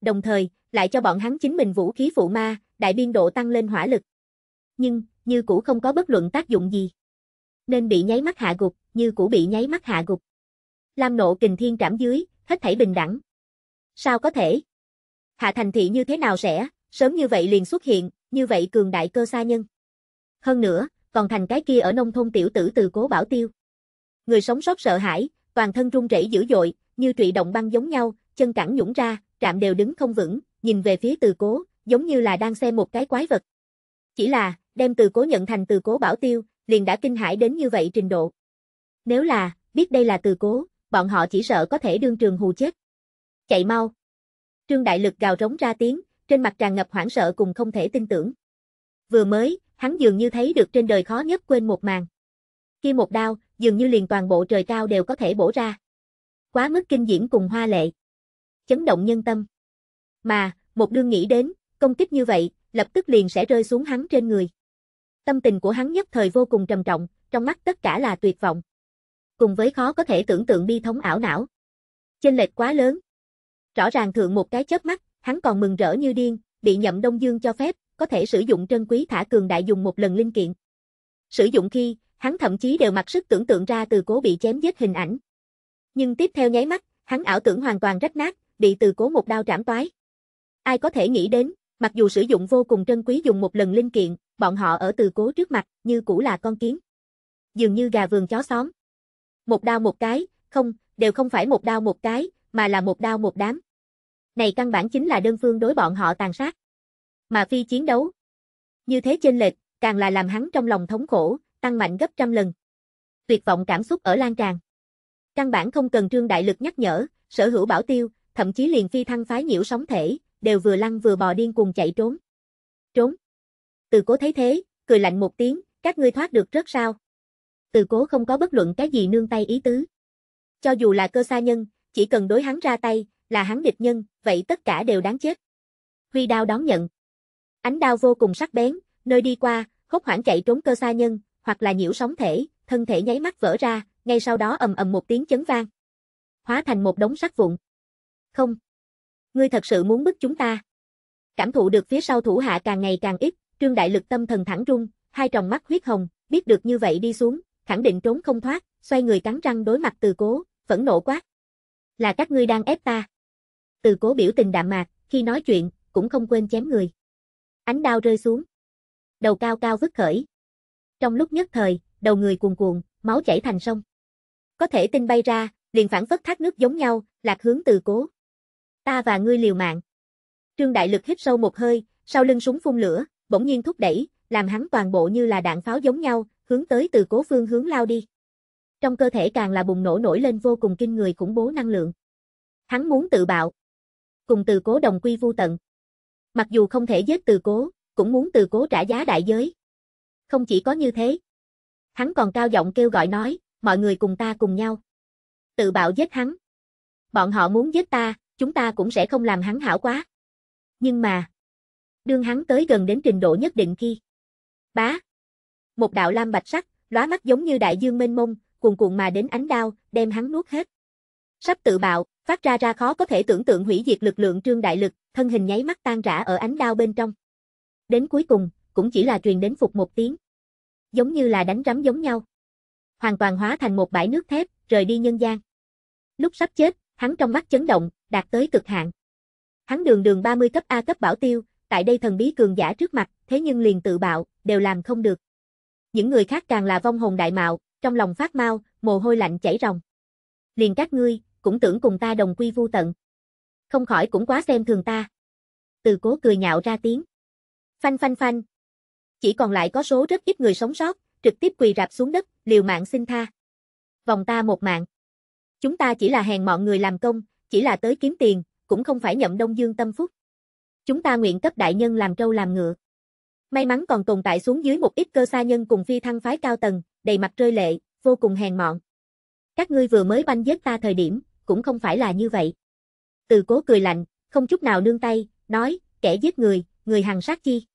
Đồng thời, lại cho bọn hắn chính mình vũ khí phụ ma, đại biên độ tăng lên hỏa lực. Nhưng, như cũ không có bất luận tác dụng gì. Nên bị nháy mắt hạ gục, như cũ bị nháy mắt hạ gục. Lam nộ kình thiên trảm dưới, hết thảy bình đẳng. Sao có thể? Hạ thành thị như thế nào sẽ, sớm như vậy liền xuất hiện, như vậy cường đại cơ sa nhân. Hơn nữa, còn thành cái kia ở nông thôn tiểu tử từ cố bảo tiêu. Người sống sót sợ hãi, toàn thân run rẩy dữ dội, như trụy động băng giống nhau, chân cẳng nhũng ra, trạm đều đứng không vững, nhìn về phía từ cố, giống như là đang xem một cái quái vật. Chỉ là, đem từ cố nhận thành từ cố bảo tiêu, liền đã kinh hãi đến như vậy trình độ. Nếu là, biết đây là từ cố, bọn họ chỉ sợ có thể đương trường hù chết. Chạy mau. Trương Đại Lực gào rống ra tiếng, trên mặt tràn ngập hoảng sợ cùng không thể tin tưởng. Vừa mới, hắn dường như thấy được trên đời khó nhất quên một màn. Khi một đao, dường như liền toàn bộ trời cao đều có thể bổ ra. Quá mức kinh diễm cùng hoa lệ. Chấn động nhân tâm. Mà, một đương nghĩ đến, công kích như vậy, lập tức liền sẽ rơi xuống hắn trên người. Tâm tình của hắn nhất thời vô cùng trầm trọng, trong mắt tất cả là tuyệt vọng. Cùng với khó có thể tưởng tượng bi thống ảo não. Chênh lệch quá lớn. Rõ ràng thượng một cái chớp mắt, hắn còn mừng rỡ như điên, bị Nhậm Đông Dương cho phép, có thể sử dụng trân quý thả cường đại dùng một lần linh kiện. Sử dụng khi, hắn thậm chí đều mặc sức tưởng tượng ra từ cố bị chém giết hình ảnh. Nhưng tiếp theo nháy mắt, hắn ảo tưởng hoàn toàn rách nát, bị từ cố một đao trảm toái. Ai có thể nghĩ đến, mặc dù sử dụng vô cùng trân quý dùng một lần linh kiện, bọn họ ở từ cố trước mặt, như cũ là con kiến. Dường như gà vườn chó xóm. Một đao một cái, không, đều không phải một đao một cái, mà là một đao một đám. Này căn bản chính là đơn phương đối bọn họ tàn sát. Mà phi chiến đấu. Như thế chênh lệch, càng là làm hắn trong lòng thống khổ, tăng mạnh gấp trăm lần. Tuyệt vọng cảm xúc ở lan tràn. Căn bản không cần trương đại lực nhắc nhở, sở hữu bảo tiêu, thậm chí liền phi thăng phái nhiễu sóng thể, đều vừa lăn vừa bò điên cuồng chạy trốn. Trốn. Từ cố thấy thế, cười lạnh một tiếng, các ngươi thoát được rất sao. Từ cố không có bất luận cái gì nương tay ý tứ. Cho dù là cơ sa nhân, chỉ cần đối hắn ra tay, là hắn địch nhân, vậy tất cả đều đáng chết. Huy đao đón nhận. Ánh đao vô cùng sắc bén, nơi đi qua, hốt hoảng chạy trốn cơ sa nhân, hoặc là nhiễu sóng thể, thân thể nháy mắt vỡ ra, ngay sau đó ầm ầm một tiếng chấn vang. Hóa thành một đống sắt vụn. Không. Ngươi thật sự muốn bức chúng ta. Cảm thụ được phía sau thủ hạ càng ngày càng ít, trương đại lực tâm thần thẳng rung, hai tròng mắt huyết hồng, biết được như vậy đi xuống, khẳng định trốn không thoát, xoay người cắn răng đối mặt từ cố, phẫn nộ quát. Là các ngươi đang ép ta. Từ cố biểu tình đạm mạc, khi nói chuyện, cũng không quên chém người. Ánh đao rơi xuống. Đầu cao cao vứt khởi. Trong lúc nhất thời, đầu người cuồn cuộn, máu chảy thành sông. Có thể tinh bay ra, liền phản phất thác nước giống nhau, lạc hướng từ cố. Ta và ngươi liều mạng. Trương Đại Lực hít sâu một hơi, sau lưng súng phun lửa, bỗng nhiên thúc đẩy, làm hắn toàn bộ như là đạn pháo giống nhau, hướng tới từ cố phương hướng lao đi. Trong cơ thể càng là bùng nổ nổi lên vô cùng kinh người khủng bố năng lượng. Hắn muốn tự bạo. Cùng từ cố đồng quy vu tận. Mặc dù không thể giết từ cố, cũng muốn từ cố trả giá đại giới. Không chỉ có như thế. Hắn còn cao giọng kêu gọi nói, mọi người cùng ta cùng nhau. Tự bạo giết hắn. Bọn họ muốn giết ta, chúng ta cũng sẽ không làm hắn hảo quá. Nhưng mà, đương hắn tới gần đến trình độ nhất định khi. Bá. Một đạo lam bạch sắc, lóa mắt giống như đại dương mênh mông, cuồn cuộn mà đến ánh đao, đem hắn nuốt hết. Sắp tự bạo, phát ra ra khó có thể tưởng tượng hủy diệt lực lượng trương đại lực, thân hình nháy mắt tan rã ở ánh đao bên trong. Đến cuối cùng, cũng chỉ là truyền đến phục một tiếng. Giống như là đánh rắm giống nhau. Hoàn toàn hóa thành một bãi nước thép, rời đi nhân gian. Lúc sắp chết, hắn trong mắt chấn động, đạt tới cực hạn. Hắn đường đường 30 cấp A cấp bảo tiêu, tại đây thần bí cường giả trước mặt, thế nhưng liền tự bạo, đều làm không được. Những người khác càng là vong hồn đại mạo, trong lòng phát mau, mồ hôi lạnh chảy ròng. Liền các ngươi, cũng tưởng cùng ta đồng quy vu tận. Không khỏi cũng quá xem thường ta. Từ cố cười nhạo ra tiếng. Phanh phanh phanh. Chỉ còn lại có số rất ít người sống sót, trực tiếp quỳ rạp xuống đất, liều mạng xin tha. Vòng ta một mạng. Chúng ta chỉ là hèn mọi người làm công, chỉ là tới kiếm tiền, cũng không phải nhậm đông dương tâm phúc. Chúng ta nguyện cấp đại nhân làm trâu làm ngựa. May mắn còn tồn tại xuống dưới một ít cơ sa nhân cùng phi thăng phái cao tầng, đầy mặt rơi lệ, vô cùng hèn mọn. Các ngươi vừa mới banh giết ta thời điểm, cũng không phải là như vậy. Từ cố cười lạnh, không chút nào nương tay, nói, kẻ giết người, người hằng sát chi.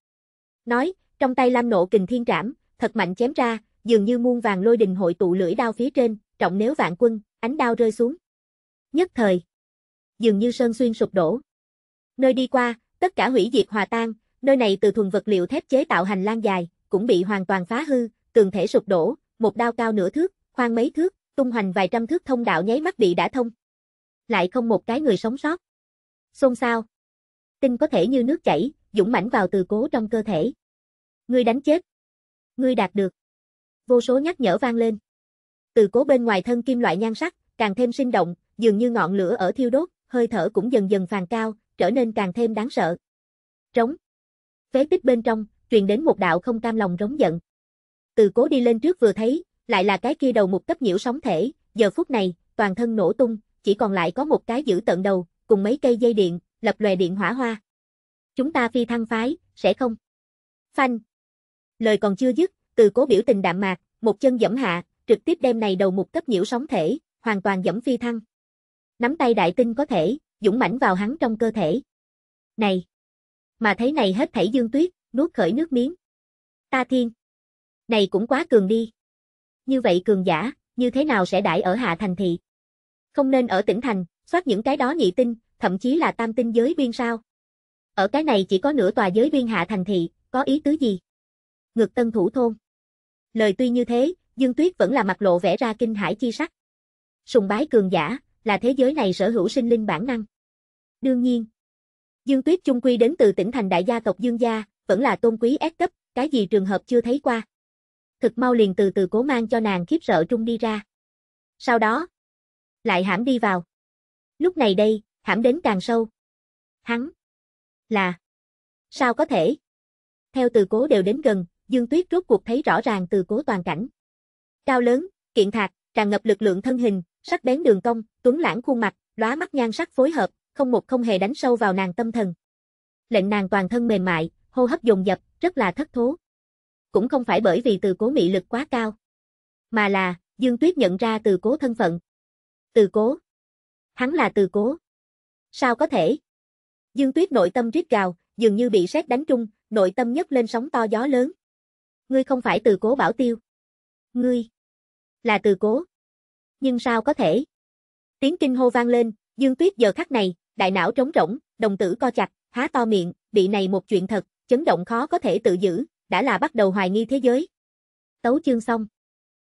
Nói, trong tay lam nộ kình thiên trảm, thật mạnh chém ra, dường như muôn vàng lôi đình hội tụ lưỡi đao phía trên, trọng nếu vạn quân, ánh đao rơi xuống. Nhất thời, dường như sơn xuyên sụp đổ. Nơi đi qua, tất cả hủy diệt hòa tan, nơi này từ thuần vật liệu thép chế tạo hành lang dài, cũng bị hoàn toàn phá hư, tường thể sụp đổ, một đao cao nửa thước, khoan mấy thước, tung hoành vài trăm thước thông đạo nháy mắt bị đã thông. Lại không một cái người sống sót. Xôn xao. Tinh có thể như nước chảy, dũng mãnh vào từ cố trong cơ thể. Ngươi đánh chết. Ngươi đạt được. Vô số nhắc nhở vang lên. Từ cố bên ngoài thân kim loại nhan sắc, càng thêm sinh động, dường như ngọn lửa ở thiêu đốt, hơi thở cũng dần dần phàn cao, trở nên càng thêm đáng sợ. Trống. Phế tích bên trong, truyền đến một đạo không cam lòng rống giận. Từ cố đi lên trước vừa thấy, lại là cái kia đầu một cấp nhiễu sóng thể, giờ phút này, toàn thân nổ tung, chỉ còn lại có một cái giữ tận đầu, cùng mấy cây dây điện, lập lòe điện hỏa hoa. Chúng ta phi thăng phái, sẽ không? Phanh. Lời còn chưa dứt, từ cố biểu tình đạm mạc, một chân dẫm hạ, trực tiếp đem này đầu mục cấp nhiễu sóng thể, hoàn toàn dẫm phi thăng. Nắm tay đại tinh có thể, dũng mãnh vào hắn trong cơ thể. Này! Mà thấy này hết thảy dương tuyết, nuốt khởi nước miếng. Ta thiên! Này cũng quá cường đi. Như vậy cường giả, như thế nào sẽ đãi ở hạ thành thị? Không nên ở tỉnh thành, soát những cái đó nhị tinh, thậm chí là tam tinh giới biên sao. Ở cái này chỉ có nửa tòa giới biên hạ thành thị, có ý tứ gì? Ngược tân thủ thôn. Lời tuy như thế, Dương Tuyết vẫn là mặt lộ vẻ ra kinh hải chi sắc. Sùng bái cường giả, là thế giới này sở hữu sinh linh bản năng. Đương nhiên, Dương Tuyết Trung quy đến từ tỉnh thành đại gia tộc Dương gia, vẫn là tôn quý S cấp, cái gì trường hợp chưa thấy qua. Thực mau liền từ từ cố mang cho nàng khiếp sợ trung đi ra. Sau đó, lại hãm đi vào. Lúc này đây, hãm đến càng sâu. Hắn, là, sao có thể? Theo từ cố đều đến gần, Dương Tuyết rốt cuộc thấy rõ ràng từ cố toàn cảnh. Cao lớn, kiện thạc, tràn ngập lực lượng thân hình, sắc bén đường cong, tuấn lãng khuôn mặt, lóa mắt nhan sắc phối hợp, không một không hề đánh sâu vào nàng tâm thần. Lệnh nàng toàn thân mềm mại, hô hấp dồn dập, rất là thất thố. Cũng không phải bởi vì từ cố mị lực quá cao, mà là, Dương Tuyết nhận ra từ cố thân phận. Từ cố. Hắn là từ cố. Sao có thể? Dương Tuyết nội tâm rít gào, dường như bị sét đánh trung, nội tâm nhấc lên sóng to gió lớn. Ngươi không phải từ cố bảo tiêu. Ngươi là từ cố. Nhưng sao có thể? Tiếng kinh hô vang lên, Dương Tuyết giờ khắc này, đại não trống rỗng, đồng tử co chặt, há to miệng, bị này một chuyện thật, chấn động khó có thể tự giữ, đã là bắt đầu hoài nghi thế giới. Tấu chương xong.